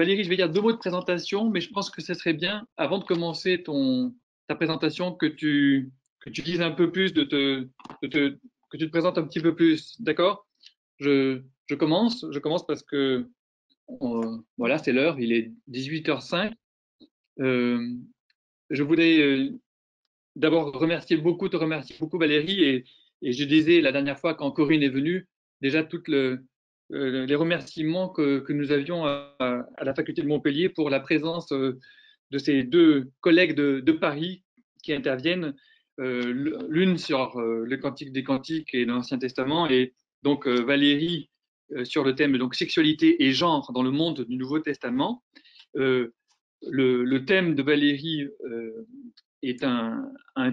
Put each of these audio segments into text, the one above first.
Valérie, je vais dire deux mots de présentation, mais je pense que ce serait bien, avant de commencer ton, ta présentation, que tu, que tu dises un peu plus, de te, que tu te présentes un petit peu plus. D'accord? Je, commence. Je commence parce que euh, voilà, c'est l'heure, il est 18h05. Euh, je voulais euh, d'abord remercier beaucoup, te remercier beaucoup Valérie et, et, je disais la dernière fois quand Corinne est venue, déjà toutes le, les remerciements que, nous avions à, la faculté de Montpellier pour la présence euh, de ces deux collègues de, Paris qui interviennent, euh, l'une sur le Cantique des Cantiques et l'Ancien Testament et donc Valérie sur le thème donc sexualité et genre dans le monde du Nouveau Testament. Le, thème de Valérie est un,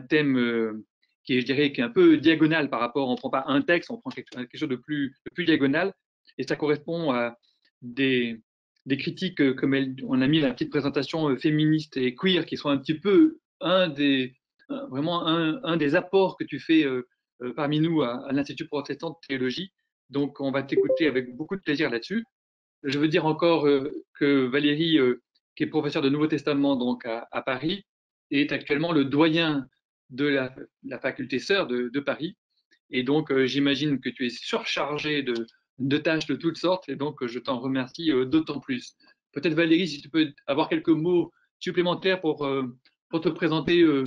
thème euh, qui est, je dirais, qui est un peu diagonal par rapport, on ne prend pas un texte, on prend quelque, chose de plus, diagonal, et ça correspond à des, des critiques, euh, comme on a mis la petite présentation euh, féministe et queer, qui sont un petit peu un des, vraiment un, des apports que tu fais euh, parmi nous à, l'Institut protestant de théologie. Donc, on va t'écouter avec beaucoup de plaisir là-dessus. Je veux dire encore que Valérie, qui est professeure de Nouveau Testament donc à, Paris, est actuellement le doyen de la, faculté sœur de, de, Paris. Et donc, j'imagine que tu es surchargé de, de, tâches de toutes sortes, et donc je t'en remercie euh, d'autant plus. Peut-être Valérie, si tu peux avoir quelques mots supplémentaires pour, euh, te présenter euh,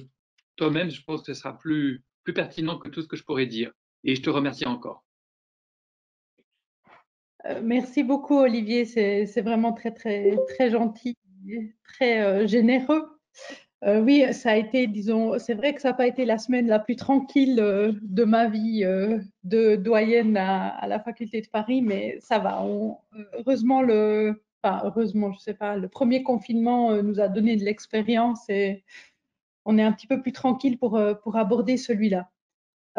toi-même, je pense que ce sera plus, plus pertinent que tout ce que je pourrais dire. Et je te remercie encore. Merci beaucoup, Olivier. C'est vraiment très, très, très gentil, très généreux. Euh, oui, ça a été, disons, c'est vrai que ça n'a pas été la semaine la plus tranquille euh, de ma vie euh, de doyenne à, la faculté de Paris, mais ça va. Heureusement, le, enfin, heureusement, je sais pas, le premier confinement nous a donné de l'expérience et on est un petit peu plus tranquille pour aborder celui-là.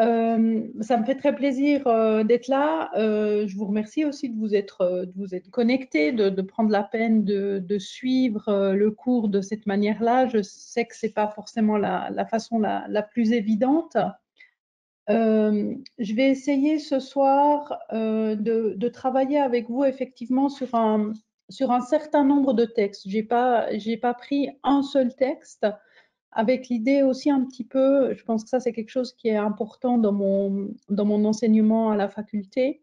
Euh, ça me fait très plaisir euh, d'être là. Euh, je vous remercie aussi de vous être, de connecté, de, prendre la peine de, suivre le cours de cette manière-là. Je sais que c'est pas forcément la, façon la, plus évidente. Je vais essayer ce soir de, travailler avec vous effectivement sur un, certain nombre de textes. Pas, j'ai pas pris un seul texte avec l'idée aussi un petit peu, je pense que ça c'est quelque chose qui est important dans mon, dans mon enseignement à la faculté,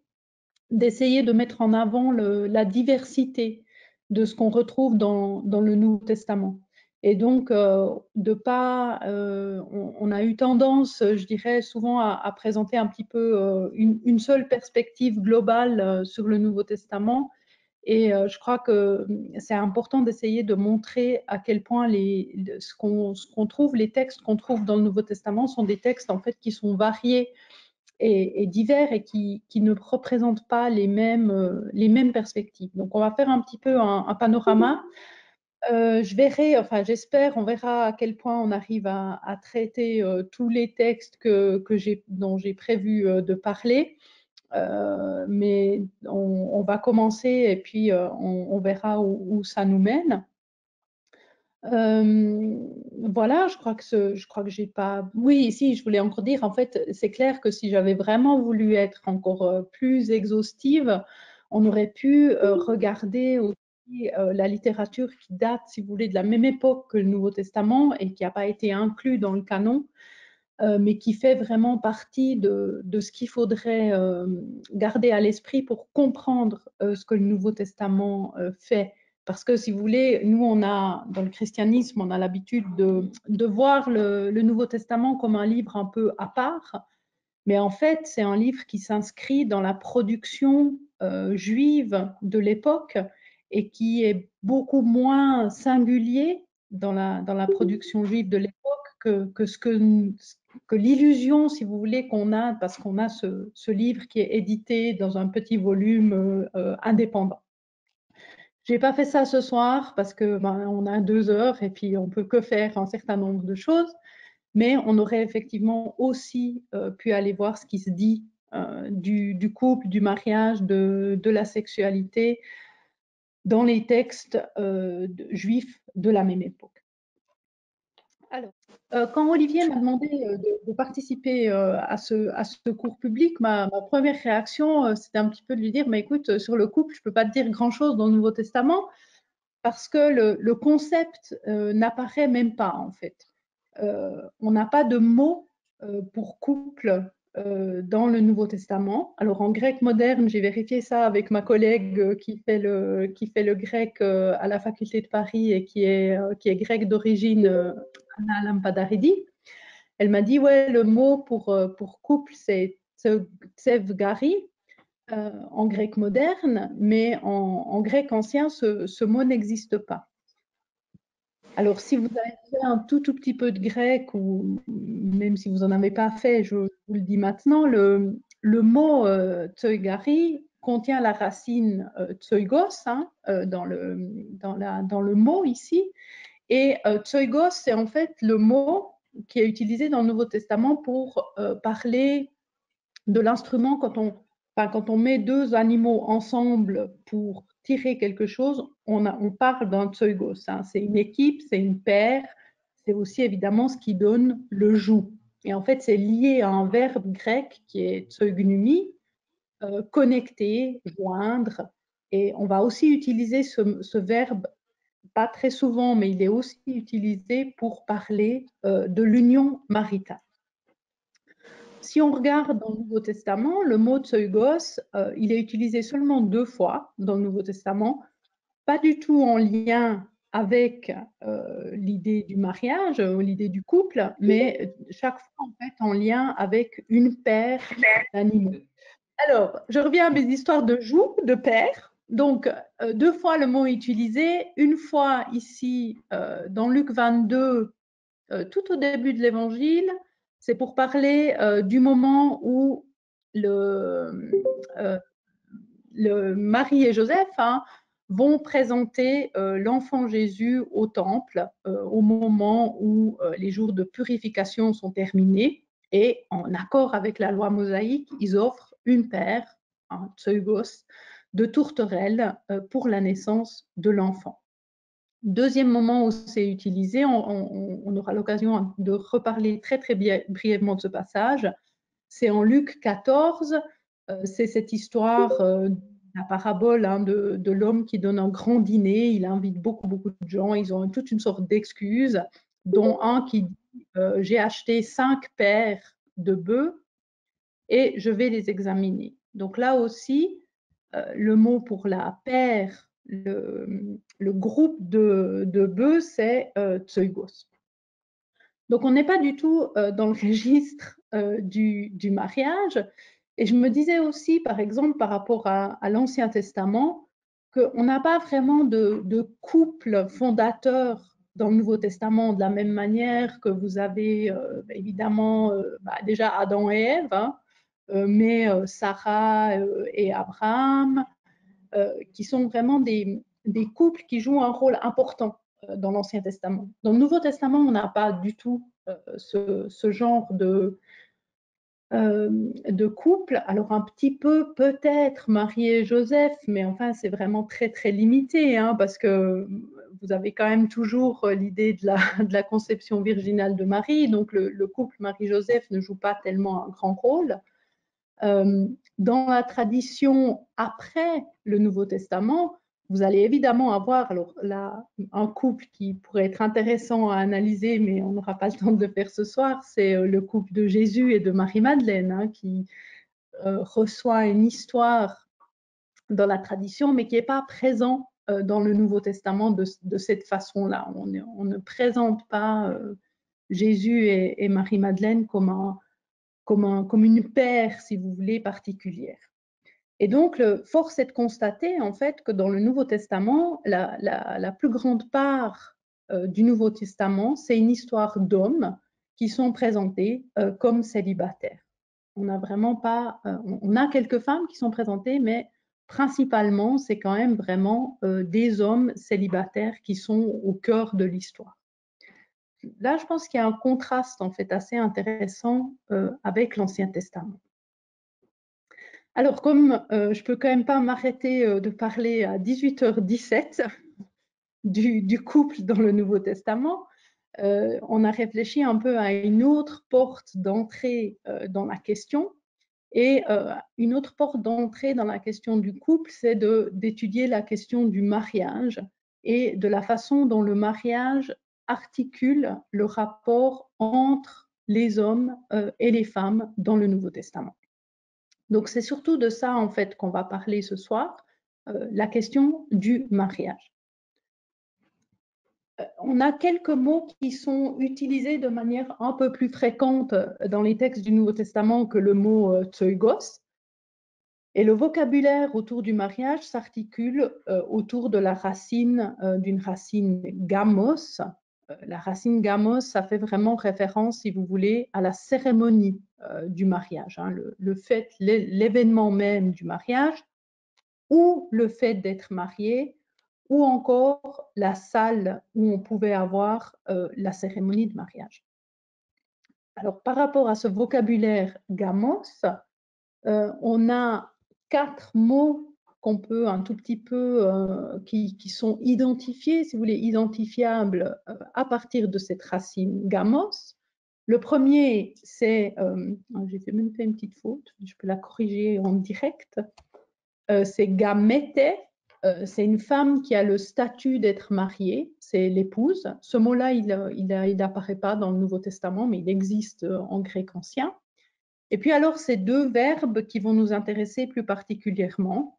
d'essayer de mettre en avant la diversité de ce qu'on retrouve dans, dans, le Nouveau Testament. Et donc, euh, de pas, euh, on, a eu tendance, je dirais, souvent à, présenter un petit peu euh, une, seule perspective globale sur le Nouveau Testament et euh, je crois que hum, c'est important d'essayer de montrer à quel point les, ce qu'on qu trouve, les textes qu'on trouve dans le Nouveau Testament sont des textes en fait qui sont variés et, et divers et qui, qui, ne représentent pas les mêmes, euh, les mêmes perspectives. Donc on va faire un petit peu un, un panorama. Euh, je verrai, enfin j'espère, on verra à quel point on arrive à, à traiter euh, tous les textes que, que dont j'ai prévu euh, de parler. Euh, mais on, va commencer et puis euh, on, verra où, ça nous mène. Euh, voilà, je crois que je crois que j'ai pas. Oui, si, je voulais encore dire. En fait, c'est clair que si j'avais vraiment voulu être encore plus exhaustive, on aurait pu regarder aussi la littérature qui date, si vous voulez, de la même époque que le Nouveau Testament et qui n'a pas été inclus dans le canon. Euh, mais qui fait vraiment partie de, de ce qu'il faudrait euh, garder à l'esprit pour comprendre euh, ce que le Nouveau Testament fait. Parce que si vous voulez, nous, on a, dans le christianisme, on a l'habitude de, de, voir le, Nouveau Testament comme un livre un peu à part, mais en fait, c'est un livre qui s'inscrit dans la production juive de l'époque et qui est beaucoup moins singulier dans la, dans la production juive de l'époque que, que, ce que, que l'illusion, si vous voulez, qu'on a, parce qu'on a ce, livre qui est édité dans un petit volume euh, indépendant. Je n'ai pas fait ça ce soir parce que ben, on a deux heures et puis on peut que faire un certain nombre de choses, mais on aurait effectivement aussi euh, pu aller voir ce qui se dit euh, du, couple, du mariage, de, la sexualité dans les textes euh, juifs de la même époque. Euh, quand Olivier m'a demandé euh, de, participer euh, à, ce, cours public, ma, ma première réaction, c'était un petit peu de lui dire, mais écoute, sur le couple, je ne peux pas te dire grand-chose dans le Nouveau Testament. parce que le, concept n'apparaît même pas en fait. on n'a pas de mot pour couple dans le Nouveau Testament. Alors en grec moderne, j'ai vérifié ça avec ma collègue qui fait le, qui fait le grec à la faculté de Paris et qui est, qui est grec d'origine, Anna Lampadaridi. Elle m'a dit, ouais, le mot pour, couple, c'est tsevgari, euh, en grec moderne, mais en, grec ancien, ce, mot n'existe pas. Alors, si vous avez fait un tout, petit peu de grec, ou même si vous n'en avez pas fait, je vous le dis maintenant, le, mot euh, contient la racine euh, hein, euh, dans, le, mot ici. Et euh, c'est en fait le mot qui est utilisé dans le Nouveau Testament pour parler de l'instrument quand on quand on met deux animaux ensemble pour tirer quelque chose, on, parle d'un tsoigos. Hein. C'est une équipe, c'est une paire, c'est aussi évidemment ce qui donne le joug. Et en fait, c'est lié à un verbe grec qui est tsoignumi, euh, connecter, joindre. Et on va aussi utiliser ce, verbe, pas très souvent, mais il est aussi utilisé pour parler euh, de l'union maritale si on regarde dans le Nouveau Testament, le mot tsoigos, euh, il est utilisé seulement deux fois dans le Nouveau Testament, pas du tout en lien avec euh, l'idée du mariage ou l'idée du couple, mais chaque fois en lien avec une paire d'animaux. Alors, je reviens à mes histoires de joug, de paire. Donc, euh, deux fois le mot utilisé, une fois ici dans Luc 22, tout au début de l'évangile, c'est pour parler euh, du moment où euh, Marie et Joseph hein, vont présenter euh, l'enfant Jésus au temple au moment où les jours de purification sont terminés. Et en accord avec la loi mosaïque, ils offrent une paire, un tseugos, de tourterelles pour la naissance de l'enfant. Deuxième moment où c'est utilisé, on, aura l'occasion de reparler très très brièvement de ce passage. C'est en Luc 14. Euh, c'est cette histoire, euh, la parabole hein, de, l'homme qui donne un grand dîner. Il invite beaucoup beaucoup de gens. Ils ont toute une sorte d'excuses, dont un qui dit euh, j'ai acheté cinq paires de bœufs et je vais les examiner. Donc là aussi, le mot pour la paire le, groupe de, de bœufs, c'est euh, Donc, on n'est pas du tout euh, dans le registre euh, du, mariage. Et je me disais aussi, par exemple, par rapport à, l'Ancien Testament, qu'on n'a pas vraiment de, couple fondateur dans le Nouveau Testament de la même manière que vous avez évidemment bah, déjà Adam et Ève, hein, mais Sarah et Abraham, qui sont vraiment des, couples qui jouent un rôle important euh, dans l'Ancien Testament. Dans le Nouveau Testament, on n'a pas du tout euh, ce, genre de, couple. Alors un petit peu peut-être Marie et Joseph, mais enfin c'est vraiment très très limité hein, parce que vous avez quand même toujours l'idée de la, conception virginale de Marie, donc le couple Marie-Joseph ne joue pas tellement un grand rôle. Euh, dans la tradition après le Nouveau Testament, vous allez évidemment avoir alors là un couple qui pourrait être intéressant à analyser, mais on n'aura pas le temps de le faire ce soir. C'est euh, le couple de Jésus et de Marie-Madeleine hein, qui euh, reçoit une histoire dans la tradition, mais qui n'est pas présent dans le Nouveau Testament de, cette façon-là. On, ne présente pas Jésus et, et Marie-Madeleine comme un, comme, une paire, si vous voulez, particulière. Et donc, force est de constater, en fait, que dans le Nouveau Testament, la, plus grande part euh, du Nouveau Testament, c'est une histoire d'hommes qui sont présentés euh, comme célibataires. On n'a vraiment pas, euh, on a quelques femmes qui sont présentées, mais principalement, c'est quand même vraiment des hommes célibataires qui sont au cœur de l'histoire là, je pense qu'il y a un contraste en fait assez intéressant euh, avec l'Ancien Testament. Alors, comme euh, je peux quand même pas m'arrêter euh, de parler à 18h17 du, couple dans le Nouveau Testament, on a réfléchi un peu à une autre porte d'entrée dans la question. Et une autre porte d'entrée dans la question du couple, c'est d'étudier la question du mariage et de la façon dont le mariage articule le rapport entre les hommes euh, et les femmes dans le Nouveau Testament. Donc c'est surtout de ça en fait qu'on va parler ce soir, euh, la question du mariage. Euh, on a quelques mots qui sont utilisés de manière un peu plus fréquente dans les textes du Nouveau Testament que le mot tsoigos. Et le vocabulaire autour du mariage s'articule autour de la racine, d'une racine gamos, la racine gamos, ça fait vraiment référence, si vous voulez, à la cérémonie euh, du mariage, hein, le, fait, l'événement même du mariage, ou le fait d'être marié, ou encore la salle où on pouvait avoir euh, la cérémonie de mariage. Alors, par rapport à ce vocabulaire gamos, on a quatre mots qu'on peut un tout petit peu, euh, qui, sont identifiés, si vous voulez, identifiables euh, à partir de cette racine gamos. Le premier, c'est, euh, ah, j'ai même fait une petite faute, je peux la corriger en direct, c'est gamete, c'est une femme qui a le statut d'être mariée, c'est l'épouse. Ce mot-là, il n'apparaît pas dans le Nouveau Testament, mais il existe en grec ancien. Et puis alors, ces deux verbes qui vont nous intéresser plus particulièrement,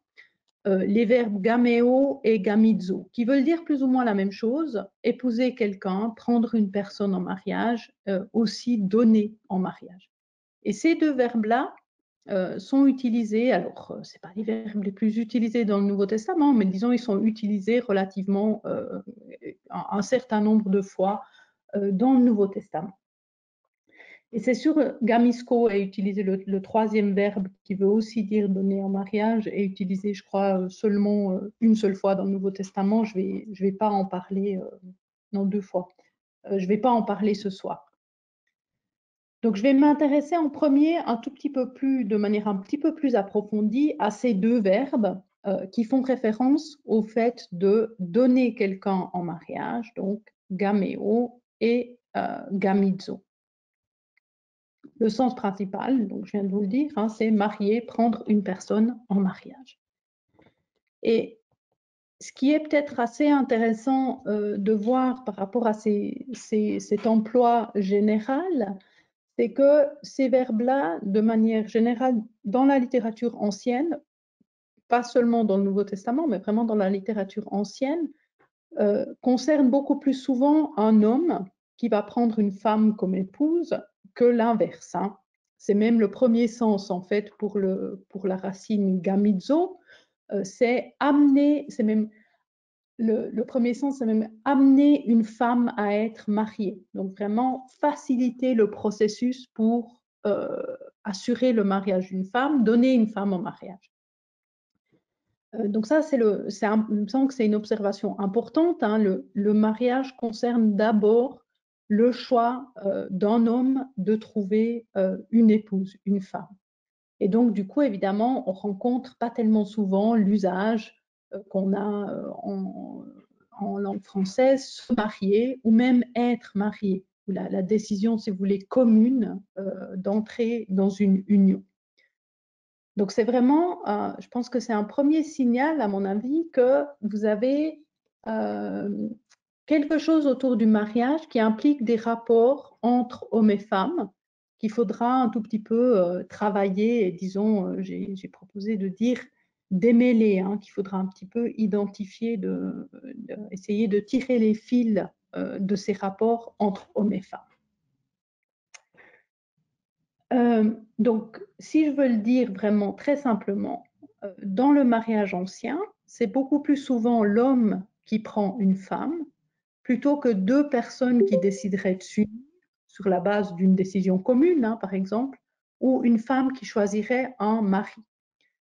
euh, les verbes gameo et gamizo, qui veulent dire plus ou moins la même chose, épouser quelqu'un, prendre une personne en mariage, euh, aussi donner en mariage. Et ces deux verbes-là euh, sont utilisés, alors ce pas les verbes les plus utilisés dans le Nouveau Testament, mais disons ils sont utilisés relativement un, certain nombre de fois dans le Nouveau Testament. Et c'est sûr, gamisco est utilisé le, troisième verbe qui veut aussi dire donner en mariage, est utilisé, je crois, seulement euh, une seule fois dans le Nouveau Testament. Je ne vais, pas en parler, euh, non, deux fois. Euh, je ne vais pas en parler ce soir. Donc, je vais m'intéresser en premier un tout petit peu plus, de manière un petit peu plus approfondie, à ces deux verbes qui font référence au fait de donner quelqu'un en mariage, donc gameo et gamizo. Le sens principal, donc je viens de vous le dire, hein, c'est marier, prendre une personne en mariage. Et ce qui est peut-être assez intéressant euh, de voir par rapport à cet emploi général, c'est que ces verbes-là, de manière générale, dans la littérature ancienne, pas seulement dans le Nouveau Testament, mais vraiment dans la littérature ancienne, euh, concernent beaucoup plus souvent un homme qui va prendre une femme comme épouse que l'inverse. Hein. C'est même le premier sens, en fait, pour, le, pour la racine gamizo, euh, c'est amener, c'est même le, premier sens, c'est même amener une femme à être mariée. Donc vraiment faciliter le processus pour euh, assurer le mariage d'une femme, donner une femme en mariage. Euh, donc ça, c'est le, c'est il me semble que c'est une observation importante. Hein. Le, mariage concerne d'abord le choix euh, d'un homme de trouver euh, une épouse, une femme. Et donc, du coup, évidemment, on rencontre pas tellement souvent l'usage euh, qu'on a en, langue française, se marier ou même être marié, ou la, décision, si vous voulez, commune d'entrer dans une union. Donc, c'est vraiment, je pense que c'est un premier signal, à mon avis, que vous avez quelque chose autour du mariage qui implique des rapports entre hommes et femmes qu'il faudra un tout petit peu euh, travailler et disons, euh, j'ai proposé de dire démêler, hein, qu'il faudra un petit peu identifier, de, essayer de tirer les fils euh, de ces rapports entre hommes et femmes. donc, si je veux le dire vraiment très simplement, dans le mariage ancien, c'est beaucoup plus souvent l'homme qui prend une femme plutôt que deux personnes qui décideraient de sur la base d'une décision commune, hein, par exemple, ou une femme qui choisirait un mari.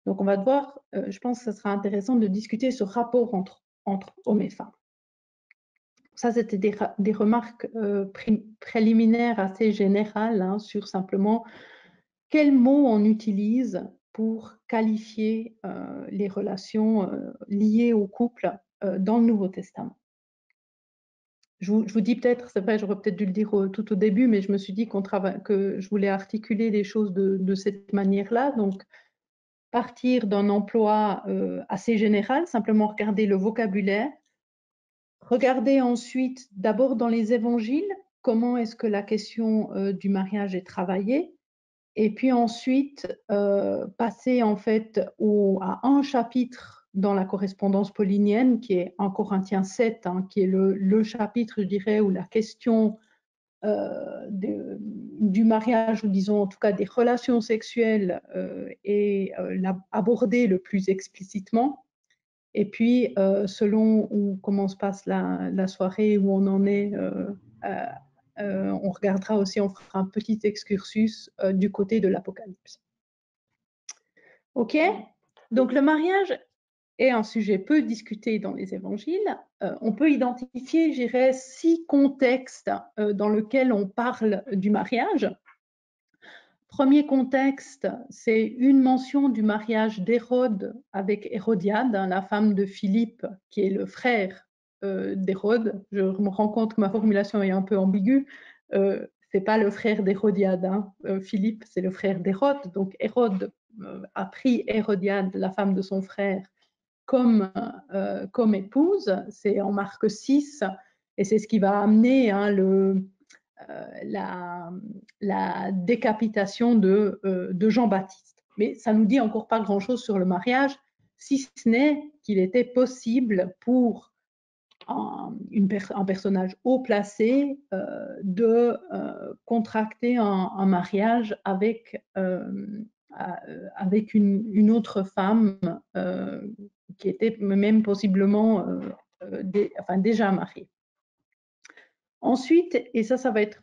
Donc, on va devoir, euh, je pense que ce sera intéressant de discuter ce rapport entre, entre hommes et femmes. Ça, c'était des, des, remarques euh, préliminaires assez générales hein, sur simplement quels mots on utilise pour qualifier euh, les relations liées au couple dans le Nouveau Testament je vous, dis peut-être, c'est vrai, j'aurais peut-être dû le dire tout au début, mais je me suis dit que je voulais articuler les choses de, cette manière-là. Donc, partir d'un emploi euh, assez général, simplement regarder le vocabulaire, regarder ensuite, d'abord dans les évangiles, comment est-ce que la question du mariage est travaillée, et puis ensuite passer en fait à un chapitre dans la correspondance paulinienne, qui est en Corinthiens 7, hein, qui est le, chapitre, je dirais, où la question du mariage, ou disons en tout cas des relations sexuelles, est abordée le plus explicitement. Et puis, euh, selon où, comment se passe la, soirée, où on en est, euh, euh, on regardera aussi, on fera un petit excursus du côté de l'Apocalypse. OK? Donc, le mariage est un sujet peu discuté dans les évangiles. on peut identifier, j'irais, six contextes dans lesquels on parle du mariage. Premier contexte, c'est une mention du mariage d'Hérode avec Hérodiade, hein, la femme de Philippe, qui est le frère euh, d'Hérode. Je me rends compte que ma formulation est un peu ambiguë. Euh, c'est pas le frère d'Hérodiade. Hein. Euh, Philippe, c'est le frère d'Hérode. Donc Hérode euh, a pris Hérodiade, la femme de son frère, comme, comme épouse. C'est en Marc 6, et c'est ce qui va amener hein, euh, la, décapitation de, euh, de Jean-Baptiste. Mais ça nous dit encore pas grand-chose sur le mariage, si ce n'est qu'il était possible pour un, personnage haut placé euh, de contracter un, mariage avec, une, autre femme qui était même possiblement enfin, déjà mariée. Ensuite, et ça, ça va être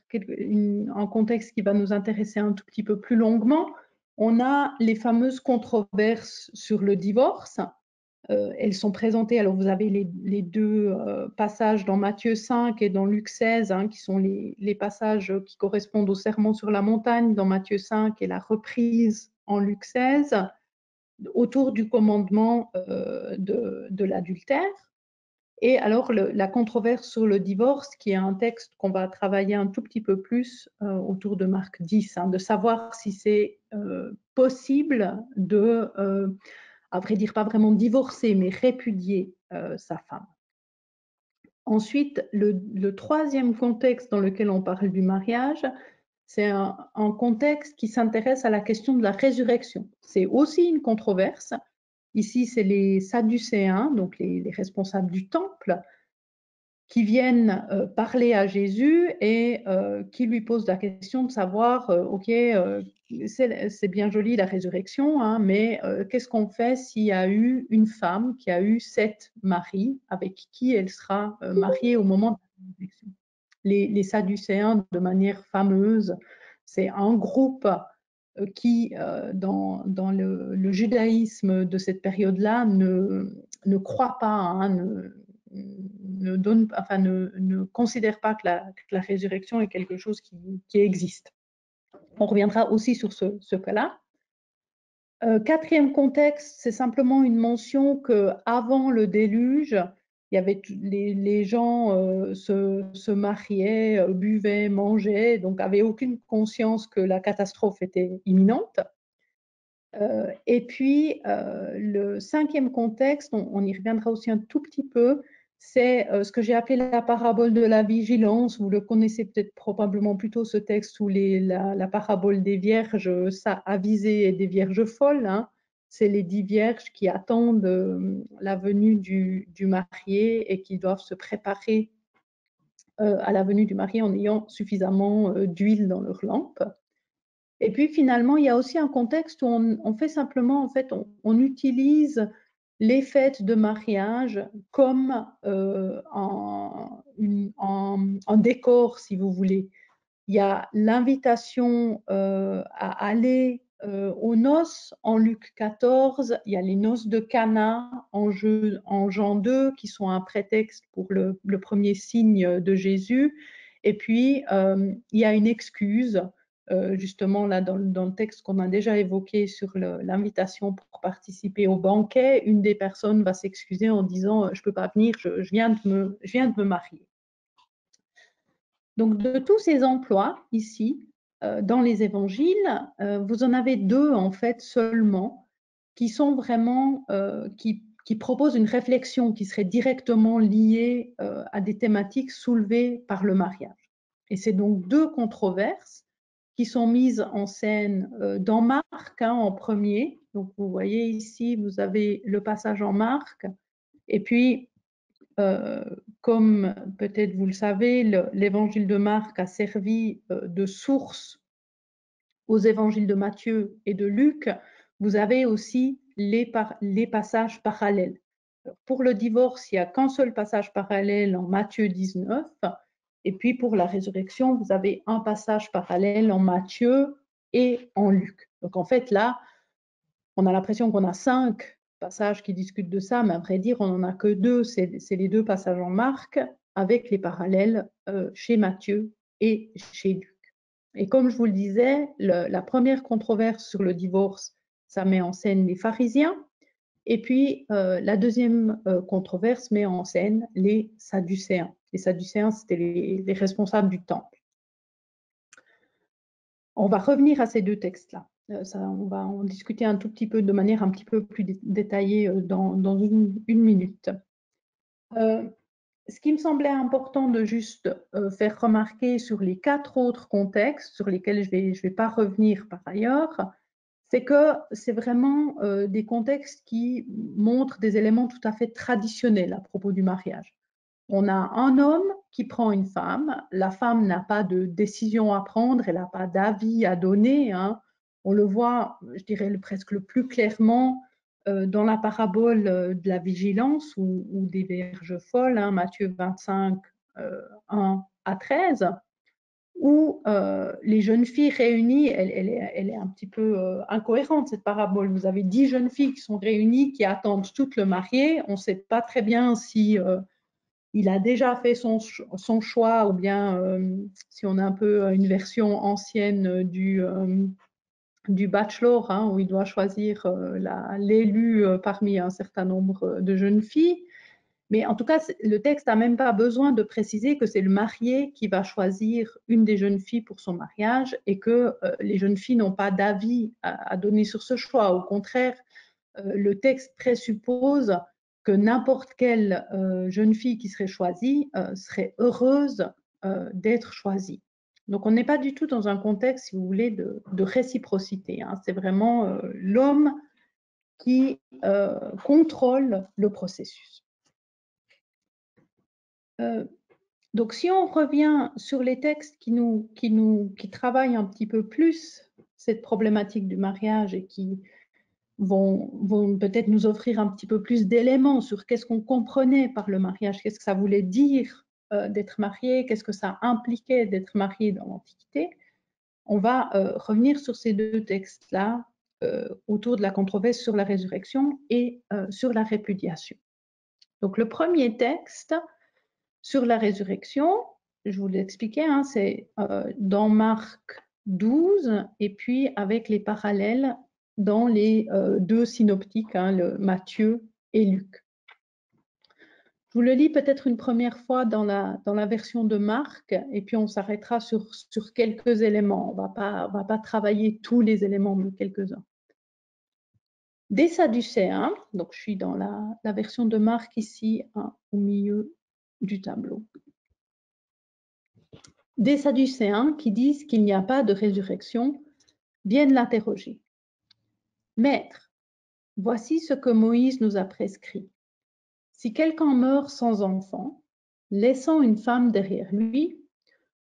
un contexte qui va nous intéresser un tout petit peu plus longuement, on a les fameuses controverses sur le divorce. Euh, elles sont présentées, alors vous avez les, deux euh, passages dans Matthieu 5 et dans Luc 16, hein, qui sont les, passages qui correspondent au serment sur la montagne dans Matthieu 5 et la reprise en Luc 16, autour du commandement euh, de l'adultère. Et alors, la controverse sur le divorce, qui est un texte qu'on va travailler un tout petit peu plus euh, autour de Marc 10, hein, de savoir si c'est euh, possible de, à vrai dire, pas vraiment divorcer, mais répudier sa femme. Ensuite, le, troisième contexte dans lequel on parle du mariage, c'est un, contexte qui s'intéresse à la question de la résurrection. C'est aussi une controverse, Ici, c'est les Sadducéens, donc les, responsables du temple, qui viennent euh, parler à Jésus et euh, qui lui posent la question de savoir, euh, OK, c'est bien joli la résurrection, hein, mais qu'est-ce qu'on fait s'il y a eu une femme qui a eu sept maris avec qui elle sera mariée au moment de la résurrection? Les, les Sadducéens, de manière fameuse, c'est un groupe euh, qui, euh, dans, le, judaïsme de cette période-là, ne, croit pas, hein, ne, considère pas que la, résurrection est quelque chose qui, existe. On reviendra aussi sur ce, ce cas-là. Euh, quatrième contexte, c'est simplement une mention que avant le déluge, il y avait les, gens euh, se, mariaient, euh, buvaient, mangeaient, donc n'avaient aucune conscience que la catastrophe était imminente. Euh, et puis, le cinquième contexte, on, y reviendra aussi un tout petit peu, c'est ce que j'ai appelé la parabole de la vigilance. Vous le connaissez peut-être probablement plutôt ce texte les, la, parabole des vierges ça, avisées et des vierges folles. Hein c'est les dix vierges qui attendent euh, la venue du, marié et qui doivent se préparer euh, à la venue du marié en ayant suffisamment euh, d'huile dans leur lampe. Et puis finalement, il y a aussi un contexte où on, fait simplement, en fait, on, utilise les fêtes de mariage comme en, décor, si vous voulez. Il y a l'invitation à aller euh, aux noces, en Luc 14, il y a les noces de Cana en, Jean 2, qui sont un prétexte pour le, premier signe de Jésus. Et puis, euh, il y a une excuse, euh, justement, là, dans, le texte qu'on a déjà évoqué sur l'invitation pour participer au banquet, une des personnes va s'excuser en disant Je ne peux pas venir, je, viens de me, marier. Donc, de tous ces emplois ici, dans les évangiles, euh, vous en avez deux en fait seulement qui sont vraiment, euh, qui, qui propose une réflexion qui serait directement liée euh, à des thématiques soulevées par le mariage. Et c'est donc deux controverses qui sont mises en scène euh, dans Marc hein, en premier. Donc vous voyez ici, vous avez le passage en Marc. Et puis, euh, comme peut-être vous le savez, l'évangile de Marc a servi de source aux évangiles de Matthieu et de Luc. Vous avez aussi les, passages parallèles. Pour le divorce, il n'y a qu'un seul passage parallèle en Matthieu 19. Et puis pour la résurrection, vous avez un passage parallèle en Matthieu et en Luc. Donc en fait, là, on a l'impression qu'on a cinq passages qui discutent de ça, mais à vrai dire, on n'en a que deux. C'est les deux passages en Marc avec les parallèles euh, chez Matthieu et chez Luc. Et comme je vous le disais, la première controverse sur le divorce, ça met en scène les pharisiens. Et puis, euh, la deuxième euh, controverse met en scène les sadducéens. Les sadducéens, c'était les, responsables du temple. On va revenir à ces deux textes-là. Euh, on va en discuter un tout petit peu de manière un petit peu plus détaillée dans, une, minute. ce qui me semblait important de juste faire remarquer sur les quatre autres contextes, sur lesquels je ne vais, je vais pas revenir par ailleurs, c'est que c'est vraiment euh, des contextes qui montrent des éléments tout à fait traditionnels à propos du mariage. On a un homme qui prend une femme, la femme n'a pas de décision à prendre, elle n'a pas d'avis à donner. Hein. On le voit, je dirais presque le plus clairement euh, dans la parabole euh, de la vigilance ou, des verges folles, hein, Matthieu 25, 1 à 13 où euh, les jeunes filles réunies, elle, est, un petit peu euh, incohérente, cette parabole. Vous avez dix jeunes filles qui sont réunies, qui attendent toutes le marié. On ne sait pas très bien si euh, il a déjà fait son, choix ou bien si on a un peu une version ancienne du, du bachelor, hein, où il doit choisir l'élu parmi un certain nombre de jeunes filles. Mais en tout cas, le texte n'a même pas besoin de préciser que c'est le marié qui va choisir une des jeunes filles pour son mariage et que euh, les jeunes filles n'ont pas d'avis à, donner sur ce choix. Au contraire, euh, le texte présuppose que n'importe quelle euh, jeune fille qui serait choisie serait heureuse d'être choisie. Donc on n'est pas du tout dans un contexte, si vous voulez, de, réciprocité. Hein. C'est vraiment l'homme qui contrôle le processus. Euh, donc, si on revient sur les textes qui, nous, qui, travaillent un petit peu plus cette problématique du mariage et qui vont, vont peut-être nous offrir un petit peu plus d'éléments sur qu'est-ce qu'on comprenait par le mariage, qu'est-ce que ça voulait dire euh, d'être marié, qu'est-ce que ça impliquait d'être marié dans l'Antiquité, on va euh, revenir sur ces deux textes-là autour de la controverse sur la résurrection et sur la répudiation. Donc, le premier texte, sur la résurrection, je vous l'expliquais, hein, c'est euh, dans Marc 12 et puis avec les parallèles dans les euh, deux synoptiques, hein, le Matthieu et Luc. Je vous le lis peut-être une première fois dans la, version de Marc et puis on s'arrêtera sur, quelques éléments. On ne va pas travailler tous les éléments, mais quelques-uns. Des Sadducéens, donc je suis dans la, la version de Marc ici hein, au milieu du tableau. Des Sadducéens qui disent qu'il n'y a pas de résurrection viennent l'interroger. Maître, voici ce que Moïse nous a prescrit. Si quelqu'un meurt sans enfant, laissant une femme derrière lui,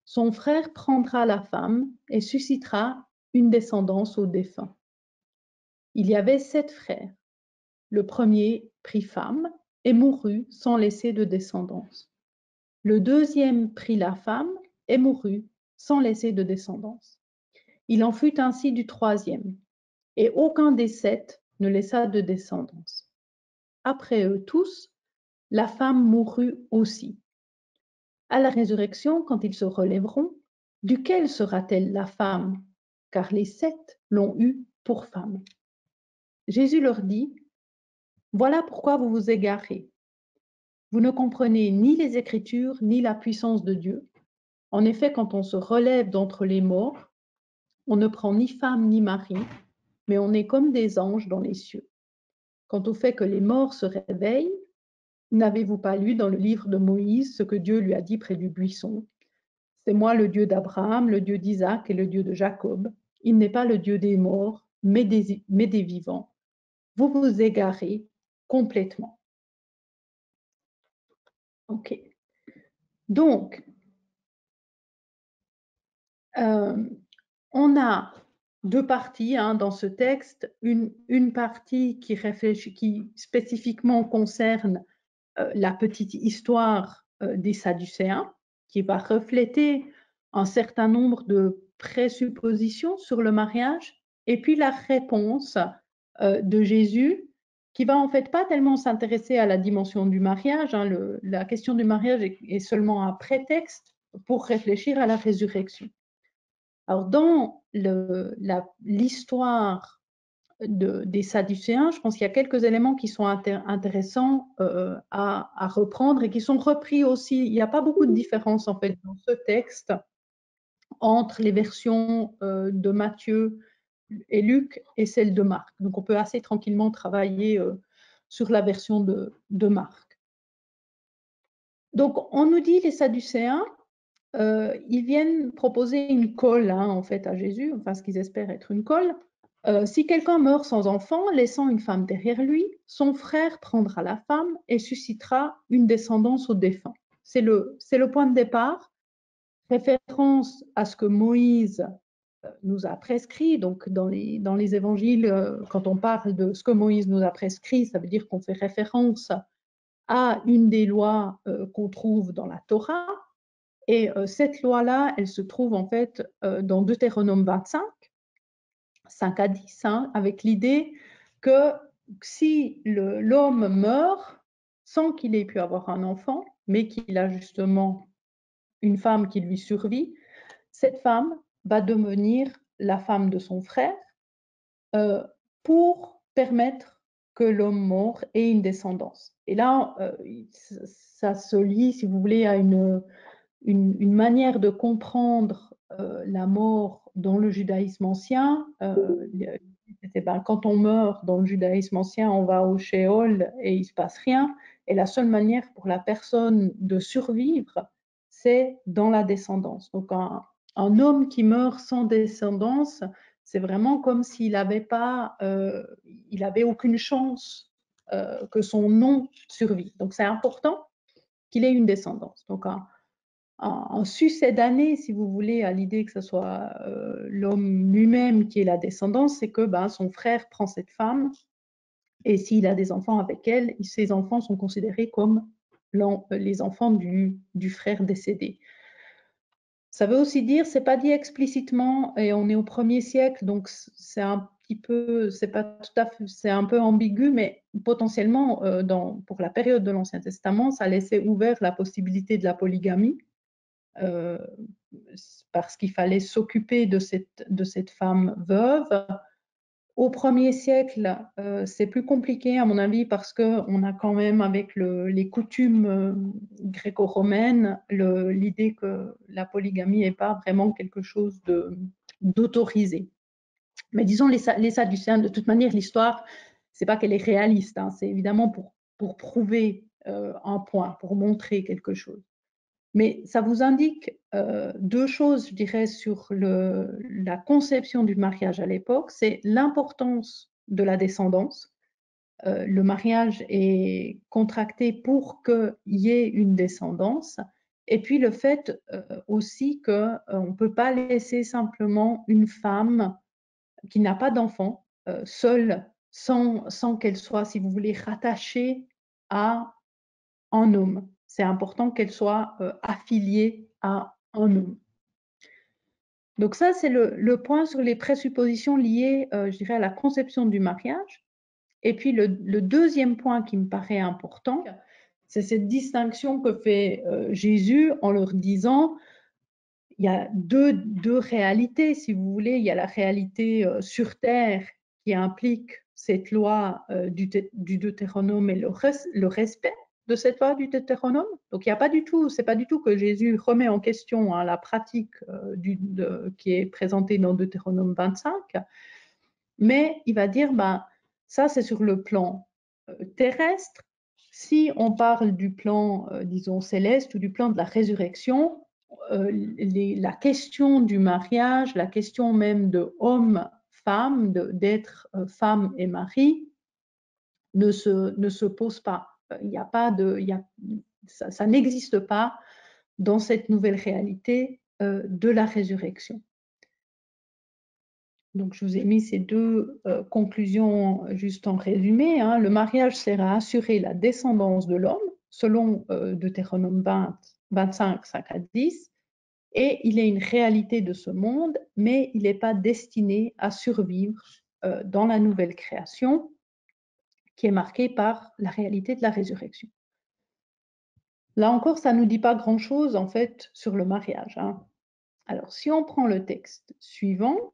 son frère prendra la femme et suscitera une descendance au défunt. Il y avait sept frères. Le premier prit femme et mourut sans laisser de descendance. Le deuxième prit la femme et mourut sans laisser de descendance. Il en fut ainsi du troisième, et aucun des sept ne laissa de descendance. Après eux tous, la femme mourut aussi. À la résurrection, quand ils se relèveront, duquel sera-t-elle la femme? Car les sept l'ont eue pour femme. Jésus leur dit, voilà pourquoi vous vous égarez. Vous ne comprenez ni les Écritures ni la puissance de Dieu. En effet, quand on se relève d'entre les morts, on ne prend ni femme ni mari, mais on est comme des anges dans les cieux. quant au fait que les morts se réveillent, n'avez-vous pas lu dans le livre de Moïse ce que Dieu lui a dit près du buisson? C'est moi le Dieu d'Abraham, le Dieu d'Isaac et le Dieu de Jacob. Il n'est pas le Dieu des morts, mais des, vivants. Vous vous égarez complètement. OK. Donc, euh, on a deux parties hein, dans ce texte. Une, une, partie qui, réfléchit, qui spécifiquement concerne la petite histoire euh, des Sadducéens, qui va refléter un certain nombre de présuppositions sur le mariage, et puis la réponse euh, de Jésus, qui va en fait pas tellement s'intéresser à la dimension du mariage. Hein, la question du mariage est, est seulement un prétexte pour réfléchir à la résurrection. Alors, dans l'histoire de, des Sadducéens, je pense qu'il y a quelques éléments qui sont intéressants euh, à, reprendre et qui sont repris aussi. Il n'y a pas beaucoup de différence en fait dans ce texte entre les versions euh, de Matthieu et Luc et celle de Marc. Donc, on peut assez tranquillement travailler euh, sur la version de, Marc. Donc, on nous dit les Sadducéens, ils viennent proposer une colle hein, en fait à Jésus, enfin ce qu'ils espèrent être une colle. Euh, si quelqu'un meurt sans enfant, laissant une femme derrière lui, son frère prendra la femme et suscitera une descendance au défunt. C'est le, c'est le point de départ, référence à ce que Moïse euh, nous a prescrit. Donc, dans les, dans les évangiles, euh, quand on parle de ce que Moïse nous a prescrit, ça veut dire qu'on fait référence à une des lois qu'on trouve dans la Torah, et cette loi-là, elle se trouve en fait dans Deutéronome 25, 5 à 10, hein, avec l'idée que si l'homme meurt sans qu'il ait pu avoir un enfant, mais qu'il a justement une femme qui lui survit, cette femme va devenir la femme de son frère euh, pour permettre que l'homme mort ait une descendance. Et là, euh, ça se lie, si vous voulez, à une, manière de comprendre la mort dans le judaïsme ancien. Euh, quand on meurt dans le judaïsme ancien, on va au Sheol et il ne se passe rien. Et la seule manière pour la personne de survivre, c'est dans la descendance. Donc un, homme qui meurt sans descendance, c'est vraiment comme s'il n'avait pas, euh, il avait aucune chance euh, que son nom survive. Donc c'est important qu'il ait une descendance. Donc un, en, succédané, si vous voulez, à l'idée que ce soit euh, l'homme lui-même qui est la descendance, c'est que ben, son frère prend cette femme et s'il a des enfants avec elle, ses enfants sont considérés comme les enfants du, frère décédé. Ça veut aussi dire, c'est pas dit explicitement, et on est au premier siècle, donc c'est un petit peu, c'est pas tout à fait, c'est un peu ambigu, mais potentiellement, euh, pour la période de l'Ancien Testament, ça laissait ouvert la possibilité de la polygamie. Euh, parce qu'il fallait s'occuper de cette, femme veuve. Au premier siècle, euh, c'est plus compliqué à mon avis parce qu'on a quand même avec le, les coutumes euh, gréco-romaines l'idée que la polygamie n'est pas vraiment quelque chose d'autorisé. Mais disons les, les Sadducéens, de toute manière, l'histoire, c'est pas qu'elle est réaliste, hein, c'est évidemment pour, prouver un point, pour montrer quelque chose. Mais ça vous indique euh, deux choses, je dirais, sur la conception du mariage à l'époque. C'est l'importance de la descendance. Euh, le mariage est contracté pour qu'il y ait une descendance. Et puis le fait euh, aussi qu'on ne peut pas laisser simplement une femme qui n'a pas d'enfant seule sans qu'elle soit, si vous voulez, rattachée à un homme c'est important qu'elle soit euh, affiliée à un homme. Donc ça, c'est le, point sur les présuppositions liées, euh, je dirais, à la conception du mariage. Et puis le, deuxième point qui me paraît important, c'est cette distinction que fait euh, Jésus en leur disant, il y a deux, deux, réalités, si vous voulez. Il y a la réalité sur terre qui implique cette loi du, du Deutéronome et le, res, le respect de cette loi du Deutéronome. Donc il n'y a pas du tout, c'est pas du tout que Jésus remet en question hein, la pratique euh, qui est présentée dans Deutéronome 25, mais il va dire, ben, ça c'est sur le plan terrestre. Si on parle du plan, disons, céleste ou du plan de la résurrection, la question du mariage, la question même de homme-femme, d'être femme et mari, ne se, ne se pose pas. Il n'y a pas de, y a, ça, n'existe pas dans cette nouvelle réalité euh, de la résurrection. Donc, je vous ai mis ces deux euh, conclusions juste en résumé. Hein. Le mariage sert à assurer la descendance de l'homme, selon euh, Deutéronome 20, 25, 5 à 10, et il est une réalité de ce monde, mais il n'est pas destiné à survivre dans la nouvelle création qui est marquée par la réalité de la résurrection. Là encore, ça ne nous dit pas grand-chose en fait sur le mariage. Hein. Alors, si on prend le texte suivant,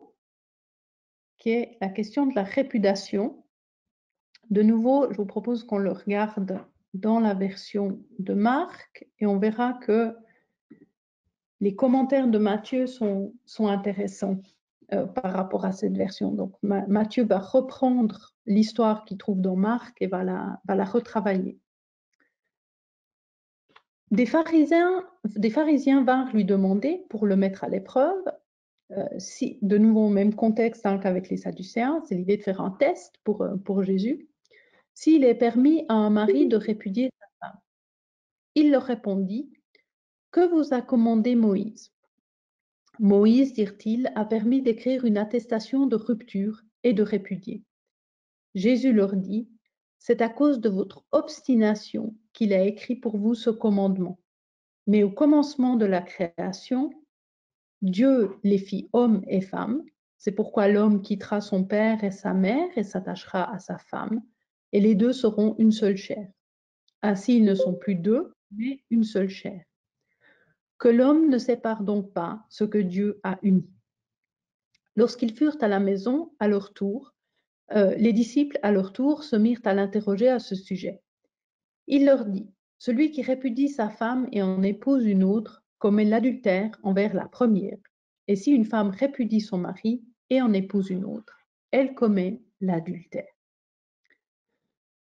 qui est la question de la répudiation, de nouveau, je vous propose qu'on le regarde dans la version de Marc et on verra que les commentaires de Matthieu sont, sont intéressants euh, par rapport à cette version. Donc, Matthieu va reprendre l'histoire qu'il trouve dans Marc et va la, va la retravailler. Des pharisiens, des pharisiens vinrent lui demander, pour le mettre à l'épreuve, euh, si, de nouveau, même contexte hein, qu'avec les Sadducéens, c'est l'idée de faire un test pour, euh, pour Jésus, s'il est permis à un mari de répudier sa femme. Il leur répondit, Que vous a commandé Moïse? Moïse, dirent-ils, a permis d'écrire une attestation de rupture et de répudier. Jésus leur dit, c'est à cause de votre obstination qu'il a écrit pour vous ce commandement. Mais au commencement de la création, Dieu les fit hommes et femmes. C'est pourquoi l'homme quittera son père et sa mère et s'attachera à sa femme, et les deux seront une seule chair. Ainsi, ils ne sont plus deux, mais une seule chair. Que l'homme ne sépare donc pas ce que Dieu a uni. Lorsqu'ils furent à la maison, à leur tour, euh, les disciples, à leur tour, se mirent à l'interroger à ce sujet. Il leur dit, Celui qui répudie sa femme et en épouse une autre commet l'adultère envers la première. Et si une femme répudie son mari et en épouse une autre, elle commet l'adultère.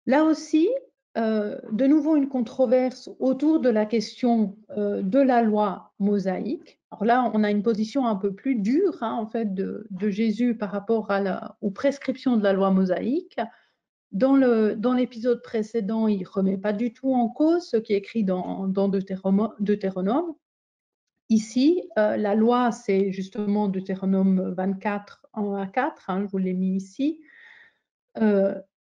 Là aussi, euh, de nouveau une controverse autour de la question euh, de la loi mosaïque. Alors là, on a une position un peu plus dure hein, en fait de, Jésus par rapport aux prescriptions de la loi mosaïque. Dans l'épisode précédent, il ne remet pas du tout en cause ce qui est écrit dans, Deutéronome. Ici, euh, la loi, c'est justement Deutéronome 24 en à 4, hein, je vous l'ai mis ici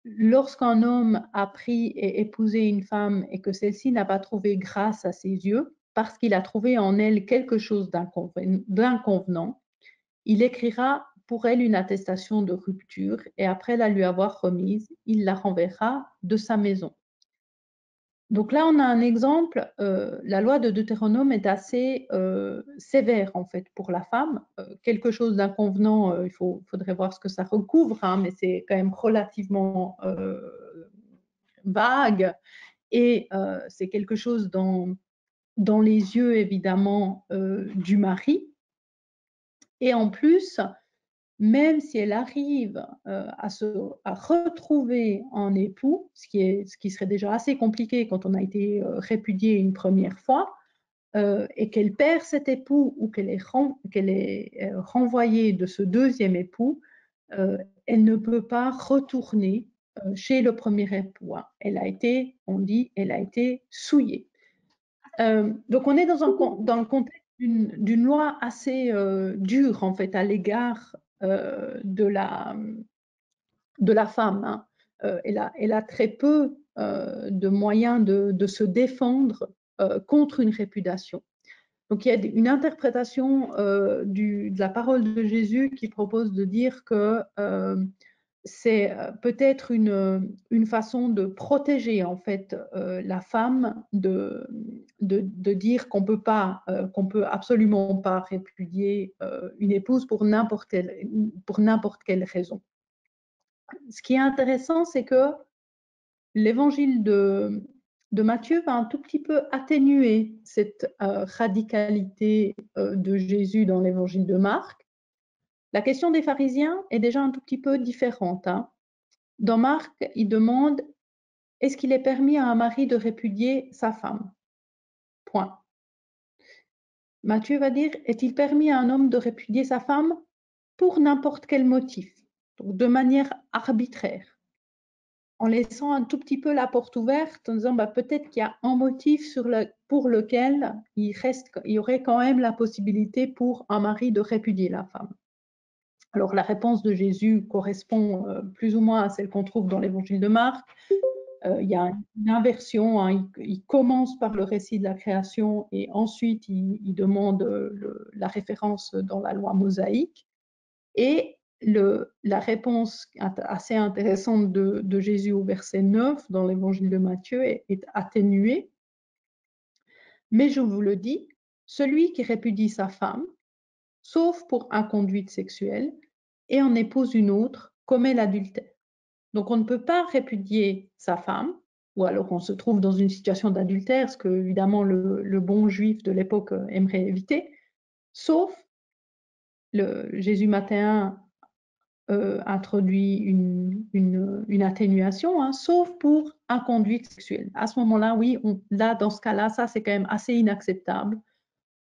lorsqu'un homme a pris et épousé une femme et que celle-ci n'a pas trouvé grâce à ses yeux, parce qu'il a trouvé en elle quelque chose d'inconvenant, il écrira pour elle une attestation de rupture et après la lui avoir remise, il la renverra de sa maison. Donc là, on a un exemple. Euh, la loi de Deutéronome est assez euh, sévère en fait pour la femme. Euh, quelque chose d'inconvenant, il faudrait voir ce que ça recouvre, hein, mais c'est quand même relativement vague et c'est quelque chose dans, dans les yeux évidemment du mari. Et en plus, même si elle arrive euh, à, se, retrouver un époux, ce qui, serait déjà assez compliqué quand on a été euh, répudié une première fois, euh, et qu'elle perd cet époux ou qu'elle est, est renvoyée de ce deuxième époux, elle ne peut pas retourner chez le premier époux. Hein. Elle a été, on dit, elle a été souillée. donc on est dans, le contexte d'une loi assez dure en fait à l'égard euh, de, la, de la femme. Hein. Euh, elle, a, très peu euh, de moyens de, se défendre contre une répudiation. Donc il y a une interprétation de la parole de Jésus qui propose de dire que c'est peut-être une, une, façon de protéger en fait la femme de, dire qu'on peut pas, euh, qu'on peut absolument pas répudier euh, une épouse pour n'importe quelle, raison. Ce qui est intéressant, c'est que l'évangile de, de Matthieu va un tout petit peu atténuer cette euh, radicalité de Jésus dans l'évangile de Marc. La question des pharisiens est déjà un tout petit peu différente. Hein. Dans Marc, il demande est-ce qu'il est permis à un mari de répudier sa femme? Point. Matthieu va dire, est-il permis à un homme de répudier sa femme? Pour n'importe quel motif, donc de manière arbitraire, en laissant un tout petit peu la porte ouverte, en disant bah, peut-être qu'il y a un motif pour lequel il, il y aurait quand même la possibilité pour un mari de répudier la femme. Alors la réponse de Jésus correspond euh, plus ou moins à celle qu'on trouve dans l'évangile de Marc. Euh, il y a une inversion, hein. il, commence par le récit de la création et ensuite il, demande la référence dans la loi mosaïque. Et la réponse assez intéressante de, Jésus au verset 9 dans l'évangile de Matthieu est atténuée. Mais je vous le dis, celui qui répudie sa femme, sauf pour inconduite sexuelle, et en épouse une autre, commet l'adultère. Donc on ne peut pas répudier sa femme, ou alors on se trouve dans une situation d'adultère, ce que évidemment le, bon juif de l'époque aimerait éviter, sauf le Jésus matin euh, introduit une, une, atténuation, hein, sauf pour inconduite sexuelle. À ce moment-là, oui, là, dans ce cas-là, ça c'est quand même assez inacceptable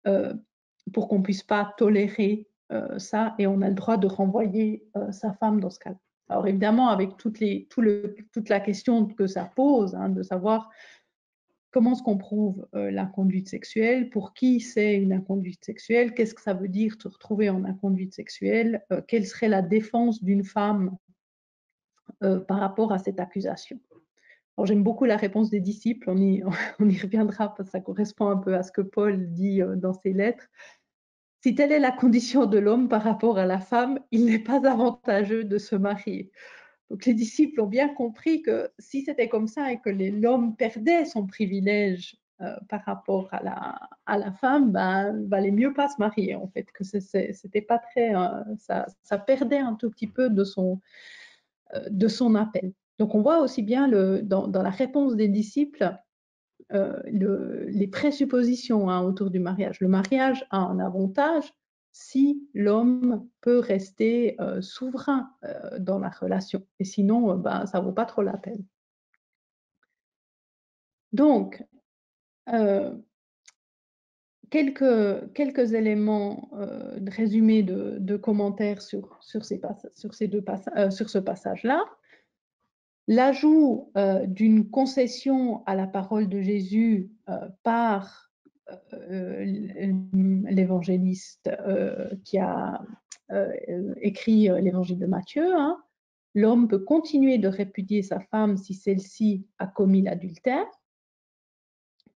euh, pour qu'on puisse pas tolérer euh, ça et on a le droit de renvoyer euh, sa femme dans ce cas-là. Alors évidemment, avec toute la question que ça pose, hein, de savoir comment est-ce qu'on prouve euh, l'inconduite sexuelle, pour qui c'est une inconduite sexuelle, qu'est-ce que ça veut dire se retrouver en inconduite sexuelle, quelle serait la défense d'une femme par rapport à cette accusation. J'aime beaucoup la réponse des disciples, on y, reviendra parce que ça correspond un peu à ce que Paul dit dans ses lettres. Si telle est la condition de l'homme par rapport à la femme, il n'est pas avantageux de se marier. Donc les disciples ont bien compris que si c'était comme ça et que l'homme perdait son privilège euh, par rapport à la, à la femme, ben, valait mieux pas se marier en fait, que c'était pas très, euh, ça, perdait un tout petit peu de son, euh, de son appel. Donc on voit aussi bien dans, la réponse des disciples euh, les présuppositions hein, autour du mariage. Le mariage a un avantage si l'homme peut rester euh, souverain euh, dans la relation. Et sinon, ben, ça ne vaut pas trop la peine. Donc, quelques, quelques éléments de résumé de, commentaires sur ce passage-là. L'ajout euh, d'une concession à la parole de Jésus euh, par euh, l'évangéliste qui a écrit l'évangile de Matthieu, hein, l'homme peut continuer de répudier sa femme si celle-ci a commis l'adultère.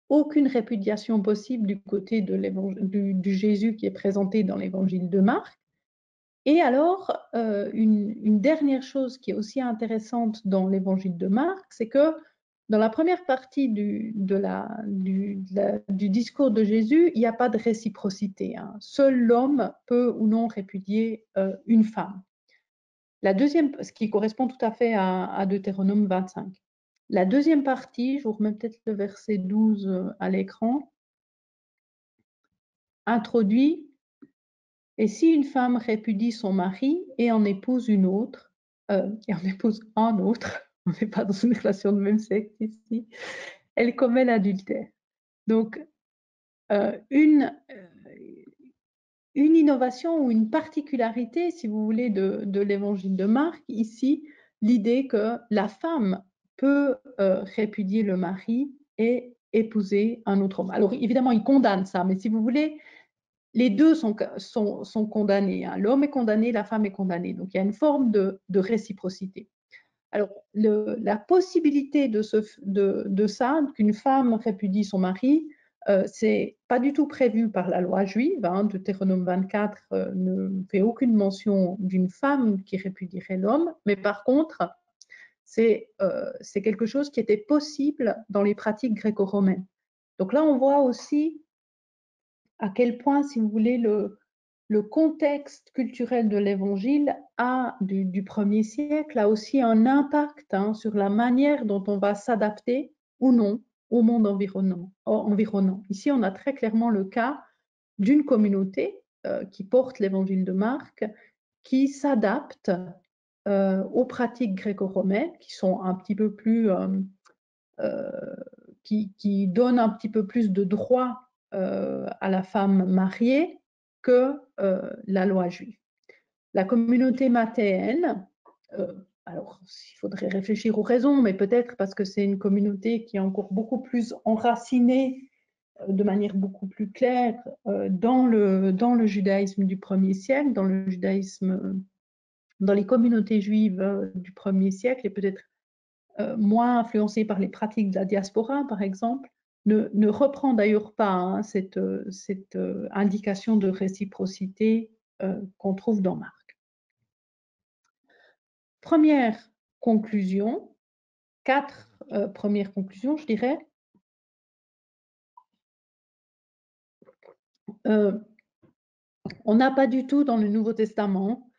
Aucune répudiation possible du côté de du Jésus qui est présenté dans l'évangile de Marc. Et alors, euh, une, dernière chose qui est aussi intéressante dans l'évangile de Marc, c'est que dans la première partie du, discours de Jésus, il n'y a pas de réciprocité. Hein. Seul l'homme peut ou non répudier euh, une femme. La deuxième, ce qui correspond tout à fait à, à Deutéronome 25. La deuxième partie, je vous remets peut-être le verset 12 euh, à l'écran, introduit et si une femme répudie son mari et en épouse une autre, euh, et en épouse un autre, on n'est pas dans une relation de même sexe ici, elle commet l'adultère. Donc, euh, une, euh, une innovation ou une particularité, si vous voulez, de, de l'évangile de Marc, ici, l'idée que la femme peut répudier le mari et épouser un autre homme. Alors, évidemment, il condamne ça, mais si vous voulez, les deux sont, sont, condamnés. Hein. L'homme est condamné, la femme est condamnée. Donc il y a une forme de, réciprocité. Alors la possibilité de, ce, de, ça, qu'une femme répudie son mari, euh, c'est pas du tout prévu par la loi juive. Hein. Deutéronome 24 euh, ne fait aucune mention d'une femme qui répudierait l'homme, mais par contre, euh, c'est quelque chose qui était possible dans les pratiques gréco-romaines. Donc là, on voit aussi à quel point, si vous voulez, le, contexte culturel de l'Évangile a du, premier siècle a aussi un impact hein, sur la manière dont on va s'adapter ou non au monde environnant. Ici, on a très clairement le cas d'une communauté euh, qui porte l'Évangile de Marc, qui s'adapte euh, aux pratiques gréco-romaines, qui sont un petit peu plus, euh, qui, qui, donne un petit peu plus de droits à la femme mariée que la loi juive. La communauté mathéenne, alors il faudrait réfléchir aux raisons, mais peut-être parce que c'est une communauté qui est encore beaucoup plus enracinée de manière beaucoup plus claire dans le, dans le judaïsme du premier siècle, dans le judaïsme dans les communautés juives euh, du premier siècle et peut-être euh, moins influencées par les pratiques de la diaspora, par exemple, ne, reprend d'ailleurs pas hein, cette, euh, cette indication de réciprocité qu'on trouve dans Marc. Première conclusion, quatre premières conclusions, je dirais. on n'a pas du tout dans le Nouveau Testament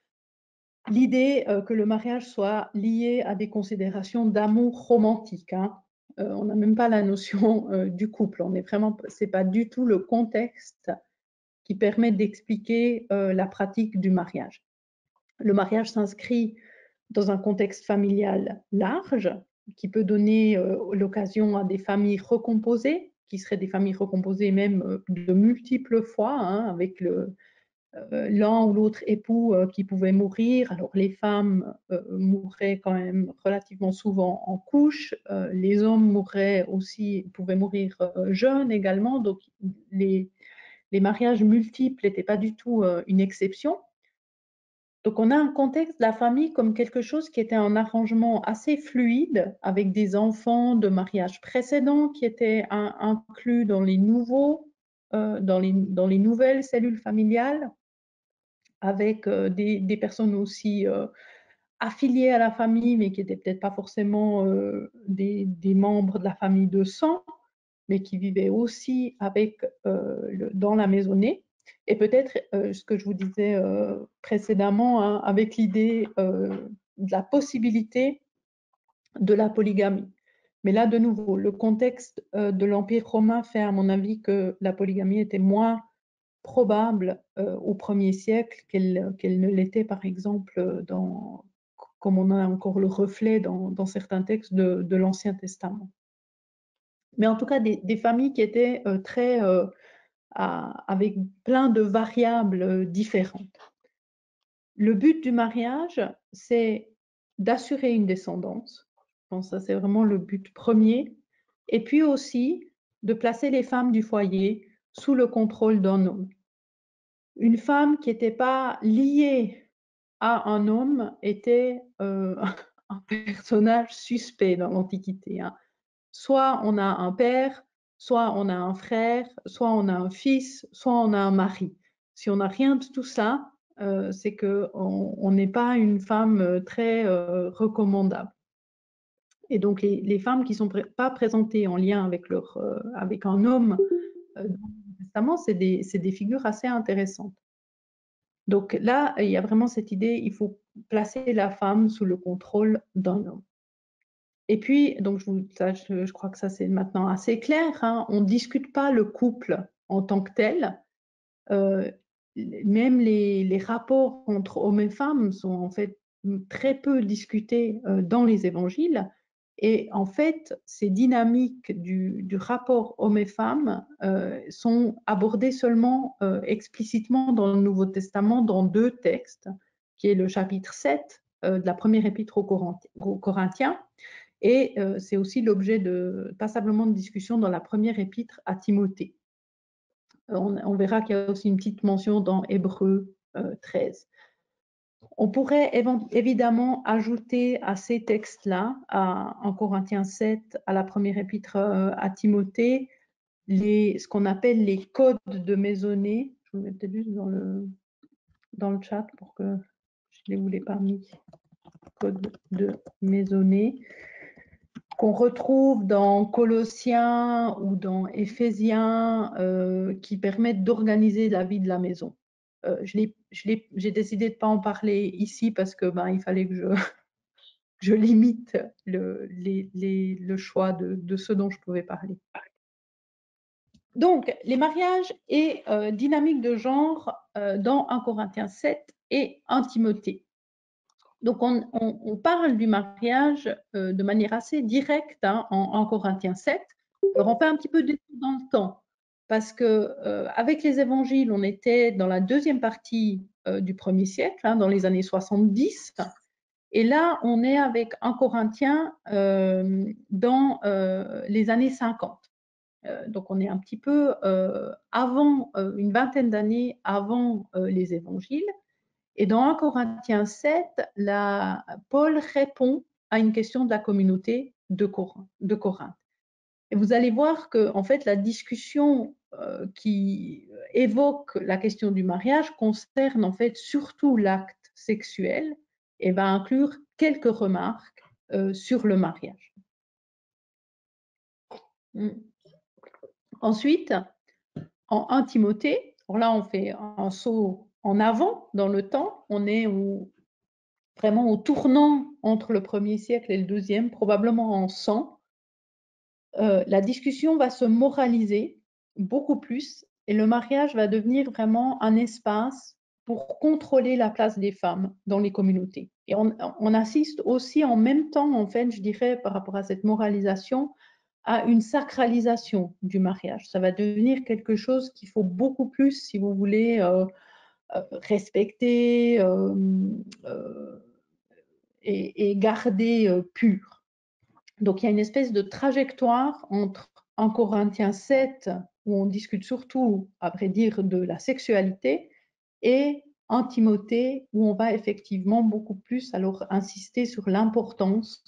l'idée euh, que le mariage soit lié à des considérations d'amour romantique. Hein. Euh, on n'a même pas la notion euh, du couple. On est vraiment, c'est pas du tout le contexte qui permet d'expliquer la pratique du mariage. Le mariage s'inscrit dans un contexte familial large qui peut donner l'occasion à des familles recomposées, qui seraient des familles recomposées même de multiples fois, hein, avec le, euh, l'un ou l'autre époux euh, qui pouvait mourir. Alors les femmes euh, mourraient quand même relativement souvent en couche, les hommes mourraient aussi, pouvaient mourir jeunes également, donc les, mariages multiples n'étaient pas du tout une exception. Donc on a un contexte de la famille comme quelque chose qui était un arrangement assez fluide avec des enfants de mariage précédents qui étaient inclus dans les nouveaux, dans les nouvelles cellules familiales avec des, personnes aussi affiliées à la famille, mais qui n'étaient peut-être pas forcément des, membres de la famille de sang, mais qui vivaient aussi avec, dans la maisonnée. Et peut-être ce que je vous disais précédemment, hein, avec l'idée de la possibilité de la polygamie. Mais là, de nouveau, le contexte de l'Empire romain fait, à mon avis, que la polygamie était moins probable euh, au premier siècle qu'elle ne l'était, par exemple, dans, comme on a encore le reflet dans, certains textes de, l'Ancien Testament. Mais en tout cas, des, familles qui étaient euh, très, euh, avec plein de variables différentes. Le but du mariage, c'est d'assurer une descendance. Je pense que c'est vraiment le but premier. Et puis aussi de placer les femmes du foyer sous le contrôle d'un homme. Une femme qui n'était pas liée à un homme était euh, un personnage suspect dans l'Antiquité. Hein. Soit on a un père, soit on a un frère, soit on a un fils, soit on a un mari. Si on n'a rien de tout ça, euh, c'est qu'on n'est pas une femme euh, très recommandable. Et donc les, femmes qui ne sont pas présentées en lien avec, un homme c'est des, figures assez intéressantes. Donc là, il y a vraiment cette idée, il faut placer la femme sous le contrôle d'un homme. Et puis, donc je, crois que ça c'est maintenant assez clair, hein, on ne discute pas le couple en tant que tel. Euh, même les, les, rapports entre hommes et femmes sont en fait très peu discutés euh, dans les évangiles. Et en fait, ces dynamiques du, rapport homme et femme euh, sont abordées seulement euh, explicitement dans le Nouveau Testament dans deux textes, qui est le chapitre 7 euh, de la première épître aux Corinthiens, et c'est aussi l'objet de passablement de discussion dans la première épître à Timothée. On, on verra qu'il y a aussi une petite mention dans Hébreu 13. On pourrait évidemment ajouter à ces textes-là, en Corinthiens 7, à la première épître euh, à Timothée, ce qu'on appelle les codes de maisonnée. Je vous mets peut-être juste dans le, dans le chat pour que je ne les voulais pas mis. Code de maisonnée qu'on retrouve dans Colossiens ou dans Éphésiens euh, qui permettent d'organiser la vie de la maison. Euh, j'ai décidé de ne pas en parler ici parce que ben, fallait que je, je limite le, le choix de, de, ce dont je pouvais parler. Donc, les mariages et euh, dynamique de genre euh, dans 1 Corinthiens 7 et 1 Timothée. Donc, on, parle du mariage euh, de manière assez directe hein, en, Corinthiens 7. Alors, on fait un petit peu de dans le temps, parce que euh, avec les évangiles, on était dans la deuxième partie euh, du premier siècle, hein, dans les années 70. Et là, on est avec un Corinthien dans les années 50. donc, on est un petit peu avant, une vingtaine d'années avant les évangiles. Et dans 1 Corinthiens 7, Paul répond à une question de la communauté de, Corinthe. Et vous allez voir que, en fait, la discussion euh, qui évoque la question du mariage concerne en fait surtout l'acte sexuel et va inclure quelques remarques euh, sur le mariage. Hmm. Ensuite, en intimité, là on fait un saut en avant dans le temps. On est vraiment au tournant entre le premier siècle et le deuxième, probablement en 100. Euh, la discussion va se moraliser beaucoup plus et le mariage va devenir vraiment un espace pour contrôler la place des femmes dans les communautés. Et on, assiste aussi en même temps, en fait, je dirais, par rapport à cette moralisation, à une sacralisation du mariage. Ça va devenir quelque chose qu'il faut beaucoup plus, si vous voulez, euh, euh, respecter euh, euh, et, garder pur. Donc il y a une espèce de trajectoire entre en Corinthiens 7, où on discute surtout, à vrai dire, de la sexualité, et en Timothée, où on va effectivement beaucoup plus alors insister sur l'importance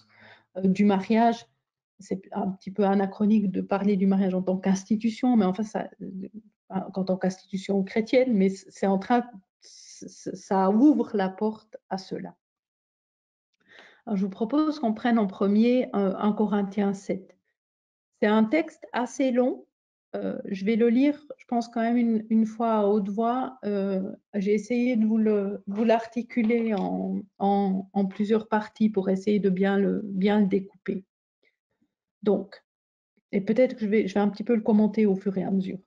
du mariage. C'est un petit peu anachronique de parler du mariage en tant qu'institution, mais enfin, ça, en tant qu'institution chrétienne, mais c'est en train, ça ouvre la porte à cela. je vous propose qu'on prenne en premier un, Corinthiens 7. C'est un texte assez long. Euh, je vais le lire, je pense quand même une, fois à haute voix. Euh, j'ai essayé de vous l'articuler en, plusieurs parties pour essayer de bien le, découper. Donc, et peut-être que je vais, je vais un petit peu le commenter au fur et à mesure.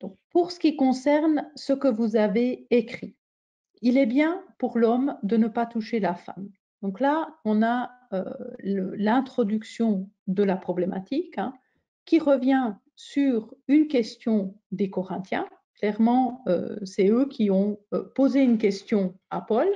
Donc, pour ce qui concerne ce que vous avez écrit, il est bien pour l'homme de ne pas toucher la femme. Donc là, on a euh, l'introduction de la problématique hein, qui revient sur une question des Corinthiens. Clairement, euh, c'est eux qui ont euh, posé une question à Paul.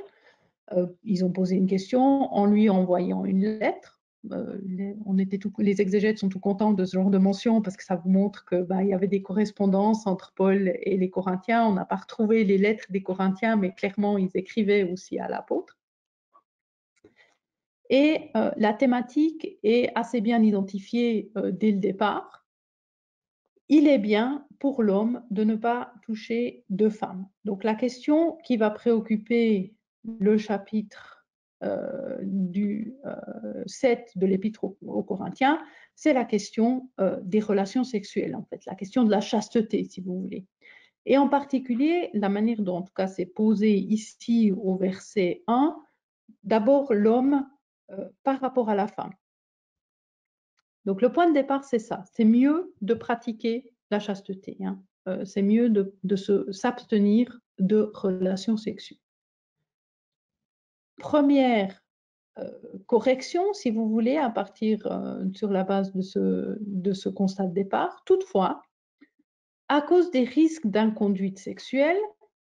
ils ont posé une question en lui envoyant une lettre. Euh, les, on était les exégètes sont tout contents de ce genre de mention parce que ça vous montre qu'il bah, y avait des correspondances entre Paul et les Corinthiens. On n'a pas retrouvé les lettres des Corinthiens, mais clairement, ils écrivaient aussi à l'apôtre. Et euh, la thématique est assez bien identifiée euh, dès le départ. Il est bien pour l'homme de ne pas toucher deux femmes. Donc la question qui va préoccuper le chapitre euh, du 7 euh, de l'Épître aux, Corinthiens, c'est la question euh, des relations sexuelles, en fait, la question de la chasteté, si vous voulez. Et en particulier, la manière dont, en tout cas, c'est posé ici au verset 1, d'abord l'homme par rapport à la femme. Donc le point de départ, c'est ça. C'est mieux de pratiquer la chasteté. Hein. c'est mieux de, de s'abstenir de relations sexuelles première euh, correction, si vous voulez, à partir euh, sur la base de ce constat de départ. Toutefois, à cause des risques d'inconduite sexuelle,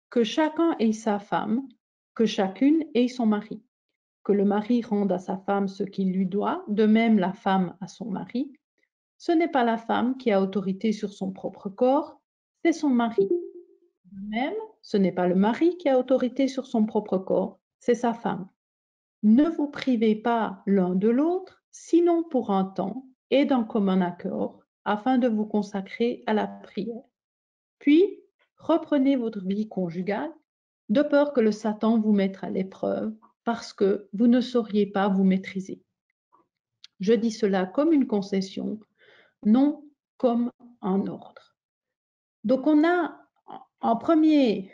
que chacun ait sa femme, que chacune ait son mari, que le mari rende à sa femme ce qu'il lui doit, de même la femme à son mari. Ce n'est pas la femme qui a autorité sur son propre corps, c'est son mari. De même, ce n'est pas le mari qui a autorité sur son propre corps, c'est sa femme. Ne vous privez pas l'un de l'autre, sinon pour un temps et d'un commun accord, afin de vous consacrer à la prière. Puis, reprenez votre vie conjugale, de peur que le Satan vous mette à l'épreuve, parce que vous ne sauriez pas vous maîtriser. Je dis cela comme une concession, non comme un ordre. Donc on a en premier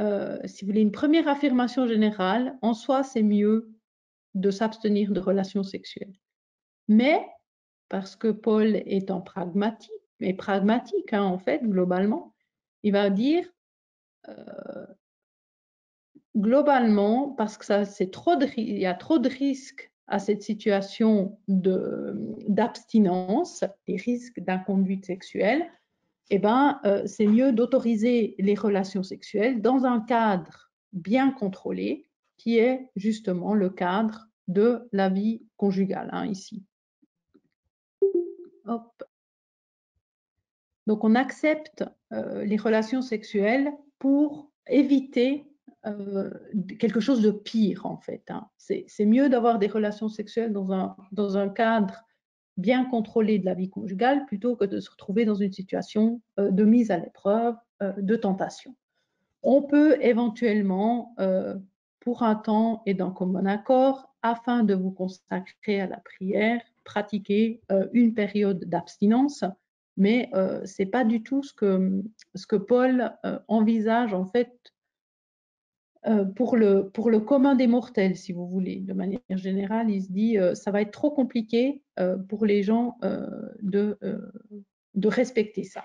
euh, si vous voulez, une première affirmation générale, en soi, c'est mieux de s'abstenir de relations sexuelles. Mais, parce que Paul est en pragmatique, mais pragmatique hein, en fait, globalement, il va dire, euh, globalement, parce que ça, c'est trop de, il y a trop de risques à cette situation d'abstinence, des risques d'inconduite sexuelle, eh ben, euh, c'est mieux d'autoriser les relations sexuelles dans un cadre bien contrôlé, qui est justement le cadre de la vie conjugale, hein. Donc, on accepte euh, les relations sexuelles pour éviter euh, quelque chose de pire, en fait. Hein. C'est mieux d'avoir des relations sexuelles dans un, cadre bien contrôlé de la vie conjugale plutôt que de se retrouver dans une situation euh, de mise à l'épreuve, de tentation. On peut éventuellement, pour un temps et d'un commun accord, afin de vous consacrer à la prière, pratiquer une période d'abstinence mais euh, ce n'est pas du tout ce que, Paul euh, envisage en fait euh, pour, le, commun des mortels, si vous voulez. De manière générale, il se dit ça va être trop compliqué pour les gens de, de respecter ça.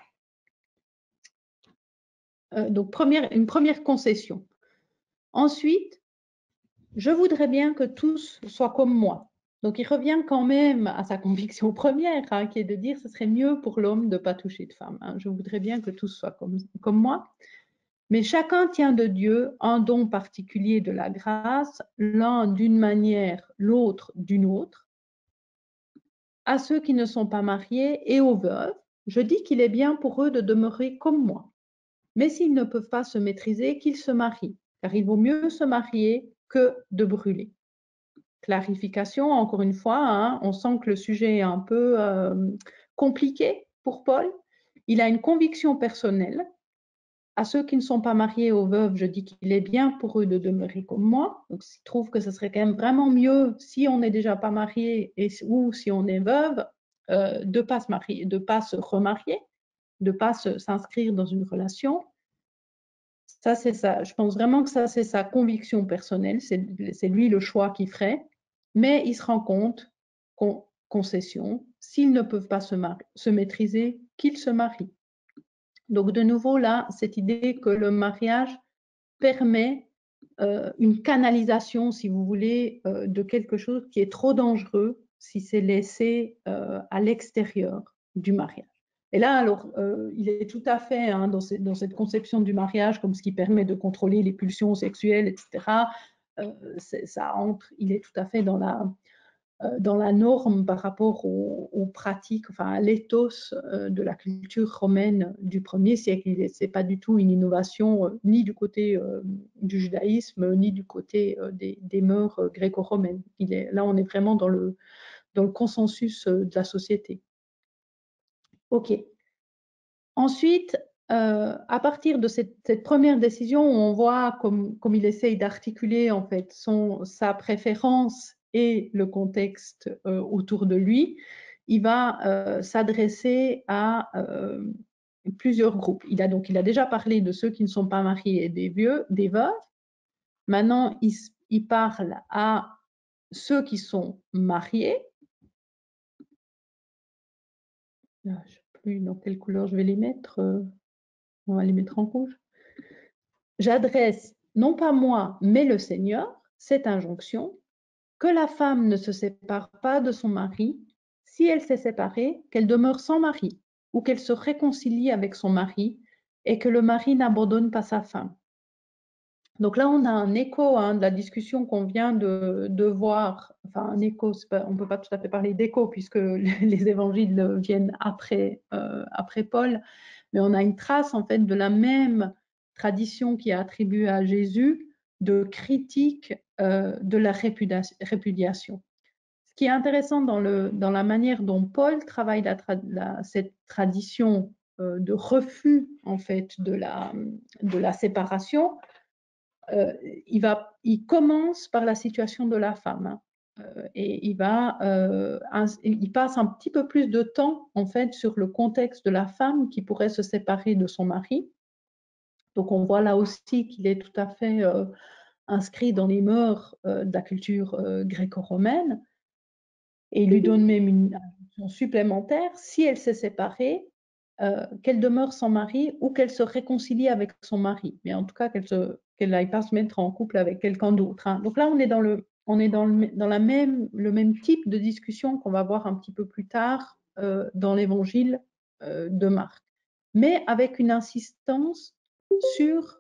donc, une première concession. Ensuite, je voudrais bien que tous soient comme moi. Donc, il revient quand même à sa conviction première, hein, qui est de dire ce serait mieux pour l'homme de ne pas toucher de femme. Hein. Je voudrais bien que tous soient comme moi. Mais chacun tient de Dieu un don particulier de la grâce, l'un d'une manière, l'autre d'une autre. À ceux qui ne sont pas mariés et aux veuves, je dis qu'il est bien pour eux de demeurer comme moi. Mais s'ils ne peuvent pas se maîtriser, qu'ils se marient, car il vaut mieux se marier que de brûler clarification, encore une fois, hein, on sent que le sujet est un peu euh, compliqué pour Paul. Il a une conviction personnelle. À ceux qui ne sont pas mariés aux veuves, je dis qu'il est bien pour eux de demeurer comme moi. Donc, il trouve que ce serait quand même vraiment mieux si on n'est déjà pas marié et, ou si on est veuve, euh, de pas se marier, de pas se remarier, de pas s'inscrire dans une relation. Ça, c'est ça. Je pense vraiment que ça, c'est sa conviction personnelle. C'est lui le choix qu'il ferait mais ils se rendent compte qu'en concession, s'ils ne peuvent pas se, se maîtriser, qu'ils se marient. Donc de nouveau là, cette idée que le mariage permet euh, une canalisation, si vous voulez, euh, de quelque chose qui est trop dangereux si c'est laissé euh, à l'extérieur du mariage. Et là, alors, il est tout à fait hein, dans, dans, cette conception du mariage comme ce qui permet de contrôler les pulsions sexuelles, etc. Ça entre, il est tout à fait dans la, dans la norme par rapport aux, pratiques, enfin à l'éthos euh, de la culture romaine du premier siècle. Ce n'est pas du tout une innovation ni du côté du judaïsme, ni du côté des, mœurs gréco-romaines. Là, on est vraiment dans le, consensus de la société. OK. Ensuite, euh, à partir de cette, première décision, on voit comme, il essaye d'articuler en fait son, sa préférence et le contexte euh, autour de lui, il va euh, s'adresser à plusieurs groupes. Il a donc il a déjà parlé de ceux qui ne sont pas mariés et des vieux, des veuves. Maintenant, il, il parle à ceux qui sont mariés. Ah, je ne sais plus dans quelle couleur je vais les mettre on va les mettre en rouge. J'adresse non pas moi, mais le Seigneur, cette injonction, que la femme ne se sépare pas de son mari, si elle s'est séparée, qu'elle demeure sans mari, ou qu'elle se réconcilie avec son mari, et que le mari n'abandonne pas sa femme. Donc là, on a un écho hein, de la discussion qu'on vient de, voir. Enfin, un écho, on ne peut pas tout à fait parler d'écho puisque les évangiles viennent après, euh, après Paul mais on a une trace en fait de la même tradition qui est attribuée à Jésus de critique euh, de la répudiation. Ce qui est intéressant dans, la manière dont Paul travaille cette tradition euh, de refus en fait de la, séparation, euh, il, va, commence par la situation de la femme. Hein. Et il va, il passe un petit peu plus de temps en fait sur le contexte de la femme qui pourrait se séparer de son mari. Donc on voit là aussi qu'il est tout à fait euh, inscrit dans les mœurs de la culture gréco-romaine. Et il lui donne même une injonction supplémentaire si elle s'est séparée, qu'elle demeure sans mari ou qu'elle se réconcilie avec son mari, mais en tout cas qu'elle qu'elle n'aille pas se mettre en couple avec quelqu'un d'autre. Hein. Donc là, on est dans le, on est dans, le, dans la même, le même type de discussion qu'on va voir un petit peu plus tard euh, dans l'évangile euh, de Marc, mais avec une insistance sur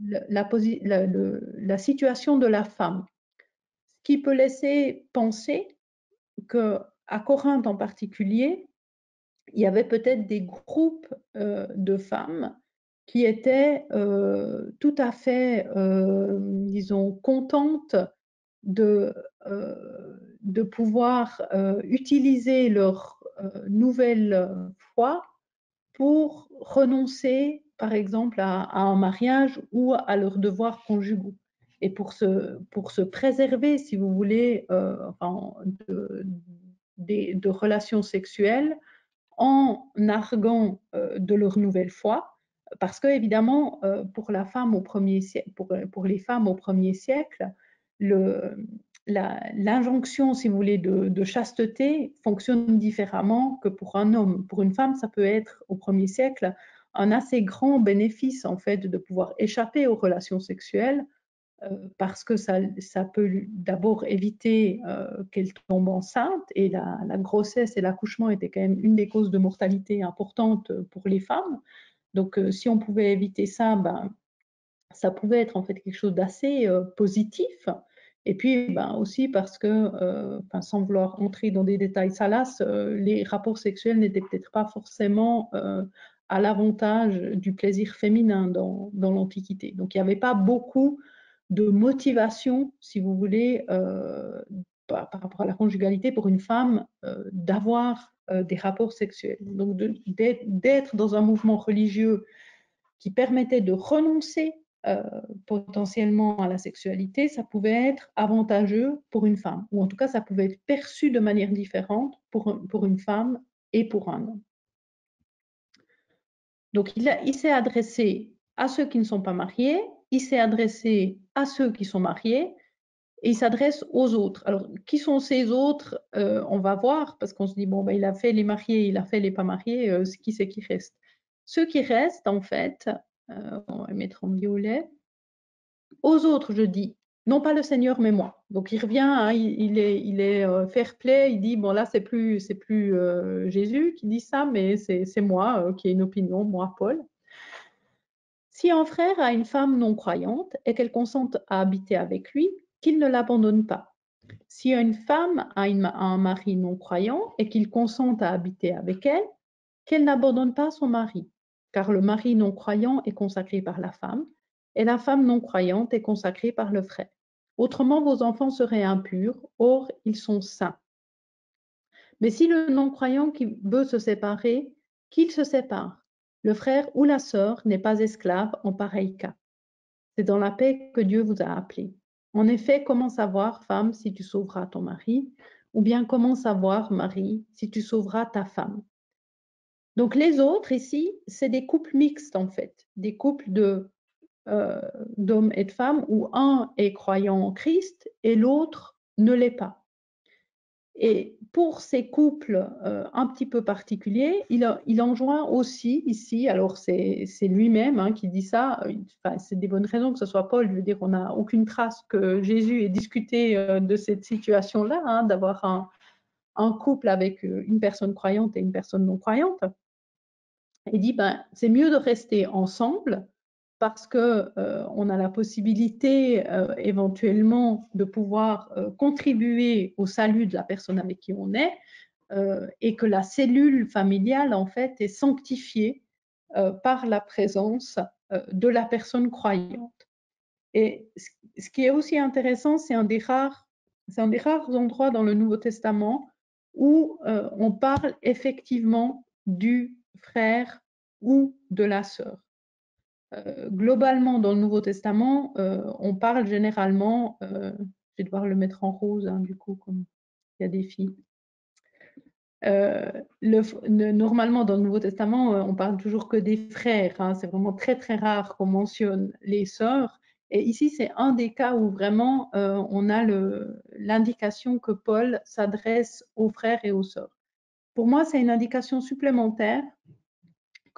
la, situation de la femme, ce qui peut laisser penser que à Corinthe en particulier, il y avait peut-être des groupes euh, de femmes qui étaient euh, tout à fait, euh, disons, contentes de, de pouvoir utiliser leur nouvelle foi pour renoncer, par exemple, à, un mariage ou à leurs devoirs conjugaux. Et pour se, pour se préserver, si vous voulez, de, de, relations sexuelles en arguant euh, de leur nouvelle foi, parce que évidemment, euh, pour la femme au premier pour, pour, les femmes au premier siècle, l'injonction, si vous voulez, de, chasteté fonctionne différemment que pour un homme. Pour une femme, ça peut être au premier siècle un assez grand bénéfice en fait de pouvoir échapper aux relations sexuelles euh, parce que ça, ça peut d'abord éviter euh, qu'elle tombe enceinte et la, grossesse et l'accouchement étaient quand même une des causes de mortalité importantes pour les femmes. Donc, euh, si on pouvait éviter ça, ben, ça pouvait être en fait quelque chose d'assez positif. Et puis ben, aussi parce que, sans vouloir entrer dans des détails salaces, les rapports sexuels n'étaient peut-être pas forcément à l'avantage du plaisir féminin dans, l'Antiquité. Donc il n'y avait pas beaucoup de motivation, si vous voulez, euh, par, rapport à la conjugalité pour une femme euh, d'avoir euh, des rapports sexuels. Donc d'être dans un mouvement religieux qui permettait de renoncer potentiellement à la sexualité, ça pouvait être avantageux pour une femme, ou en tout cas ça pouvait être perçu de manière différente pour une femme et pour un homme. Donc il, s'est adressé à ceux qui ne sont pas mariés, il s'est adressé à ceux qui sont mariés et il s'adresse aux autres. Alors, qui sont ces autres euh, On va voir, parce qu'on se dit, bon, ben, il a fait les mariés, il a fait les pas mariés, euh, qui c'est qui reste Ceux qui restent, en fait, euh, on va mettre en violet, aux autres, je dis, non pas le Seigneur, mais moi. Donc, il revient, hein, il, est, il est fair play, il dit, bon, là, c'est plus, c'est plus Jésus qui dit ça, mais c'est moi qui ai une opinion, moi, Paul. Si un frère a une femme non croyante et qu'elle consente à habiter avec lui, qu'il ne l'abandonne pas. Si une femme a, un mari non croyant et qu'il consente à habiter avec elle, qu'elle n'abandonne pas son mari, car le mari non croyant est consacré par la femme et la femme non croyante est consacrée par le frère. Autrement, vos enfants seraient impurs, or ils sont saints. Mais si le non-croyant qui veut se séparer, qu'il se sépare. Le frère ou la sœur n'est pas esclave en pareil cas. C'est dans la paix que Dieu vous a appelé. En effet, comment savoir, femme, si tu sauveras ton mari, ou bien comment savoir, mari, si tu sauveras ta femme? Donc les autres ici, c'est des couples mixtes en fait, des couples de euh, d'hommes et de femmes où un est croyant en Christ et l'autre ne l'est pas. Et pour ces couples euh, un petit peu particuliers, il, enjoint aussi ici, alors c'est lui-même hein, qui dit ça, euh, c'est des bonnes raisons que ce soit Paul, je veux dire, on n'a aucune trace que Jésus ait discuté de cette situation-là, hein, d'avoir un, un, couple avec une personne croyante et une personne non croyante. Il dit, ben, c'est mieux de rester ensemble parce que euh, a la possibilité euh, éventuellement de pouvoir euh, contribuer au salut de la personne avec qui on est et que la cellule familiale en fait est sanctifiée par la présence de la personne croyante. Et ce qui est aussi intéressant, c'est un c'est un des rares endroits dans le Nouveau Testament où on parle effectivement du frère ou de la sœur. Euh, globalement, dans le Nouveau Testament, euh, on parle généralement, euh, je vais devoir le mettre en rose, hein, du coup, comme il y a des filles. normalement, dans le Nouveau Testament, on parle toujours que des frères. Hein. c'est vraiment très, très rare qu'on mentionne les sœurs. Et ici, c'est un des cas où vraiment on a l'indication que Paul s'adresse aux frères et aux sœurs. Pour moi, c'est une indication supplémentaire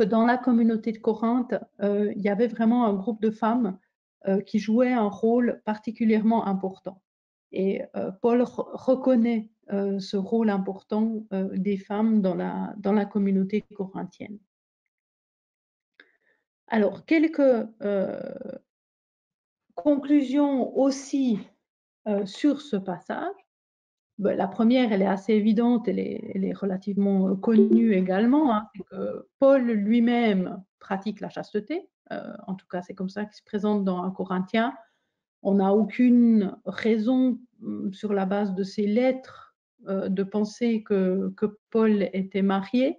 dans la communauté de Corinthe, euh, il y avait vraiment un groupe de femmes qui jouaient un rôle particulièrement important. Et Paul reconnaît ce rôle important des femmes dans la, dans la communauté corinthienne. Alors, quelques conclusions aussi sur ce passage. Ben, la première, elle est assez évidente, elle est, relativement euh, connue également, hein, que Paul lui-même pratique la chasteté. Euh, en tout cas, c'est comme ça qu'il se présente dans un Corinthien. On n'a aucune raison, hum, sur la base de ses lettres, euh, de penser que, Paul était marié.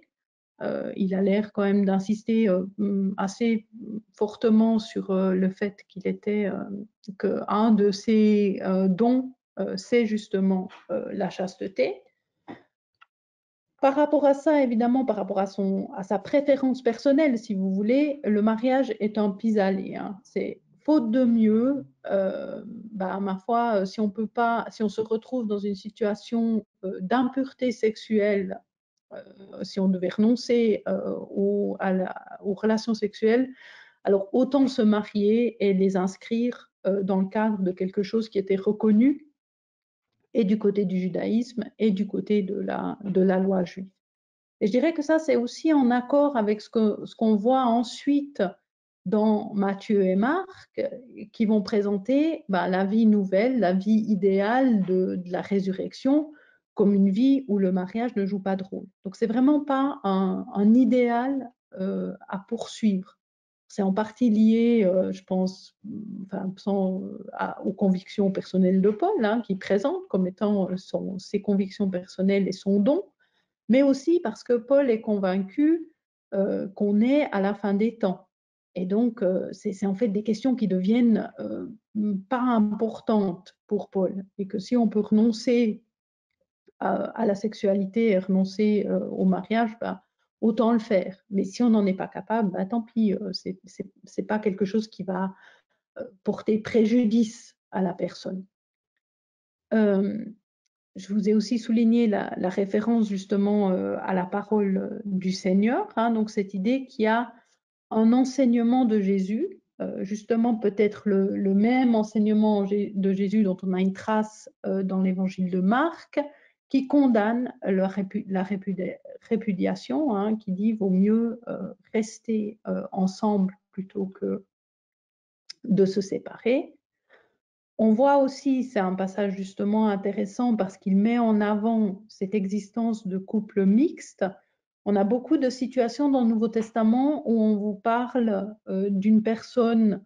il a l'air quand même d'insister hum, assez fortement sur le fait qu'il était, qu'un de ses dons c'est justement euh, la chasteté. Par rapport à ça, évidemment, par rapport à, son, à sa préférence personnelle, si vous voulez, le mariage est un pis-aller. Hein. C'est faute de mieux, euh, bah, ma foi, si on peut pas, si on se retrouve dans une situation d'impureté sexuelle, si on devait renoncer aux, relations sexuelles, alors autant se marier et les inscrire dans le cadre de quelque chose qui était reconnu et du côté du judaïsme et du côté de la, de la loi juive. Et je dirais que ça, c'est aussi en accord avec ce qu'on ce voit ensuite dans Matthieu et Marc, qui vont présenter bah, la vie nouvelle, la vie idéale de, la résurrection, comme une vie où le mariage ne joue pas de rôle. Donc, c'est vraiment pas un, un idéal euh, à poursuivre. C'est en partie lié, euh, je pense, aux convictions personnelles de Paul, hein, qui présente comme étant ses convictions personnelles et son don, mais aussi parce que Paul est convaincu euh, qu'on est à la fin des temps. Et donc, euh, c'est en fait des questions qui deviennent pas importantes pour Paul, et que si on peut renoncer à, la sexualité et renoncer au mariage, bah, autant le faire. Mais si on n'en est pas capable, bah, tant pis, euh, ce n'est pas quelque chose qui va euh, porter préjudice à la personne. Euh, je vous ai aussi souligné la, référence justement à la parole du Seigneur, hein, donc cette idée qu'il y a un enseignement de Jésus, justement peut-être le, même enseignement de Jésus dont on a une trace dans l'évangile de Marc, qui condamne la, répudiation, hein, qui dit vaut mieux euh, rester euh, ensemble plutôt que de se séparer. On voit aussi, c'est un passage justement intéressant parce qu'il met en avant cette existence de couple mixte. On a beaucoup de situations dans le Nouveau Testament où on vous parle euh, d'une personne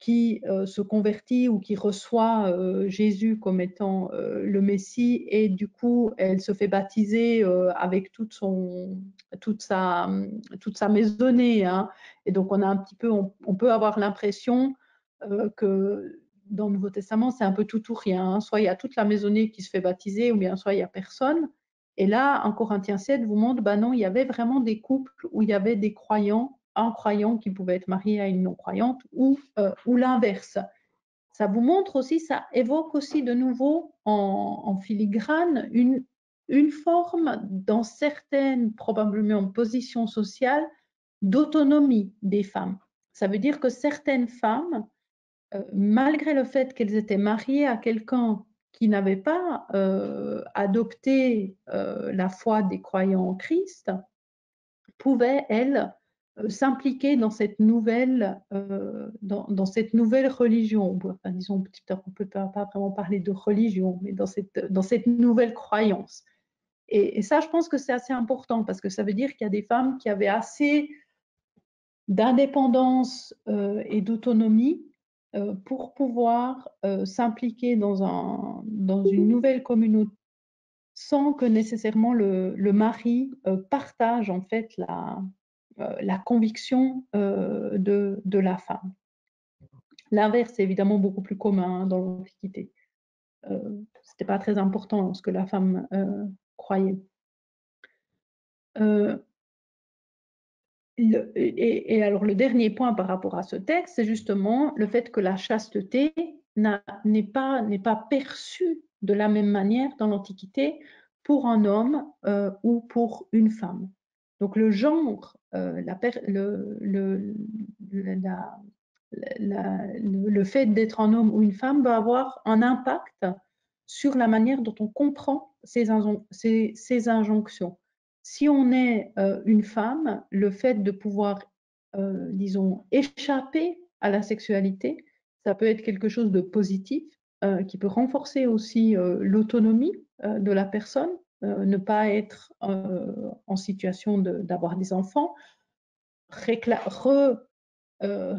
qui euh, se convertit ou qui reçoit euh, Jésus comme étant euh, le Messie et du coup elle se fait baptiser avec toute son toute sa toute sa maisonnée hein. et donc on a un petit peu on, peut avoir l'impression que dans le Nouveau Testament c'est un peu tout ou rien hein. soit il y a toute la maisonnée qui se fait baptiser ou bien soit il y a personne et là en Corinthiens 7 vous montre bah non il y avait vraiment des couples où il y avait des croyants un croyant qui pouvait être marié à une non-croyante ou, euh, ou l'inverse. Ça vous montre aussi, ça évoque aussi de nouveau en, filigrane une, une forme dans certaines probablement positions sociales d'autonomie des femmes. Ça veut dire que certaines femmes, euh, malgré le fait qu'elles étaient mariées à quelqu'un qui n'avait pas euh, adopté la foi des croyants en Christ, pouvaient, elles, s'impliquer dans cette nouvelle, euh, dans, cette nouvelle religion. Enfin, disons, on peut pas, vraiment parler de religion, mais dans cette, dans cette nouvelle croyance. Et, ça, je pense que c'est assez important parce que ça veut dire qu'il y a des femmes qui avaient assez d'indépendance euh, et d'autonomie pour pouvoir s'impliquer dans, un, dans une nouvelle communauté sans que nécessairement le, le mari partage en fait la, euh, la conviction euh, de, de, la femme. L'inverse est évidemment beaucoup plus commun hein, dans l'Antiquité. Euh, ce n'était pas très important ce que la femme croyait. et, alors le dernier point par rapport à ce texte, c'est justement le fait que la chasteté n'est pas, pas perçue de la même manière dans l'Antiquité pour un homme ou pour une femme. Donc le genre, euh, le, fait d'être un homme ou une femme va avoir un impact sur la manière dont on comprend ces, injonctions. Si on est euh, une femme, le fait de pouvoir, euh, disons, échapper à la sexualité, ça peut être quelque chose de positif qui peut renforcer aussi l'autonomie de la personne, ne pas être en situation d'avoir des enfants, euh,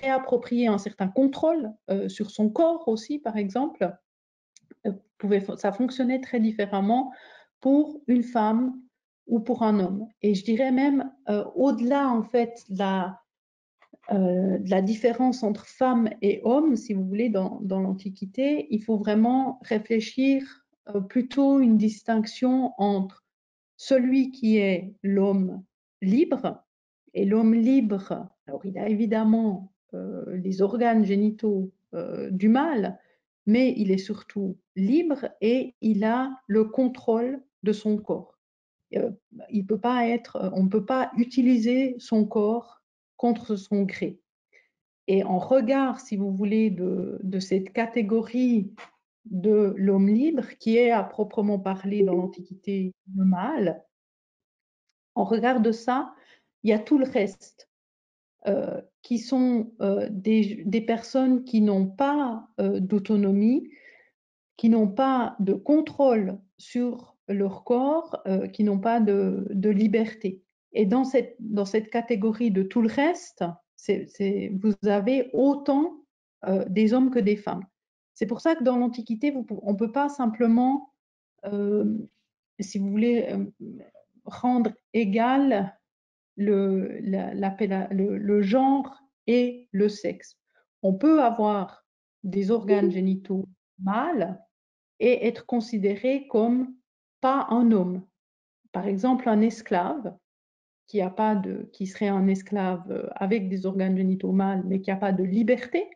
réapproprier un certain contrôle euh, sur son corps aussi, par exemple. Euh, ça fonctionnait très différemment pour une femme ou pour un homme. Et je dirais même, au-delà en fait de la, différence entre femme et homme, si vous voulez, dans l'Antiquité, il faut vraiment réfléchir plutôt une distinction entre celui qui est l'homme libre et l'homme libre, alors il a évidemment euh, les organes génitaux euh, du mâle, mais il est surtout libre et il a le contrôle de son corps. Euh, il peut pas être, on ne peut pas utiliser son corps contre son gré. Et en regard, si vous voulez, de, de cette catégorie de l'homme libre, qui est à proprement parler dans l'Antiquité le mâle, en regard de ça, il y a tout le reste, euh, qui sont euh, des, personnes qui n'ont pas euh, d'autonomie, qui n'ont pas de contrôle sur leur corps, qui n'ont pas de, liberté. Et dans cette, dans cette catégorie de tout le reste, vous avez autant des hommes que des femmes. C'est pour ça que dans l'Antiquité, on ne peut pas simplement, si vous voulez, rendre égal le, le, genre et le sexe. On peut avoir des organes génitaux mâles et être considéré comme pas un homme. Par exemple, un esclave qui, a pas de, qui serait un esclave euh, avec des organes génitaux mâles, mais qui n'a pas de liberté,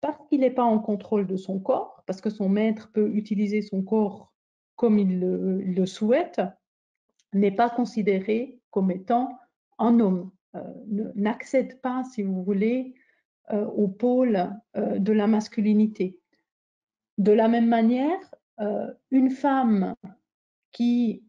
parce qu'il n'est pas en contrôle de son corps, parce que son maître peut utiliser son corps comme il le souhaite, n'est pas considéré comme étant un homme euh, n'accède pas, si vous voulez, euh, au pôle euh, de la masculinité. De la même manière, une femme qui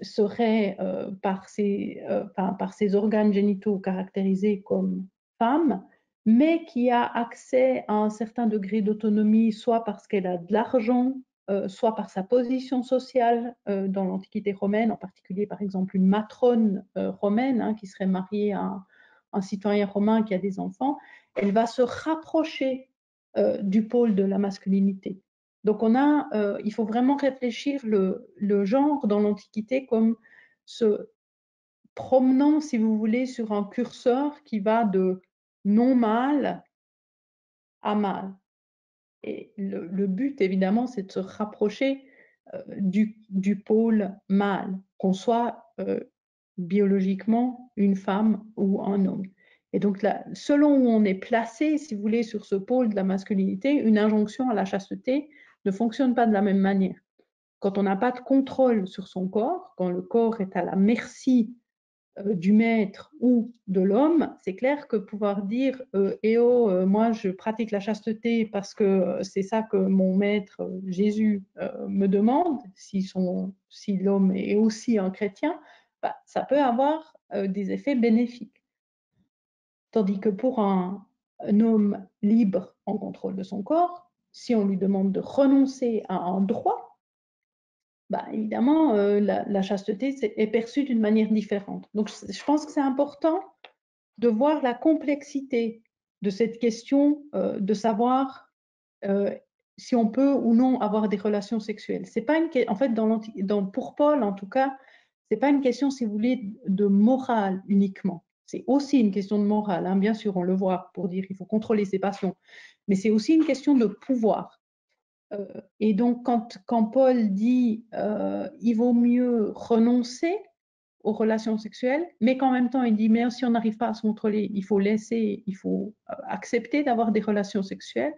serait par ses, par, ses, organes génitaux caractérisée comme femme, mais qui a accès à un certain degré d'autonomie, soit parce qu'elle a de l'argent, euh, soit par sa position sociale euh, dans l'Antiquité romaine, en particulier par exemple une matrone euh, romaine hein, qui serait mariée à un, citoyen romain qui a des enfants, elle va se rapprocher du pôle de la masculinité. Donc on a, il faut vraiment réfléchir le, le genre dans l'Antiquité comme se promenant, si vous voulez, sur un curseur qui va de non mâle à mâle. Et le, but, évidemment, c'est de se rapprocher euh, du, du, pôle mâle, qu'on soit euh, biologiquement une femme ou un homme. Et donc, selon où on est placé, si vous voulez, sur ce pôle de la masculinité, une injonction à la chasteté ne fonctionne pas de la même manière. Quand on n'a pas de contrôle sur son corps, quand le corps est à la merci du maître ou de l'homme, c'est clair que pouvoir dire euh, eh oh, euh, moi je pratique la chasteté parce que c'est ça que mon maître Jésus me demande, si, si l'homme est aussi un chrétien, bah, ça peut avoir des effets bénéfiques. Tandis que pour un, homme libre en contrôle de son corps, si on lui demande de renoncer à un droit, bah, évidemment, euh, la, chasteté est, perçue d'une manière différente. Donc, je pense que c'est important de voir la complexité de cette question euh, de savoir euh, si on peut ou non avoir des relations sexuelles. C'est pas une en fait pour Paul en tout cas, c'est pas une question si vous voulez de morale uniquement. C'est aussi une question de morale, hein. bien sûr, on le voit pour dire qu'il faut contrôler ses passions, mais c'est aussi une question de pouvoir. Euh, et donc, quand, Paul dit euh, il vaut mieux renoncer aux relations sexuelles, mais qu'en même temps, il dit mais si on n'arrive pas à se contrôler, il faut laisser, il faut euh, accepter d'avoir des relations sexuelles,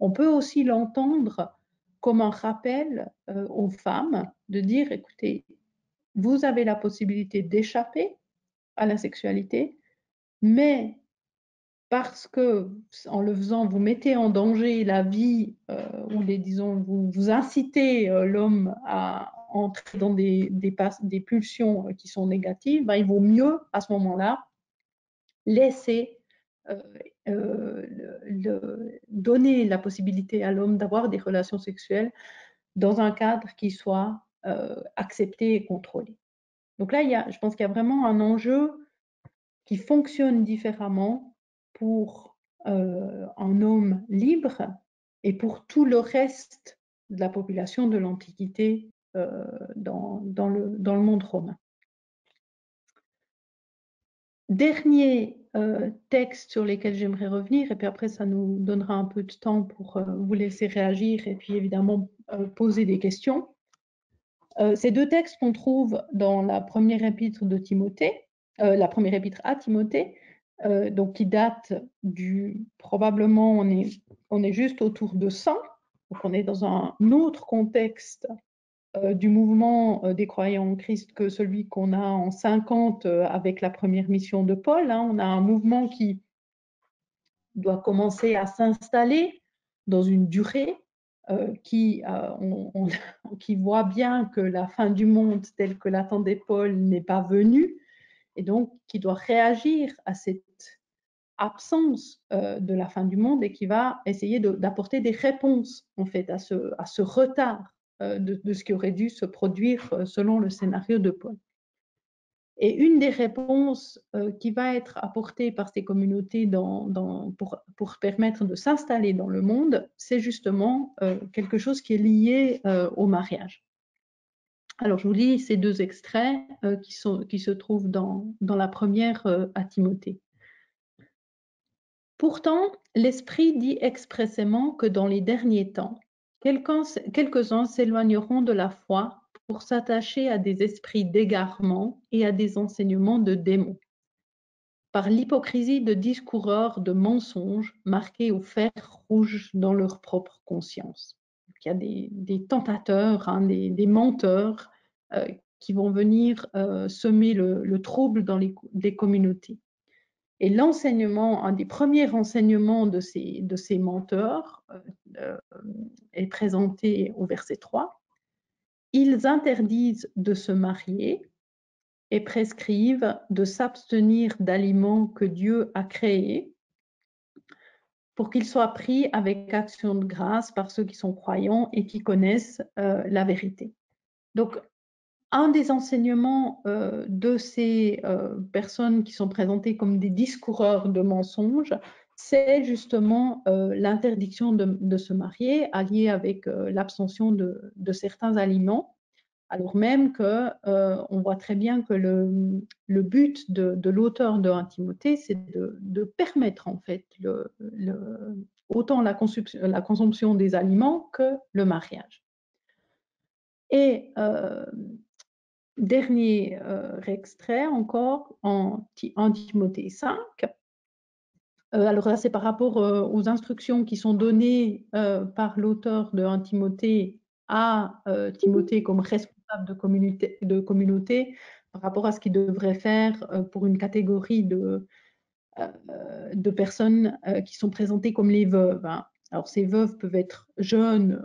on peut aussi l'entendre comme un rappel aux femmes de dire écoutez, vous avez la possibilité d'échapper à la sexualité, mais parce que en le faisant, vous mettez en danger la vie euh, ou les, disons, vous, incitez euh, l'homme à entrer dans des, pulsions qui sont négatives, ben, il vaut mieux à ce moment-là laisser euh, donner la possibilité à l'homme d'avoir des relations sexuelles dans un cadre qui soit accepté et contrôlé. Donc là, il y a, je pense qu'il y a vraiment un enjeu qui fonctionne différemment pour euh, un homme libre et pour tout le reste de la population de l'Antiquité euh, dans, dans, le, dans, le, monde romain. Dernier euh, texte sur lesquels j'aimerais revenir, et puis après ça nous donnera un peu de temps pour vous laisser réagir et puis évidemment poser des questions. ces deux textes qu'on trouve dans la première épître de Timothée, la première épître à Timothée, euh, donc qui date du probablement on est juste autour de 100 donc on est dans un autre contexte euh, du mouvement euh, des croyants en Christ que celui qu'on a en 50 avec la première mission de Paul hein. on a un mouvement qui doit commencer à s'installer dans une durée qui, qui voit bien que la fin du monde telle que l'attendait Paul n'est pas venue et donc qui doit réagir à cette absence euh, de la fin du monde et qui va essayer d'apporter des réponses en fait à ce, retard euh, de, ce qui aurait dû se produire euh, selon le scénario de Paul. Et une des réponses qui va être apportée par ces communautés pour, permettre de s'installer dans le monde, c'est justement quelque chose qui est lié au mariage. Alors, je vous lis ces deux extraits qui, sont, qui, se trouvent dans, dans la première à Timothée. Pourtant, l'Esprit dit expressément que dans les derniers temps, quelques-uns s'éloigneront de la foi pour s'attacher à des esprits d'égarement et à des enseignements de démons, par l'hypocrisie de discoureurs de mensonges marqués au fer rouge dans leur propre conscience. Il y a des, tentateurs, hein, des, menteurs euh, qui vont venir euh, semer le, trouble dans les, communautés. Et l'enseignement, un des premiers enseignements de ces, menteurs euh, est présenté au verset 3. Ils interdisent de se marier et prescrivent de s'abstenir d'aliments que Dieu a créés pour qu'ils soient pris avec action de grâce par ceux qui sont croyants et qui connaissent euh, la vérité. Donc, un des enseignements euh, de ces euh, personnes qui sont présentées comme des discoureurs de mensonges, c'est justement l'interdiction de, se marier, alliée avec l'abstention de, certains aliments, alors même que on voit très bien que le, but de, l'auteur de 1 Timothée, c'est de, permettre en fait autant la, consommation des aliments que le mariage. Et Dernier euh, extrait encore en, Timothée 5. Euh, alors là, c'est par rapport euh, aux instructions qui sont données par l'auteur de 1 Timothée à Timothée comme responsable de communauté, par rapport à ce qu'il devrait faire pour une catégorie de, de personnes qui sont présentées comme les veuves. Hein. Alors ces veuves peuvent être jeunes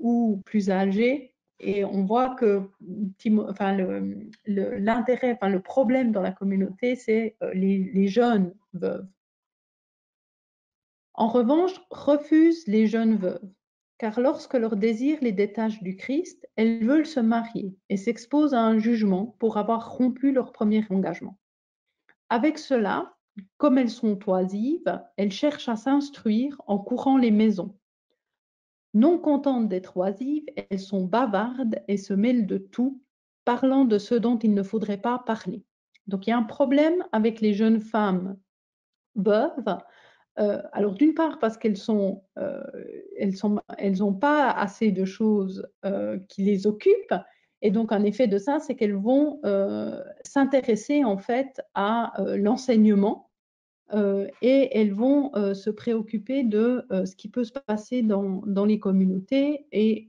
ou plus âgées, et on voit que l'intérêt, enfin, le problème dans la communauté, c'est euh, les, jeunes veuves. En revanche, refusent les jeunes veuves, car lorsque leur désir les détache du Christ, elles veulent se marier et s'exposent à un jugement pour avoir rompu leur premier engagement. Avec cela, comme elles sont oisives, elles cherchent à s'instruire en courant les maisons non contentes d'être oisives, elles sont bavardes et se mêlent de tout, parlant de ce dont il ne faudrait pas parler. Donc il y a un problème avec les jeunes femmes veuves. Euh, alors d'une part parce qu'elles sont, euh, elles sont, elles n'ont pas assez de choses euh, qui les occupent, et donc un effet de ça, c'est qu'elles vont s'intéresser en fait à l'enseignement et elles vont se préoccuper de ce qui peut se passer dans, dans les communautés et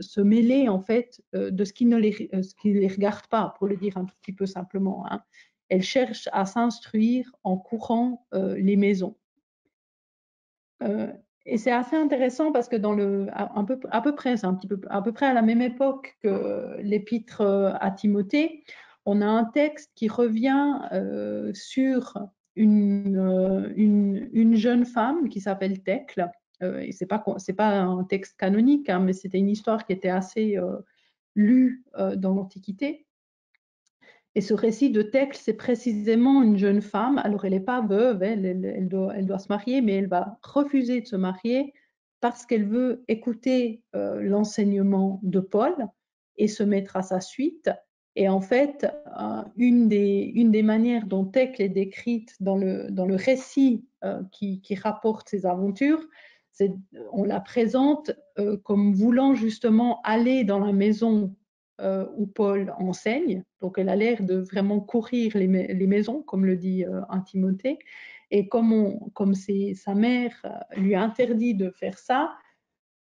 se mêler en fait de ce qui ne les, ce qui les regarde pas, pour le dire un tout petit peu simplement. Hein. Elles cherchent à s'instruire en courant les maisons. Et c'est assez intéressant parce que dans le, à, peu, près, c'est un petit peu, à peu près à la même époque que l'épître à Timothée, on a un texte qui revient sur une, une, une, jeune femme qui s'appelle Thècle. et c'est pas pas un texte canonique, hein, mais c'était une histoire qui était assez lue dans l'Antiquité. Et ce récit de Thècle, c'est précisément une jeune femme. Alors, elle n'est pas veuve, elle, doit, se marier, mais elle va refuser de se marier parce qu'elle veut écouter euh, l'enseignement de Paul et se mettre à sa suite. Et en fait, euh, une, des, manières dont Thècle est décrite dans le, récit euh, qui, qui, rapporte ses aventures, on la présente comme voulant justement aller dans la maison euh, où Paul enseigne. Donc, elle a l'air de vraiment courir les, maisons, comme le dit euh, un Timothée. Et comme, sa mère euh, lui interdit de faire ça,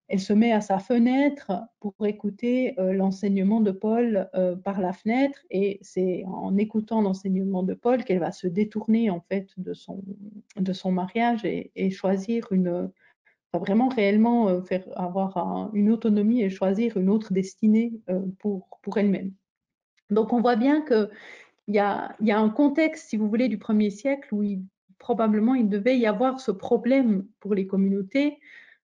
elle se met à sa fenêtre pour écouter l'enseignement de Paul par la fenêtre. Et c'est en écoutant l'enseignement de Paul qu'elle va se détourner en fait de son mariage et choisir une, vraiment réellement euh, faire avoir une autonomie et choisir une autre destinée euh, pour, pour elle-même. Donc on voit bien qu'il y a, y a un contexte, si vous voulez, du premier siècle où probablement il devait y avoir ce problème pour les communautés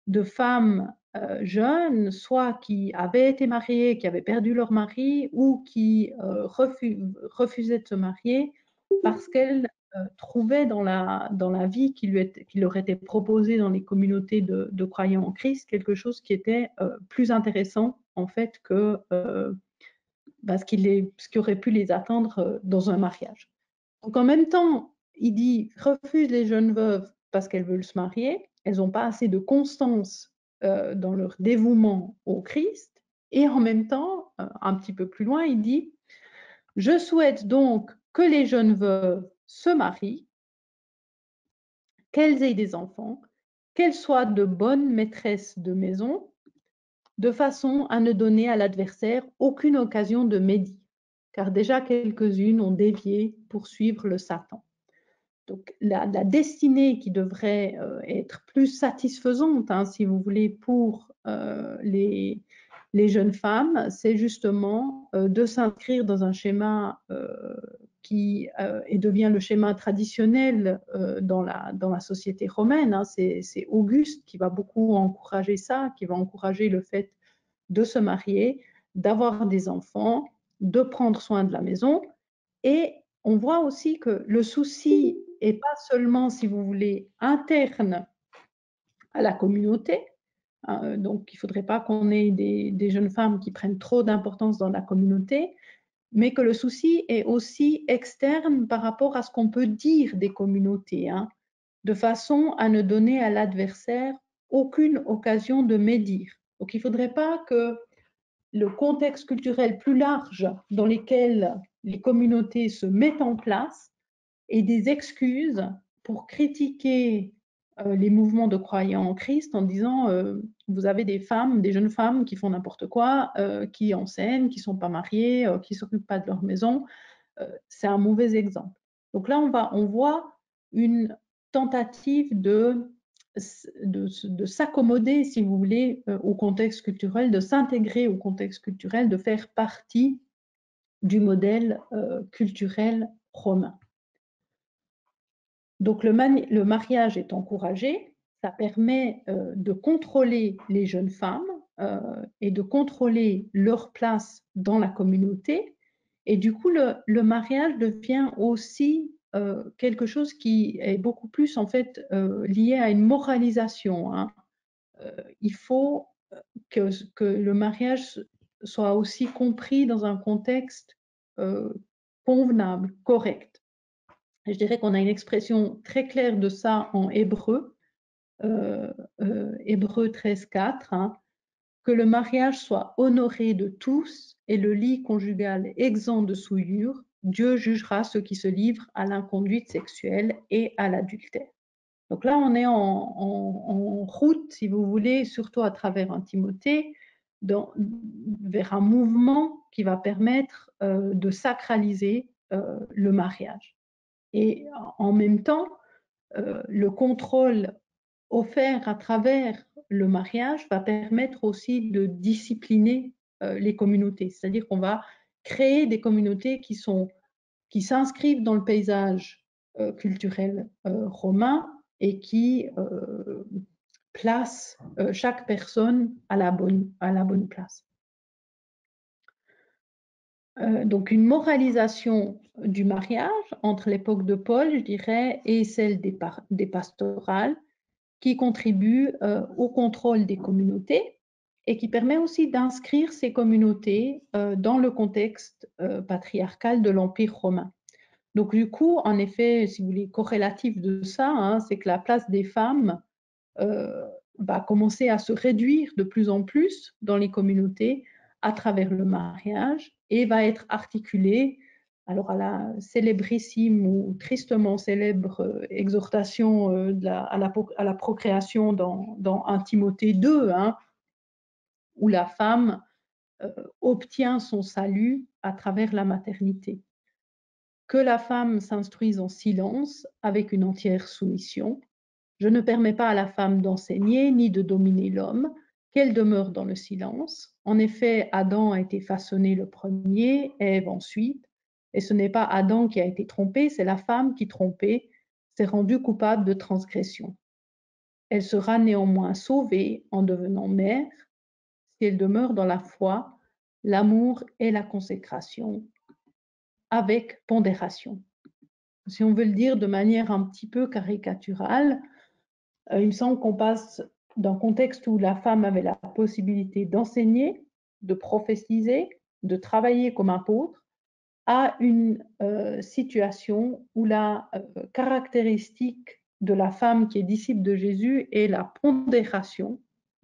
de femmes euh, jeunes, soit qui avaient été mariées, qui avaient perdu leur mari, ou qui refusaient de se marier parce qu'elles euh, trouvait dans la, dans la vie qui, lui qui leur était proposée dans les communautés de, croyants en Christ quelque chose qui était euh, plus intéressant en fait que euh, bah, ce, qui ce qui aurait pu les attendre dans un mariage. Donc en même temps, il dit refuse les jeunes veuves parce qu'elles veulent se marier, elles n'ont pas assez de constance dans leur dévouement au Christ, et en même temps, un petit peu plus loin, il dit je souhaite donc que les jeunes veuves se marient, qu'elles aient des enfants, qu'elles soient de bonnes maîtresses de maison, de façon à ne donner à l'adversaire aucune occasion de médire, car déjà quelques-unes ont dévié pour suivre le Satan. Donc la, destinée qui devrait euh, être plus satisfaisante, hein, si vous voulez, pour euh, les, jeunes femmes, c'est justement euh, de s'inscrire dans un schéma qui euh, et devient le schéma traditionnel euh, dans, la, dans la société romaine. Hein. C'est Auguste qui va beaucoup encourager ça, qui va encourager le fait de se marier, d'avoir des enfants, de prendre soin de la maison. Et on voit aussi que le souci est pas seulement, si vous voulez, interne à la communauté. Hein, donc, il ne faudrait pas qu'on ait des, jeunes femmes qui prennent trop d'importance dans la communauté, mais que le souci est aussi externe par rapport à ce qu'on peut dire des communautés, hein, de façon à ne donner à l'adversaire aucune occasion de médire. Donc il ne faudrait pas que le contexte culturel plus large dans lequel les communautés se mettent en place ait des excuses pour critiquer euh, les mouvements de croyants en Christ en disant euh, vous avez des femmes, des jeunes femmes qui font n'importe quoi, euh, qui enseignent, qui sont pas mariées, qui s'occupent pas de leur maison. c'est un mauvais exemple. Donc là, on, va, voit une tentative de s'accommoder, si vous voulez, au contexte culturel, de s'intégrer au contexte culturel, de faire partie du modèle culturel romain. Donc le, mariage est encouragé, ça permet euh, de contrôler les jeunes femmes euh, et de contrôler leur place dans la communauté. Et du coup, le, mariage devient aussi euh, quelque chose qui est beaucoup plus en fait lié à une moralisation. Hein. il faut que, que, le mariage soit aussi compris dans un contexte convenable, correct je dirais qu'on a une expression très claire de ça en hébreu, euh, euh, hébreu 13.4, hein, que le mariage soit honoré de tous et le lit conjugal exempt de souillure, Dieu jugera ceux qui se livrent à l'inconduite sexuelle et à l'adultère. Donc là, on est en, route, si vous voulez, surtout à travers un Timothée, vers un mouvement qui va permettre euh, de sacraliser le mariage. Et en même temps, euh, le contrôle offert à travers le mariage va permettre aussi de discipliner euh, les communautés. C'est-à-dire qu'on va créer des communautés qui sont qui s'inscrivent dans le paysage euh, culturel romain et qui placent chaque personne à la bonne, à la bonne place. Donc une moralisation du mariage entre l'époque de Paul, je dirais, et celle des, pastorales, qui contribue euh, au contrôle des communautés et qui permet aussi d'inscrire ces communautés euh, dans le contexte euh, patriarcal de l'Empire romain. Donc du coup, en effet, si vous voulez, corrélatif de ça, hein, c'est que la place des femmes va commencer à se réduire de plus en plus dans les communautés à travers le mariage et va être articulée alors à la célébrissime ou tristement célèbre euh, exhortation euh, à, la, procréation dans, dans 1 Timothée 2, hein, où la femme euh, obtient son salut à travers la maternité. Que la femme s'instruise en silence avec une entière soumission. Je ne permets pas à la femme d'enseigner ni de dominer l'homme, qu'elle demeure dans le silence? En effet, Adam a été façonné le premier, Ève ensuite. Et ce n'est pas Adam qui a été trompé, c'est la femme qui, trompée, s'est rendue coupable de transgression. Elle sera néanmoins sauvée en devenant mère si elle demeure dans la foi, l'amour et la consécration avec pondération. Si on veut le dire de manière un petit peu caricaturale, euh, il me semble qu'on passe d'un contexte où la femme avait la possibilité d'enseigner, de prophétiser, de travailler comme apôtre, à une euh, situation où la euh, caractéristique de la femme qui est disciple de Jésus est la pondération,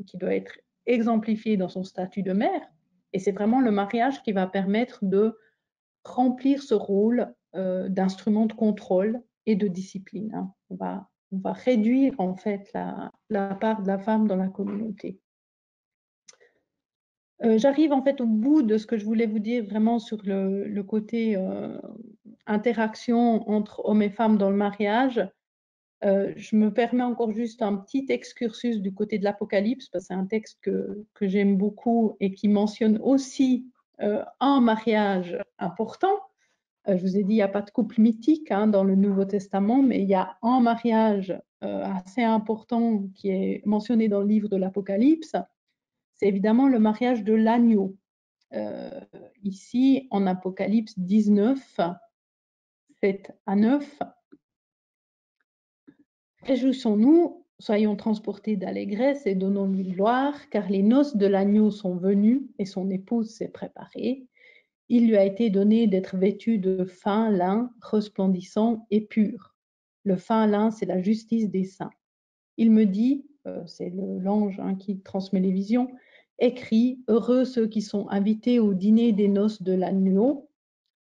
qui doit être exemplifiée dans son statut de mère. Et c'est vraiment le mariage qui va permettre de remplir ce rôle euh, d'instrument de contrôle et de discipline. Hein. On, va, on, va, réduire en fait la, part de la femme dans la communauté. Euh, j'arrive en fait au bout de ce que je voulais vous dire vraiment sur le, côté euh, interaction entre hommes et femmes dans le mariage. Euh, je me permets encore juste un petit excursus du côté de l'Apocalypse, parce que c'est un texte que, j'aime beaucoup et qui mentionne aussi un mariage important. Je vous ai dit, il n'y a pas de couple mythique hein, dans le Nouveau Testament, mais il y a un mariage assez important qui est mentionné dans le livre de l'Apocalypse c'est évidemment le mariage de l'agneau. Euh, ici, en Apocalypse 19, 7 à 9. Réjouissons-nous, soyons transportés d'allégresse et donnons-lui gloire, car les noces de l'agneau sont venues et son épouse s'est préparée. Il lui a été donné d'être vêtu de fin lin resplendissant et pur. Le fin lin, c'est la justice des saints. Il me dit, euh, c'est l'ange hein, qui transmet les visions, écrit Heureux ceux qui sont invités au dîner des noces de l'agneau.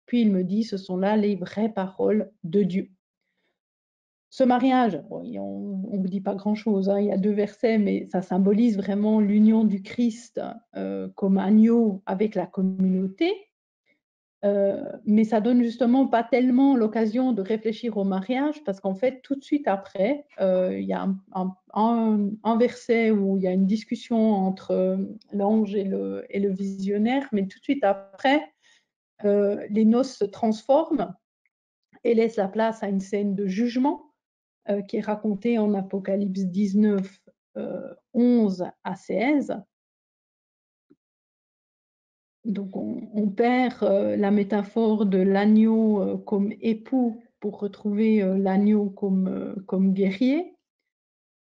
Puis il me dit Ce sont là les vraies paroles de Dieu. Ce mariage, on ne dit pas grand-chose, hein, il y a deux versets, mais ça symbolise vraiment l'union du Christ euh, comme agneau avec la communauté. Euh, mais ça donne justement pas tellement l'occasion de réfléchir au mariage parce qu'en fait, tout de suite après, euh, il y a un, verset où il y a une discussion entre euh, l'ange et le, visionnaire, mais tout de suite après, les noces se transforment et laissent la place à une scène de jugement qui est racontée en Apocalypse 19, 11 à 16 donc on, perd euh, la métaphore de l'agneau euh, comme époux pour retrouver euh, l'agneau comme, comme guerrier.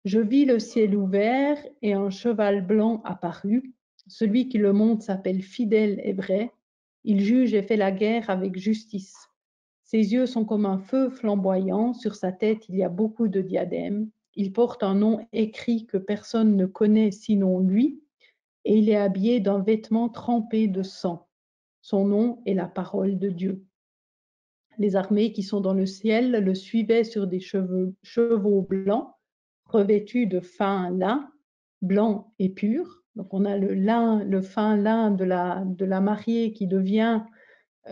Je vis le ciel ouvert et un cheval blanc apparu. Celui qui le monte s'appelle fidèle et vrai. Il juge et fait la guerre avec justice. Ses yeux sont comme un feu flamboyant. Sur sa tête, il y a beaucoup de diadèmes. Il porte un nom écrit que personne ne connaît sinon lui et il est habillé d'un vêtement trempé de sang. Son nom est la parole de Dieu. Les armées qui sont dans le ciel le suivaient sur des chevaux blancs, revêtus de fin lin, blanc et pur. Donc on a le lin, le fin lin de la, mariée qui devient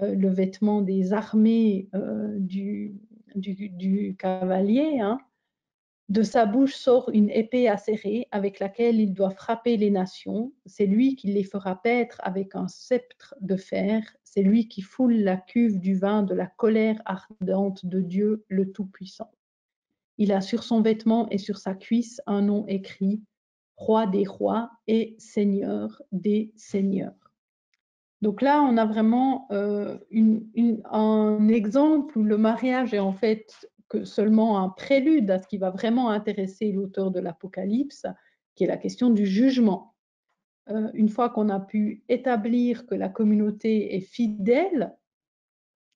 euh, le vêtement des armées euh, du, du, cavalier. Hein. De sa bouche sort une épée acérée avec laquelle il doit frapper les nations. C'est lui qui les fera paître avec un sceptre de fer. C'est lui qui foule la cuve du vin de la colère ardente de Dieu le Tout-Puissant. Il a sur son vêtement et sur sa cuisse un nom écrit Roi des rois et Seigneur des seigneurs. Donc là, on a vraiment euh, un exemple où le mariage est en fait seulement un prélude à ce qui va vraiment intéresser l'auteur de l'Apocalypse, qui est la question du jugement. Euh, une fois qu'on a pu établir que la communauté est fidèle,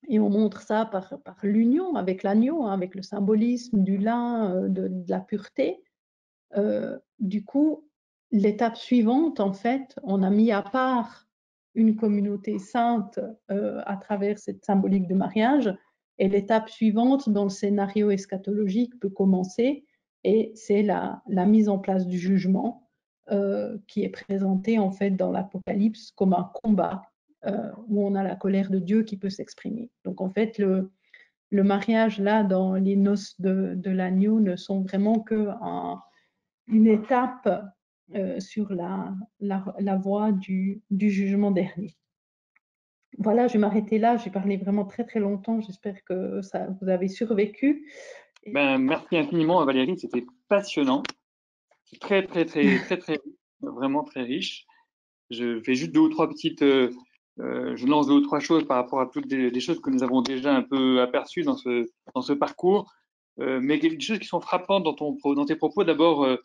et on montre ça par, l'union avec l'agneau, hein, avec le symbolisme du lin, euh, de, la pureté, euh, du coup, l'étape suivante, en fait, on a mis à part une communauté sainte à travers cette symbolique de mariage, et l'étape suivante dans le scénario eschatologique peut commencer et c'est la, mise en place du jugement euh, qui est présenté en fait dans l'Apocalypse comme un combat euh, où on a la colère de Dieu qui peut s'exprimer. Donc en fait, le, mariage là dans les noces de, l'agneau ne sont vraiment que une étape euh, sur la, voie du jugement dernier. Voilà, je vais m'arrêter là. J'ai parlé vraiment très très longtemps. J'espère que ça, vous avez survécu. Ben, merci infiniment Valérie, c'était passionnant. Très très très très très vraiment très riche. Je fais juste deux ou trois petites, euh, euh, je lance deux ou trois choses par rapport à toutes les, choses que nous avons déjà un peu aperçues dans ce dans ce parcours. Euh, mais des choses qui sont frappantes dans, tes propos. D'abord, euh,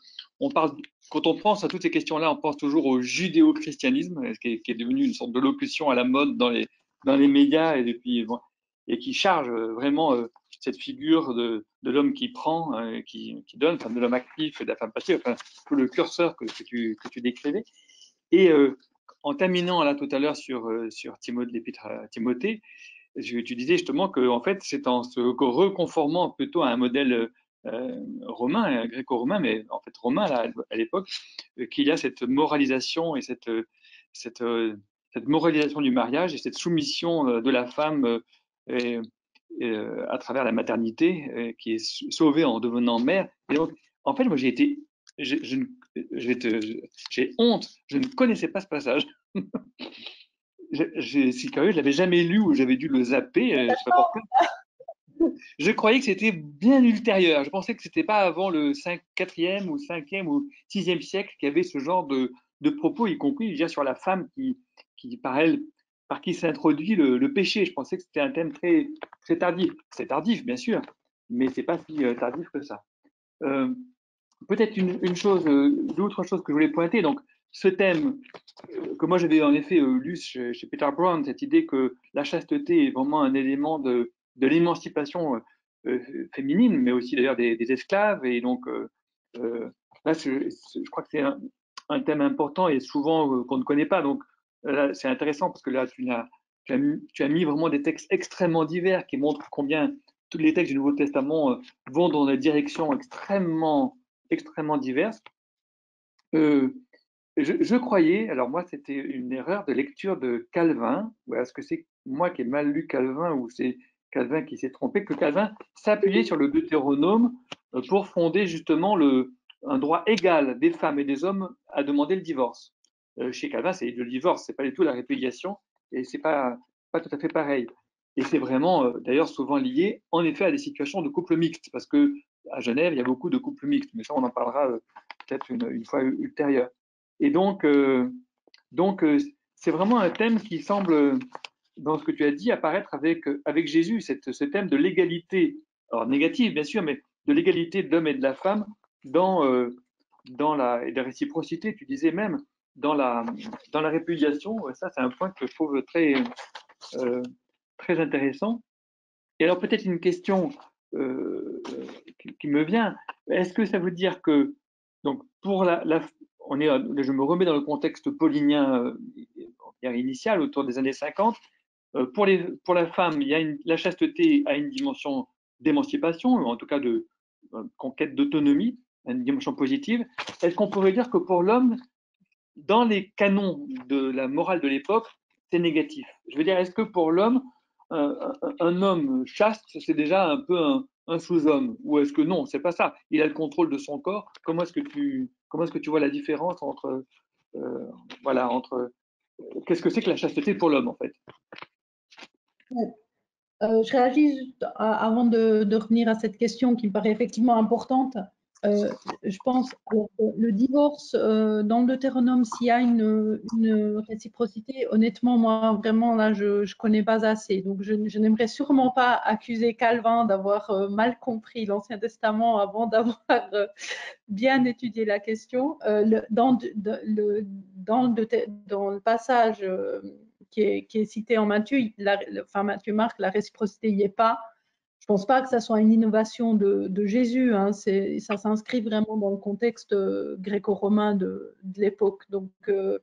quand on pense à toutes ces questions-là, on pense toujours au judéo-christianisme, qui, est, devenu une sorte de locution à la mode dans les, médias et, depuis, et qui charge euh, vraiment cette figure de, l'homme qui prend, qui, qui, donne, enfin, de l'homme actif et de la femme passive, tout le curseur que, tu, décrivais. Et en terminant là tout à l'heure sur, Timothée, tu disais justement que en fait, c'est en se reconformant plutôt à un modèle euh, romain, gréco-romain, mais en fait romain là, à l'époque, euh, qu'il y a cette moralisation et cette, euh, moralisation du mariage et cette soumission de la femme à travers la maternité qui est sauvée en devenant mère. Et donc, en fait, moi j'ai été, j'ai honte, je ne connaissais pas ce passage. c'est curieux, je l'avais jamais lu ou j'avais dû le zapper. Euh, je, je croyais que c'était bien ultérieur. Je pensais que c'était pas avant le 5, 4e ou 5e ou 6e siècle qu'il y avait ce genre de, de propos, y compris dire, sur la femme qui, qui par elle, par qui s'introduit le, le, péché. Je pensais que c'était un thème très, très tardif. C'est tardif, bien sûr, mais c'est pas si euh, tardif que ça. Euh, Peut-être une, une, chose, deux choses que je voulais pointer. Donc, ce thème euh, que moi j'avais en effet euh, lu chez, Peter Brown, cette idée que la chasteté est vraiment un élément de, l'émancipation euh, féminine, mais aussi d'ailleurs des, esclaves. Et donc là, je, crois que c'est un, thème important et souvent qu'on ne connaît pas. Donc c'est intéressant parce que là, tu as, tu, as mis, vraiment des textes extrêmement divers qui montrent combien tous les textes du Nouveau Testament vont dans des directions extrêmement, extrêmement diverses. Je, croyais, alors moi c'était une erreur de lecture de Calvin, est-ce que c'est moi qui ai mal lu Calvin ou c'est Calvin qui s'est trompé, que Calvin s'appuyait sur le Deutéronome euh, pour fonder justement le, un droit égal des femmes et des hommes à demander le divorce. Euh, chez Calvin, c'est le divorce, c'est pas du tout la répudiation, et c'est pas, pas tout à fait pareil. Et c'est vraiment, euh, d'ailleurs, souvent lié, en effet, à des situations de couple mixte, parce que à Genève, il y a beaucoup de couples mixtes, mais ça, on en parlera peut-être une, fois ultérieure. Et donc, euh, donc euh, c'est vraiment un thème qui semble, dans ce que tu as dit, apparaître avec, avec Jésus, cette, ce thème de l'égalité, alors négative bien sûr, mais de l'égalité de l'homme et de la femme dans, euh, dans la, et de la réciprocité, tu disais même, dans la, dans la répudiation. Ça, c'est un point que je trouve très, euh, très intéressant. Et alors, peut-être une question euh, qui, me vient. Est-ce que ça veut dire que, donc, pour la, on est, je me remets dans le contexte paulinien euh, initial, autour des années 50. Euh, pour, la femme, la chasteté a une dimension d'émancipation, en tout cas de euh, conquête d'autonomie, une dimension positive. Est-ce qu'on pourrait dire que pour l'homme, dans les canons de la morale de l'époque, c'est négatif? Je veux dire, est-ce que pour l'homme, un, un, homme chaste, c'est déjà un peu un, un sous-homme? Ou est-ce que non, c'est pas ça? Il a le contrôle de son corps. Comment est-ce que tu comment est-ce que tu vois la différence entre euh, voilà entre qu'est-ce que c'est que la chasteté pour l'homme en fait? Euh, Je réagis avant de, de, revenir à cette question qui me paraît effectivement importante. Euh, je pense le divorce euh, dans le Deutéronome, s'il y a une, réciprocité, honnêtement, moi, vraiment, là, je ne connais pas assez. Donc, je, n'aimerais sûrement pas accuser Calvin d'avoir euh, mal compris l'Ancien Testament avant d'avoir bien étudié la question. dans, le, dans, le, passage qui est, qui, est, cité en Matthieu, la, enfin, Matthieu Marc, la réciprocité n'y est pas. Je pense pas que ça soit une innovation de, Jésus. Hein. ça s'inscrit vraiment dans le contexte euh, gréco-romain de, l'époque. Donc, euh,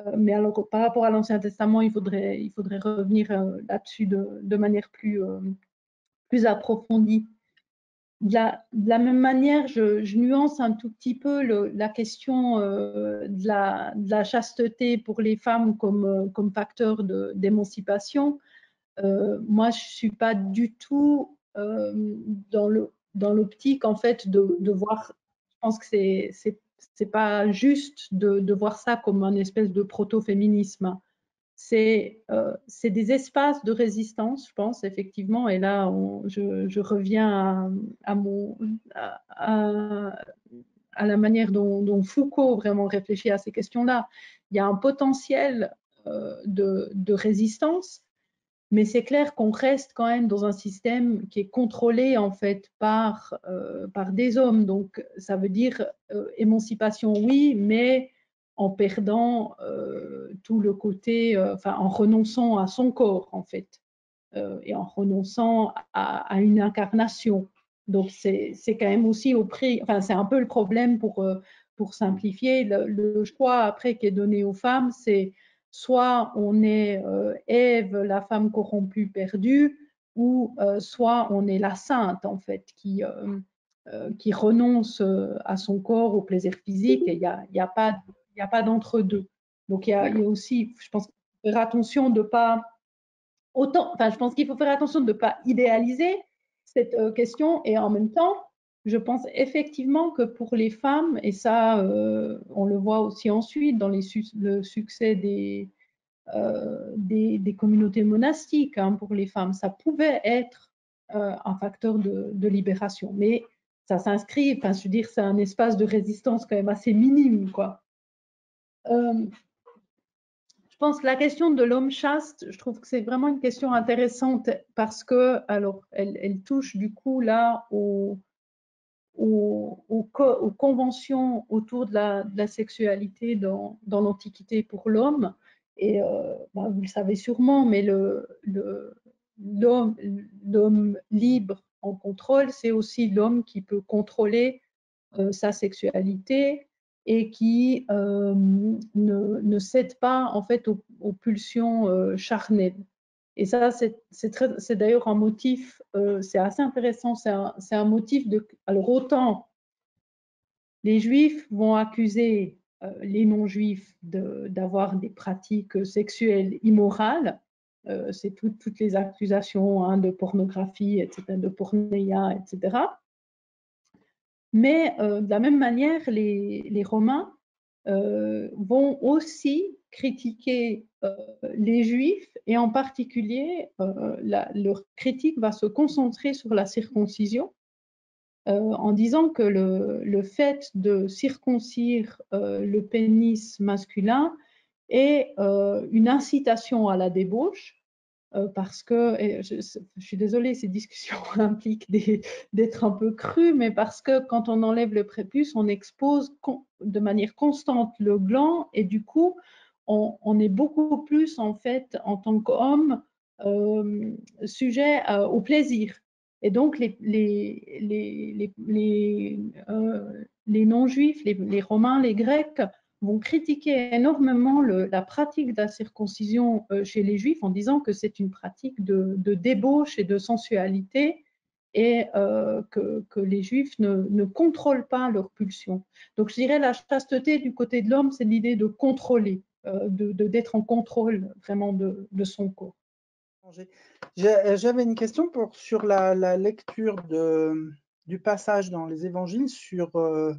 euh, mais par rapport à l'Ancien Testament, il faudrait, revenir là-dessus de, manière plus, approfondie. De la, même manière, je, nuance un tout petit peu la question de, la, chasteté pour les femmes comme facteur d'émancipation. Euh, moi, je suis pas du tout euh, dans l'optique en fait de, voir. Je pense que c'est c'est pas juste de, voir ça comme un espèce de proto-féminisme. C'est euh, des espaces de résistance, je pense, effectivement. Et là, je, reviens à, la manière dont, Foucault vraiment réfléchit à ces questions-là. Il y a un potentiel de, résistance mais c'est clair qu'on reste quand même dans un système qui est contrôlé en fait par, euh, par des hommes. Donc ça veut dire euh, émancipation, oui, mais en perdant euh, tout le côté, enfin en renonçant à son corps en fait, et en renonçant à, une incarnation. Donc c'est quand même aussi au prix, enfin c'est un peu le problème pour, pour simplifier. Le choix après qui est donné aux femmes, c'est soit on est euh, Ève, la femme corrompue perdue, ou euh, soit on est la sainte, en fait, qui, euh, qui renonce à son corps, au plaisir physique, et il n'y a, y a, pas, a pas d'entre-deux. Donc il y, a, aussi, je pense qu'il faut faire attention de pas autant, enfin je pense qu'il faut faire attention de ne pas idéaliser cette question et en même temps je pense effectivement que pour les femmes, et ça, euh, on le voit aussi ensuite dans le succès des, euh, communautés monastiques hein, pour les femmes, ça pouvait être euh, un facteur de, libération. Mais ça s'inscrit, enfin, je veux dire, c'est un espace de résistance quand même assez minime, quoi. je pense que la question de l'homme chaste, je trouve que c'est vraiment une question intéressante parce que, alors, elle touche du coup là au, aux, conventions autour de la, sexualité dans, l'Antiquité pour l'homme. Et euh, bah, vous le savez sûrement, mais l'homme libre en contrôle, c'est aussi l'homme qui peut contrôler euh, sa sexualité et qui euh, ne, cède pas en fait aux, aux pulsions charnelles. Et ça, c'est d'ailleurs un motif, euh, c'est assez intéressant, c'est un, motif de... Alors autant les juifs vont accuser euh, les non-juifs d'avoir des pratiques sexuelles immorales, euh, c'est toutes les accusations hein, de pornographie, etc., de pornéia, etc. Mais de la même manière, les Romains vont aussi critiquer euh, les juifs et en particulier euh, leur critique va se concentrer sur la circoncision euh, en disant que le, fait de circoncire le pénis masculin est une incitation à la débauche parce que, je, je, suis désolée, ces discussions impliquent d'être un peu crues, mais parce que quand on enlève le prépuce, on expose de manière constante le gland et du coup, on, est beaucoup plus en fait en tant qu'homme euh, sujet euh, au plaisir. Et donc les, euh, non-juifs, les, romains, les grecs vont critiquer énormément la pratique de la circoncision chez les juifs en disant que c'est une pratique de, débauche et de sensualité et que, les juifs ne, contrôlent pas leur pulsion. Donc je dirais la chasteté du côté de l'homme, c'est l'idée de contrôler. Euh, d'être en contrôle vraiment de, son corps. J'avais une question pour, sur la, lecture de, du passage dans les évangiles sur euh,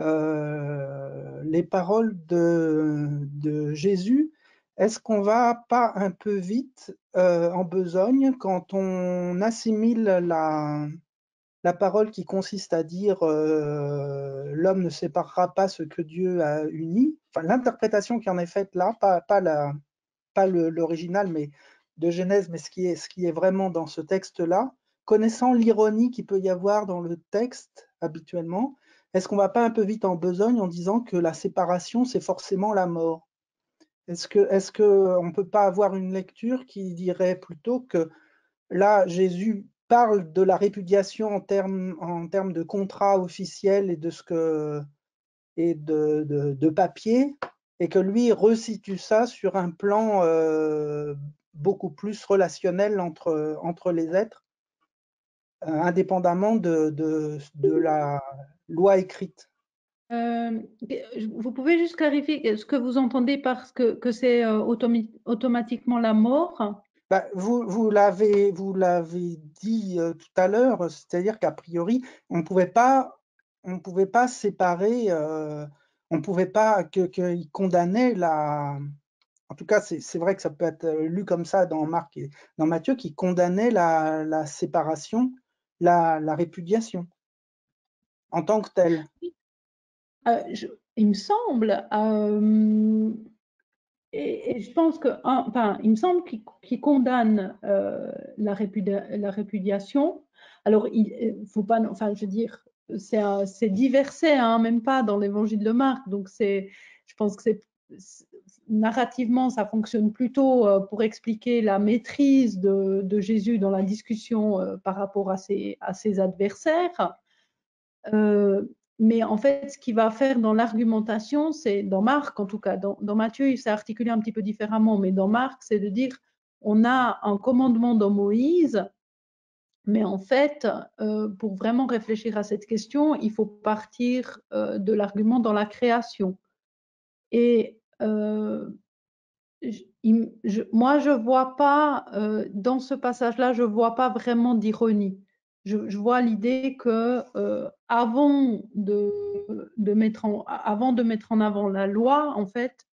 euh, les paroles de, de Jésus. Est-ce qu'on va pas un peu vite euh, en besogne quand on assimile la, la parole qui consiste à dire l'homme ne séparera pas ce que Dieu a uni, l'interprétation qui en est faite là, pas, l'original, mais de Genèse, mais ce qui est, vraiment dans ce texte-là, connaissant l'ironie qu'il peut y avoir dans le texte habituellement, est-ce qu'on va pas un peu vite en besogne en disant que la séparation, c'est forcément la mort? Est-ce que, est-ce que on peut pas avoir une lecture qui dirait plutôt que là, Jésus parle de la répudiation en termes, en de contrat officiel et de ce que et de, de, papier, et que lui resitue ça sur un plan euh, beaucoup plus relationnel entre, entre les êtres, euh, indépendamment de, de, la loi écrite. Euh, vous pouvez juste clarifier ce que vous entendez par que, que c'est automatiquement la mort? Bah, vous, vous l'avez dit tout à l'heure, c'est-à-dire qu'a priori, on ne pouvait pas, on pouvait pas séparer, on ne pouvait pas qu'il condamnait la, en tout cas, c'est vrai que ça peut être euh, lu comme ça dans Marc et dans Matthieu, qui condamnait la, séparation, la, répudiation en tant que telle. Euh, il me semble, euh, et, je pense que, enfin, il me semble qu'il condamne la, répudiation. Alors, il faut pas, enfin, je veux dire, c'est diversé, hein, même pas dans l'évangile de Marc, donc c'est, je pense que c'est narrativement, ça fonctionne plutôt euh, pour expliquer la maîtrise de, Jésus dans la discussion euh, par rapport à ses, adversaires. Euh, mais en fait, ce qu'il va faire dans l'argumentation, c'est dans Marc, en tout cas, dans, Matthieu, il s'est articulé un petit peu différemment, mais dans Marc, c'est de dire on a un commandement dans Moïse, mais en fait, pour vraiment réfléchir à cette question, il faut partir de l'argument dans la création. Et euh, je, moi, je vois pas, euh, dans ce passage-là, je vois pas vraiment d'ironie. Je, vois l'idée que euh, avant, de, mettre en, avant la loi, en fait,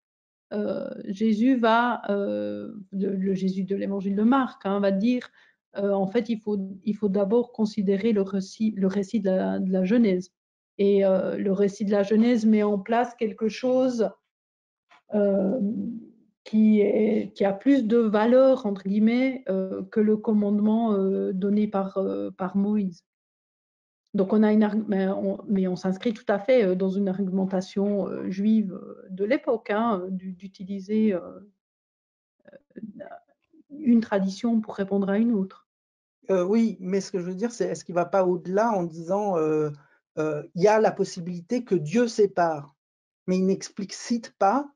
Jésus va, le, Jésus de l'évangile de Marc, hein, va dire, en fait, il faut, il faut d'abord considérer le récit, le récit de la, Genèse. Et le récit de la Genèse met en place quelque chose euh, qui, a plus de valeur, entre guillemets, euh, que le commandement euh, donné par, par Moïse. Donc on a une, mais on, mais on s'inscrit tout à fait dans une argumentation juive de l'époque, hein, d'utiliser une tradition pour répondre à une autre. oui, mais ce que je veux dire, c'est est-ce qu'il ne va pas au-delà en disant il y a la possibilité que Dieu sépare, mais il n'explicite pas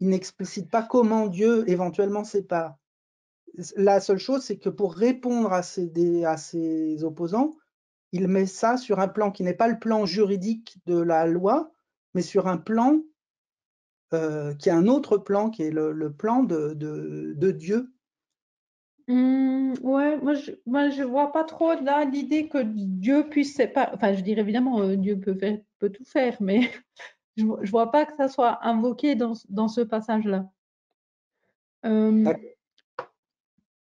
il n'explicite pas comment Dieu éventuellement sépare. La seule chose, c'est que pour répondre à ses, opposants, il met ça sur un plan qui n'est pas le plan juridique de la loi, mais sur un plan euh, qui est un autre plan, qui est le, plan de, Dieu. Mmh, ouais, moi je, moi vois pas trop là l'idée que Dieu puisse séparer. Enfin, je dirais évidemment, euh, Dieu peut, peut tout faire, mais je ne vois pas que ça soit invoqué dans, dans ce passage-là. Euh,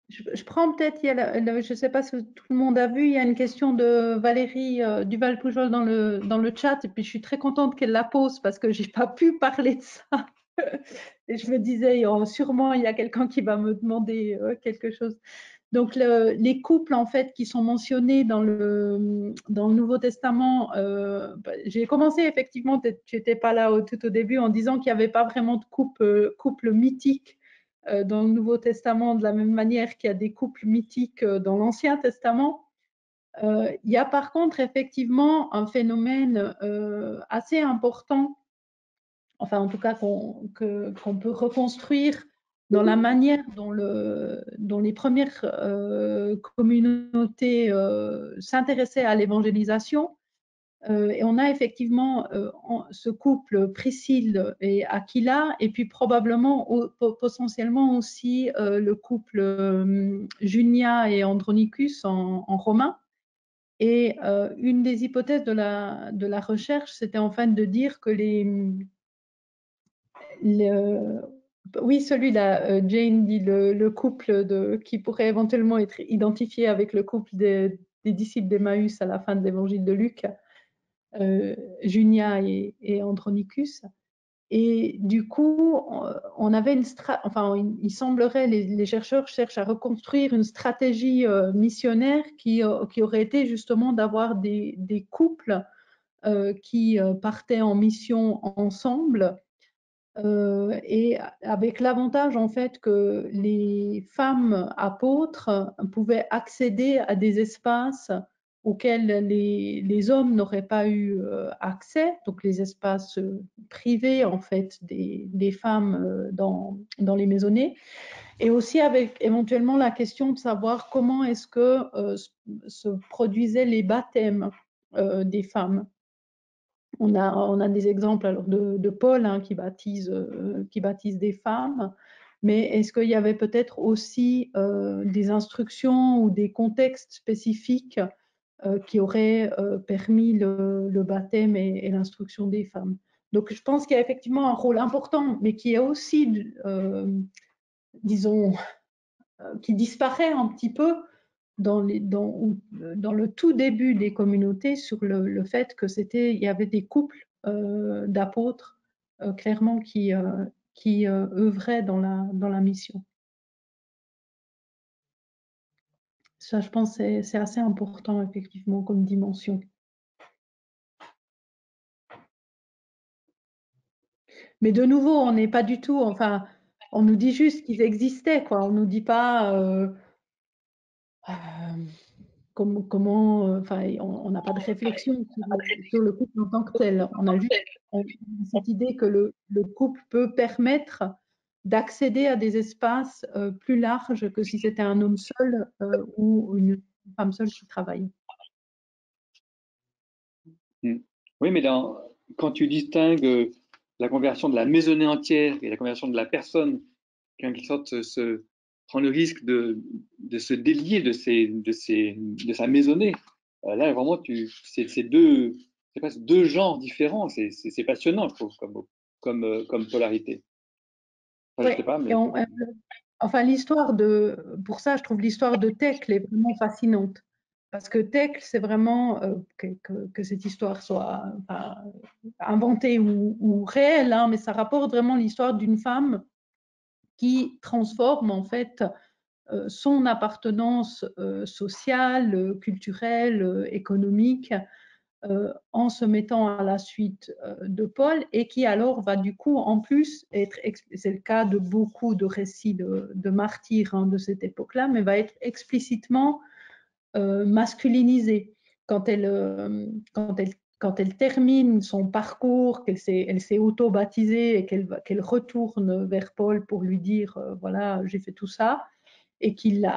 je, prends peut-être, je ne sais pas si tout le monde a vu, il y a une question de Valérie euh, Duval-Poujol dans le, dans le chat, et puis je suis très contente qu'elle la pose parce que je n'ai pas pu parler de ça. et je me disais, oh, sûrement il y a quelqu'un qui va me demander euh, quelque chose. Donc les couples en fait qui sont mentionnés dans le, dans le Nouveau Testament, euh, bah, j'ai commencé effectivement, tu n'étais pas là tout au début, en disant qu'il n'y avait pas vraiment de couple, couple mythique euh, dans le Nouveau Testament de la même manière qu'il y a des couples mythiques euh, dans l'Ancien Testament. il y a par contre effectivement un phénomène assez important, enfin en tout cas qu'on peut reconstruire dans la manière dont, le, dont les premières euh, communautés euh, s'intéressaient à l'évangélisation, Euh, et on a effectivement ce couple Priscille et Aquila, et puis probablement potentiellement aussi le couple Junia et Andronicus en, romain. Et une des hypothèses de la recherche, c'était en fait de dire que les, oui, celui-là, Jane dit le, couple qui pourrait éventuellement être identifié avec le couple des, disciples d'Emmaüs à la fin de l'évangile de Luc, euh, Junia et, Andronicus. Et du coup, on avait une enfin, il semblerait, les, chercheurs cherchent à reconstruire une stratégie euh, missionnaire qui, euh, qui, aurait été justement d'avoir des, couples qui partaient en mission ensemble et avec l'avantage en fait que les femmes apôtres pouvaient accéder à des espaces auxquels les, hommes n'auraient pas eu euh, accès, donc les espaces euh, privés en fait des, femmes euh, dans, dans, les maisonnées, et aussi avec éventuellement la question de savoir comment est-ce que se produisaient les baptêmes des femmes. On a, des exemples alors de, Paul hein, qui, baptise, qui baptise des femmes, mais est-ce qu'il y avait peut-être aussi des instructions ou des contextes spécifiques euh, qui aurait euh, permis le, baptême et, l'instruction des femmes? Donc je pense qu'il y a effectivement un rôle important, mais qui est aussi, euh, disons, qui disparaît un petit peu dans, dans, le tout début des communautés sur le, fait que c'était, il y avait des couples d'apôtres clairement qui, œuvraient dans la, dans la mission. Ça, je pense c'est assez important, effectivement, comme dimension. Mais de nouveau, on n'est pas du tout, enfin, on nous dit juste qu'ils existaient, quoi. On nous dit pas euh, euh, comment, enfin, on n'a pas de réflexion sur, le couple en tant que tel. On a juste cette idée que le, le couple peut permettre d'accéder à des espaces euh, plus larges que si c'était un homme seul euh, ou une femme seule qui travaille. Hmm. Oui, mais quand tu distingues euh, la conversion de la maisonnée entière et la conversion de la personne qui, en quelque sorte, se, prend le risque de, de se délier de, ses, de, ses, de sa maisonnée, là, vraiment, c'est deux, deux genres différents. C'est passionnant, je trouve, comme, comme, comme polarité. Euh, enfin, l'histoire de, pour ça, je trouve l'histoire de Tecle est vraiment fascinante. Parce que Tecle, c'est vraiment euh, que, cette histoire soit inventée ou, réelle, hein, mais ça rapporte vraiment l'histoire d'une femme qui transforme en fait euh, son appartenance sociale, culturelle, économique euh, en se mettant à la suite euh, de Paul et qui alors va du coup en plus être, c'est le cas de beaucoup de récits de, martyrs hein, de cette époque-là, mais va être explicitement euh, masculinisée. Quand elle, quand elle quand elle termine son parcours, qu'elle s'est, auto-baptisée et qu'elle, retourne vers Paul pour lui dire, voilà, j'ai fait tout ça, et qu'il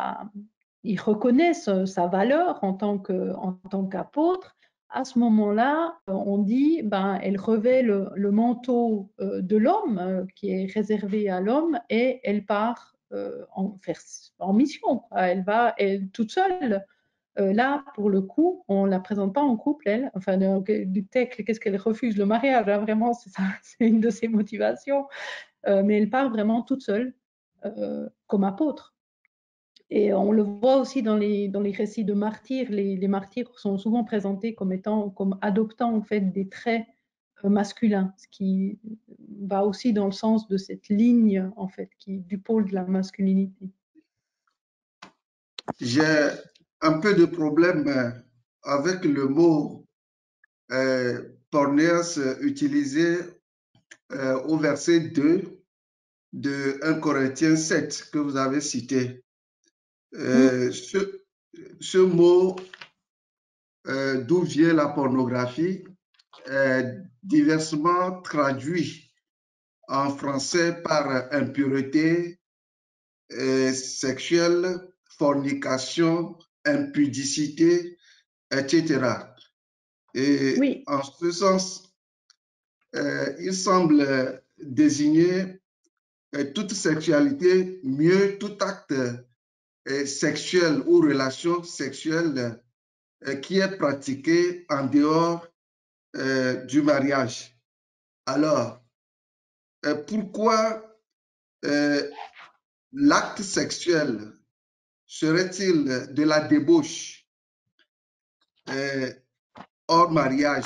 il reconnaît sa valeur en tant, qu'apôtre, à ce moment-là, euh, on dit, ben, elle revêt le, manteau euh, de l'homme euh, qui est réservé à l'homme et elle part en, en mission. Elle va elle, toute seule. Là, pour le coup, on ne la présente pas en couple, elle. Enfin, du texte, qu'est-ce qu'elle refuse? Le mariage, hein, vraiment, c'est c'est une de ses motivations. mais elle part vraiment toute seule, comme apôtre. Et on le voit aussi dans les, dans les récits de martyrs. Les, martyrs sont souvent présentés comme étant, comme adoptant en fait des traits euh, masculins, ce qui va aussi dans le sens de cette ligne en fait qui, du pôle de la masculinité. J'ai un peu de problème euh, avec le mot euh, porneus utilisé euh, au verset 2 de 1 Corinthiens 7 que vous avez cité. Euh, ce, mot, euh, d'où vient la pornographie, est diversement traduit en français par impureté euh, sexuelle, fornication, impudicité, etc. Et en ce sens, euh, il semble désigner euh, toute sexualité, mieux tout acte euh, sexuel ou relation sexuelle qui est pratiqué en dehors du mariage. Alors, pourquoi l'acte sexuel serait-il de la débauche hors mariage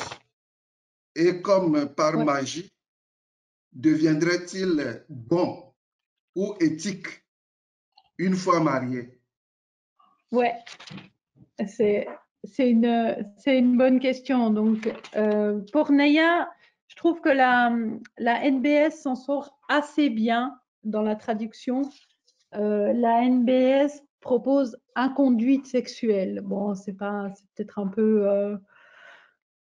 et comme par magie, deviendrait-il bon ou éthique une fois marié? Ouais, c'est une, une bonne question. Donc, euh, pour Naya, je trouve que la, la NBS s'en sort assez bien dans la traduction. Euh, la NBS propose inconduite sexuelle. Bon, c'est peut-être un peu euh,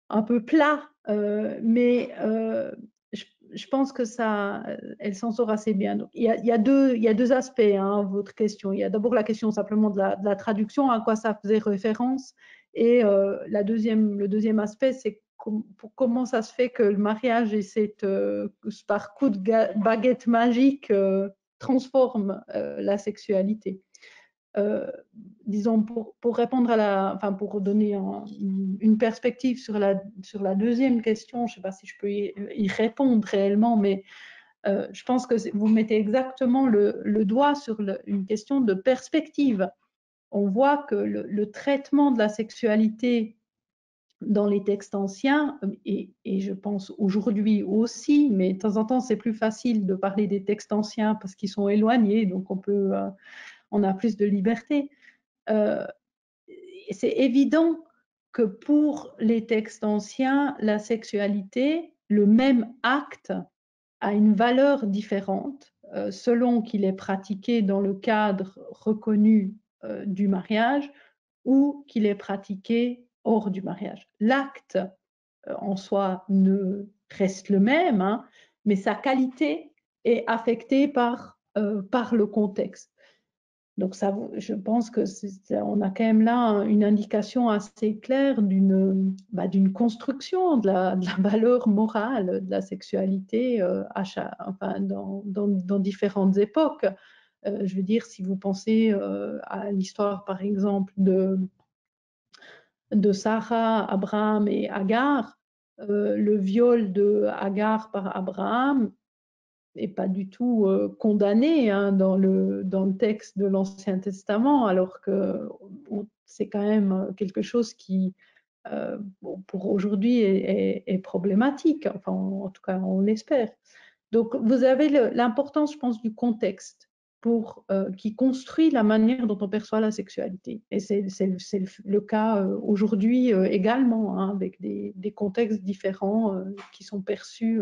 un peu plat, euh, mais euh, je, pense que ça, elle s'en sort assez bien. Il, y a, deux, y a deux aspects hein, votre question. Il y a d'abord la question simplement de la, traduction, à quoi ça faisait référence, et la deuxième, le deuxième aspect, c'est comment ça se fait que le mariage et cette, par coup de baguette magique transforme la sexualité. Euh, disons, pour, pour, répondre à la, enfin, pour donner une perspective sur la, sur la deuxième question, je ne sais pas si je peux y, répondre réellement, mais euh, je pense que vous mettez exactement le, doigt sur une question de perspective. On voit que le, le, traitement de la sexualité dans les textes anciens, et, et je pense aujourd'hui aussi, mais de temps en temps c'est plus facile de parler des textes anciens parce qu'ils sont éloignés, donc on peut... Euh, on a plus de liberté. Euh, c'est évident que pour les textes anciens, la sexualité, le même acte a une valeur différente euh, selon qu'il est pratiqué dans le cadre reconnu euh, du mariage ou qu'il est pratiqué hors du mariage. L'acte en soi ne reste le même, hein, mais sa qualité est affectée par, par le contexte. Donc ça, je pense que on a quand même là une indication assez claire d'une bah, construction de la, valeur morale de la sexualité euh, enfin, dans, différentes époques. Euh, je veux dire, si vous pensez euh, à l'histoire, par exemple, de, de Sarah, Abraham et Agar, le viol de Agar par Abraham n'est pas du tout euh, condamné hein, dans, le, dans le texte de l'Ancien Testament, alors que c'est quand même euh, quelque chose qui, euh, pour aujourd'hui, est, problématique. Enfin, en tout cas, on l'espère. Donc, vous avez l'importance, je pense, du contexte pour, qui construit la manière dont on perçoit la sexualité. Et c'est le, cas aujourd'hui également, hein, avec des, contextes différents qui sont perçus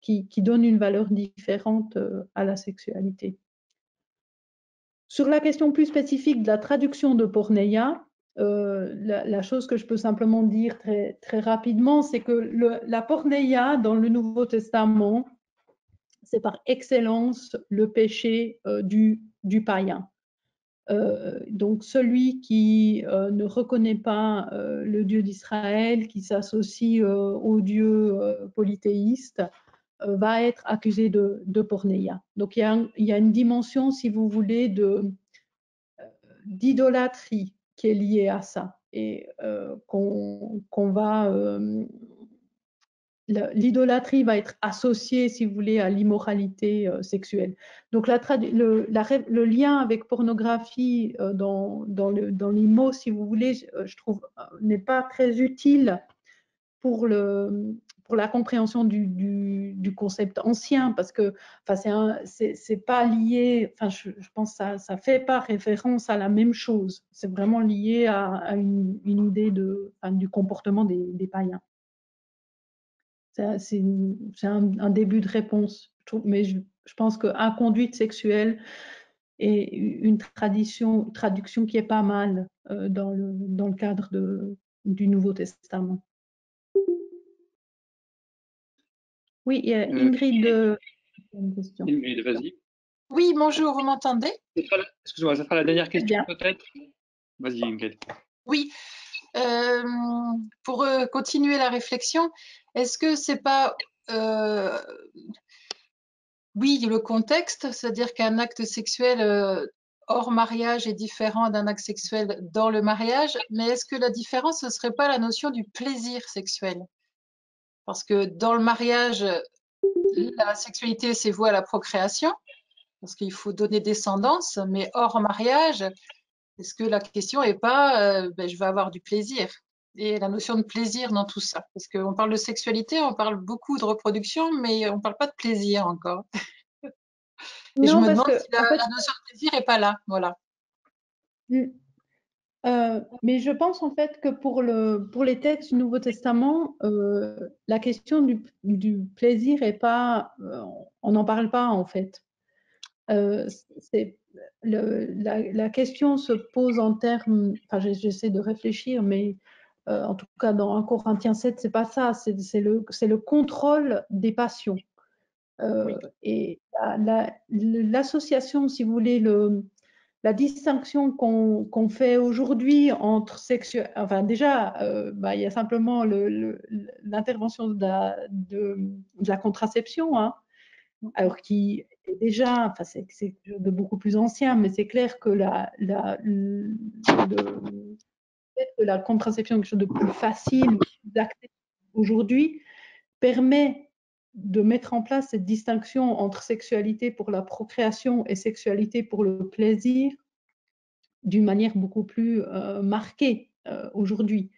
qui, donne une valeur différente euh, à la sexualité. Sur la question plus spécifique de la traduction de Porneia, euh, la, chose que je peux simplement dire très, très rapidement, c'est que la Porneia dans le Nouveau Testament, c'est par excellence le péché euh, du, du, païen. donc celui qui ne reconnaît pas le Dieu d'Israël, qui s'associe au Dieu polythéiste, va être accusé de, de pornéia. Donc il y, a une dimension, si vous voulez, euh, d'idolâtrie qui est liée à ça et euh, qu'on va l'idolâtrie va être associée, si vous voulez, à l'immoralité sexuelle. Donc le, lien avec pornographie dans, dans, les mots, si vous voulez, je trouve, n'est pas très utile pour le, pour la compréhension du, concept ancien, parce que enfin, c'est pas lié, enfin, je, pense que ça, ça fait pas référence à la même chose. C'est vraiment lié à, une, idée de, du comportement des, païens. C'est un, début de réponse, mais je, pense que conduite sexuelle est une traduction qui est pas mal euh, dans, le, cadre du Nouveau Testament. Oui, il y a euh, Ingrid. Euh, Ingrid, vas-y. Oui, bonjour, vous m'entendez? Excusez-moi, ça sera la dernière question peut-être? Vas-y, Ingrid. Oui. Euh, pour euh, continuer la réflexion, est-ce que c'est pas euh, oui le contexte, c'est-à-dire qu'un acte sexuel hors mariage est différent d'un acte sexuel dans le mariage, mais est-ce que la différence ce serait pas la notion du plaisir sexuel? Parce que dans le mariage, la sexualité c'est voué à la procréation, parce qu'il faut donner descendance, mais hors mariage, est-ce que la question n'est pas euh, ben, je vais avoir du plaisir? Et la notion de plaisir dans tout ça Parce qu'on parle de sexualité, on parle beaucoup de reproduction, mais on ne parle pas de plaisir encore. et je me demande si la, notion de plaisir n'est pas là. Voilà. Euh, mais je pense en fait que pour, le, pour les textes du Nouveau Testament, euh, la question du, du plaisir est pas, on n'en parle pas en fait. c'est la, question se pose en termes, enfin j'essaie de réfléchir, mais euh, en tout cas dans 1 Corinthiens 7, c'est pas ça, c'est le, le contrôle des passions. Euh, et l'association, si vous voulez, le, la distinction qu'on fait aujourd'hui entre sexuel, enfin déjà, euh, bah, il y a simplement l'intervention de, la contraception, hein, alors qui déjà, enfin c'est de beaucoup plus ancien, mais c'est clair que la, que la contraception est quelque chose de plus facile, d'accès aujourd'hui, permet de mettre en place cette distinction entre sexualité pour la procréation et sexualité pour le plaisir d'une manière beaucoup plus euh, marquée euh, aujourd'hui.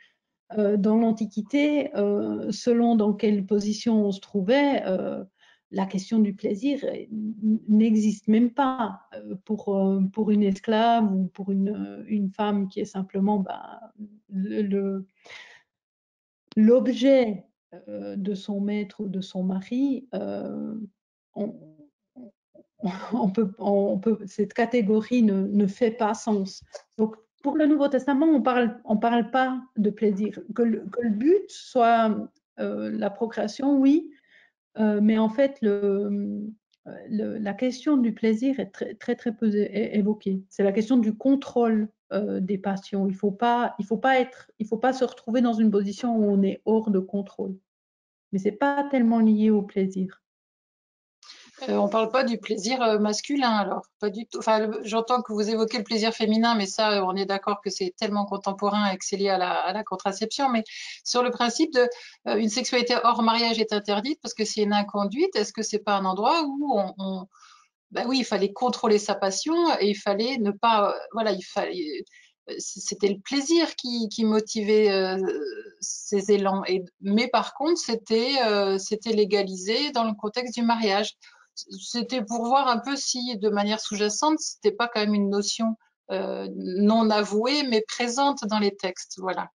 Euh, dans l'Antiquité, selon dans quelle position on se trouvait, la question du plaisir n'existe même pas pour, pour une esclave ou pour une, une femme qui est simplement bah, l'objet euh, de son maître ou de son mari. Peut, cette catégorie ne, fait pas sens. Donc, pour le Nouveau Testament, on ne parle, pas de plaisir. Que le, but soit la procréation, oui, euh, mais en fait, la question du plaisir est très très, très peu évoquée. C'est la question du contrôle euh, des passions. Il ne faut, pas, il faut, pas être, il faut pas se retrouver dans une position où on est hors de contrôle. Mais ce n'est pas tellement lié au plaisir. Euh, on ne parle pas du plaisir euh, masculin alors, pas du tout. Enfin, j'entends que vous évoquez le plaisir féminin, mais ça, on est d'accord que c'est tellement contemporain et que c'est lié à la, contraception. Mais sur le principe de une sexualité hors mariage est interdite parce que c'est une inconduite, est-ce que c'est pas un endroit où on, ben oui, il fallait contrôler sa passion et il fallait ne pas, voilà, il fallait c'était le plaisir qui, motivait ces élans. Et, mais par contre, c'était c'était légalisé dans le contexte du mariage c'était pour voir un peu si, de manière sous-jacente, c'était pas quand même une notion euh, non avouée, mais présente dans les textes. Voilà.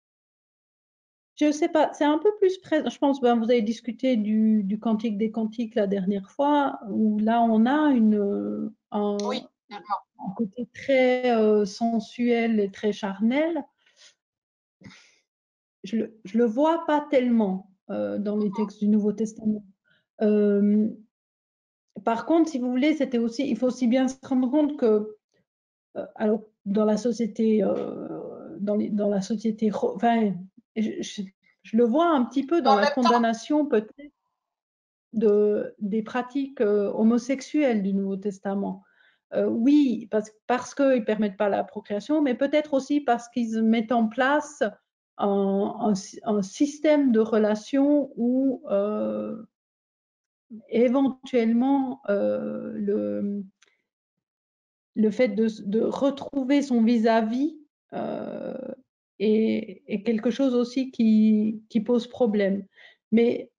Je ne sais pas, c'est un peu plus présent. Je pense, ben, vous avez discuté du, Cantique des Cantiques la dernière fois, où là, on a une, un, côté très euh, sensuel et très charnel. Je ne le, vois pas tellement euh, dans les textes du Nouveau Testament. Par contre, si vous voulez, c'était aussi, il faut aussi bien se rendre compte que, euh, alors, dans la société, euh, dans, la société, enfin, je, le vois un petit peu dans la condamnation peut-être de, des pratiques euh, homosexuelles du Nouveau Testament. oui, parce, parce qu'ils ne permettent pas la procréation, mais peut-être aussi parce qu'ils mettent en place un, un, système de relations où éventuellement euh, le, le fait de, retrouver son vis-à-vis euh, est, quelque chose aussi qui, qui pose problème. Mais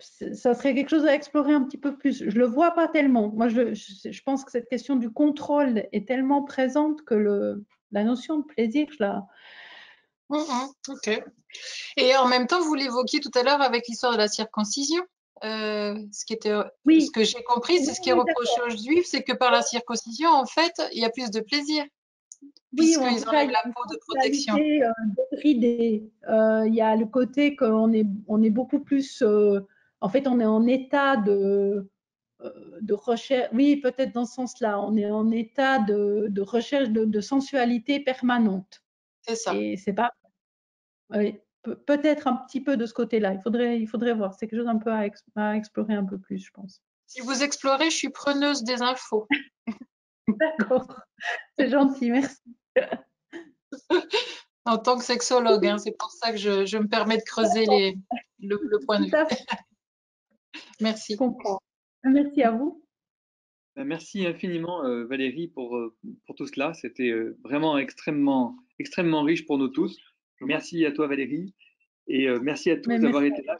ça serait quelque chose à explorer un petit peu plus. Je le vois pas tellement. Moi, je, je, pense que cette question du contrôle est tellement présente que le, la notion de plaisir, je la, Mmh, mmh, ok. Et en même temps, vous l'évoquiez tout à l'heure avec l'histoire de la circoncision. Euh, ce qui était, oui. ce que j'ai compris, c'est ce qui est reproché aux Juifs, c'est que par la circoncision, en fait, il y a plus de plaisir. Oui, puisqu'ils enlèvent la peau de protection. Euh, euh, il y a le côté qu'on est, on est beaucoup plus, en fait, on est en état de, de recherche, oui, peut-être dans ce sens-là, on est en état de, de recherche de, de, sensualité permanente. C'est ça. Et c'est pas. Oui, peut-être un petit peu de ce côté-là. Il faudrait, il faudrait voir. C'est quelque chose un peu à, à, explorer un peu plus, je pense. Si vous explorez, je suis preneuse des infos. D'accord. C'est gentil, merci. en tant que sexologue, hein, c'est pour ça que je, je, me permets de creuser les, le, le, point de vue. merci. Je comprends. Merci à vous. Ben, merci infiniment euh, Valérie pour, euh, pour tout cela. C'était euh, vraiment extrêmement, extrêmement riche pour nous tous. Merci à toi Valérie et merci à tous d'avoir été là.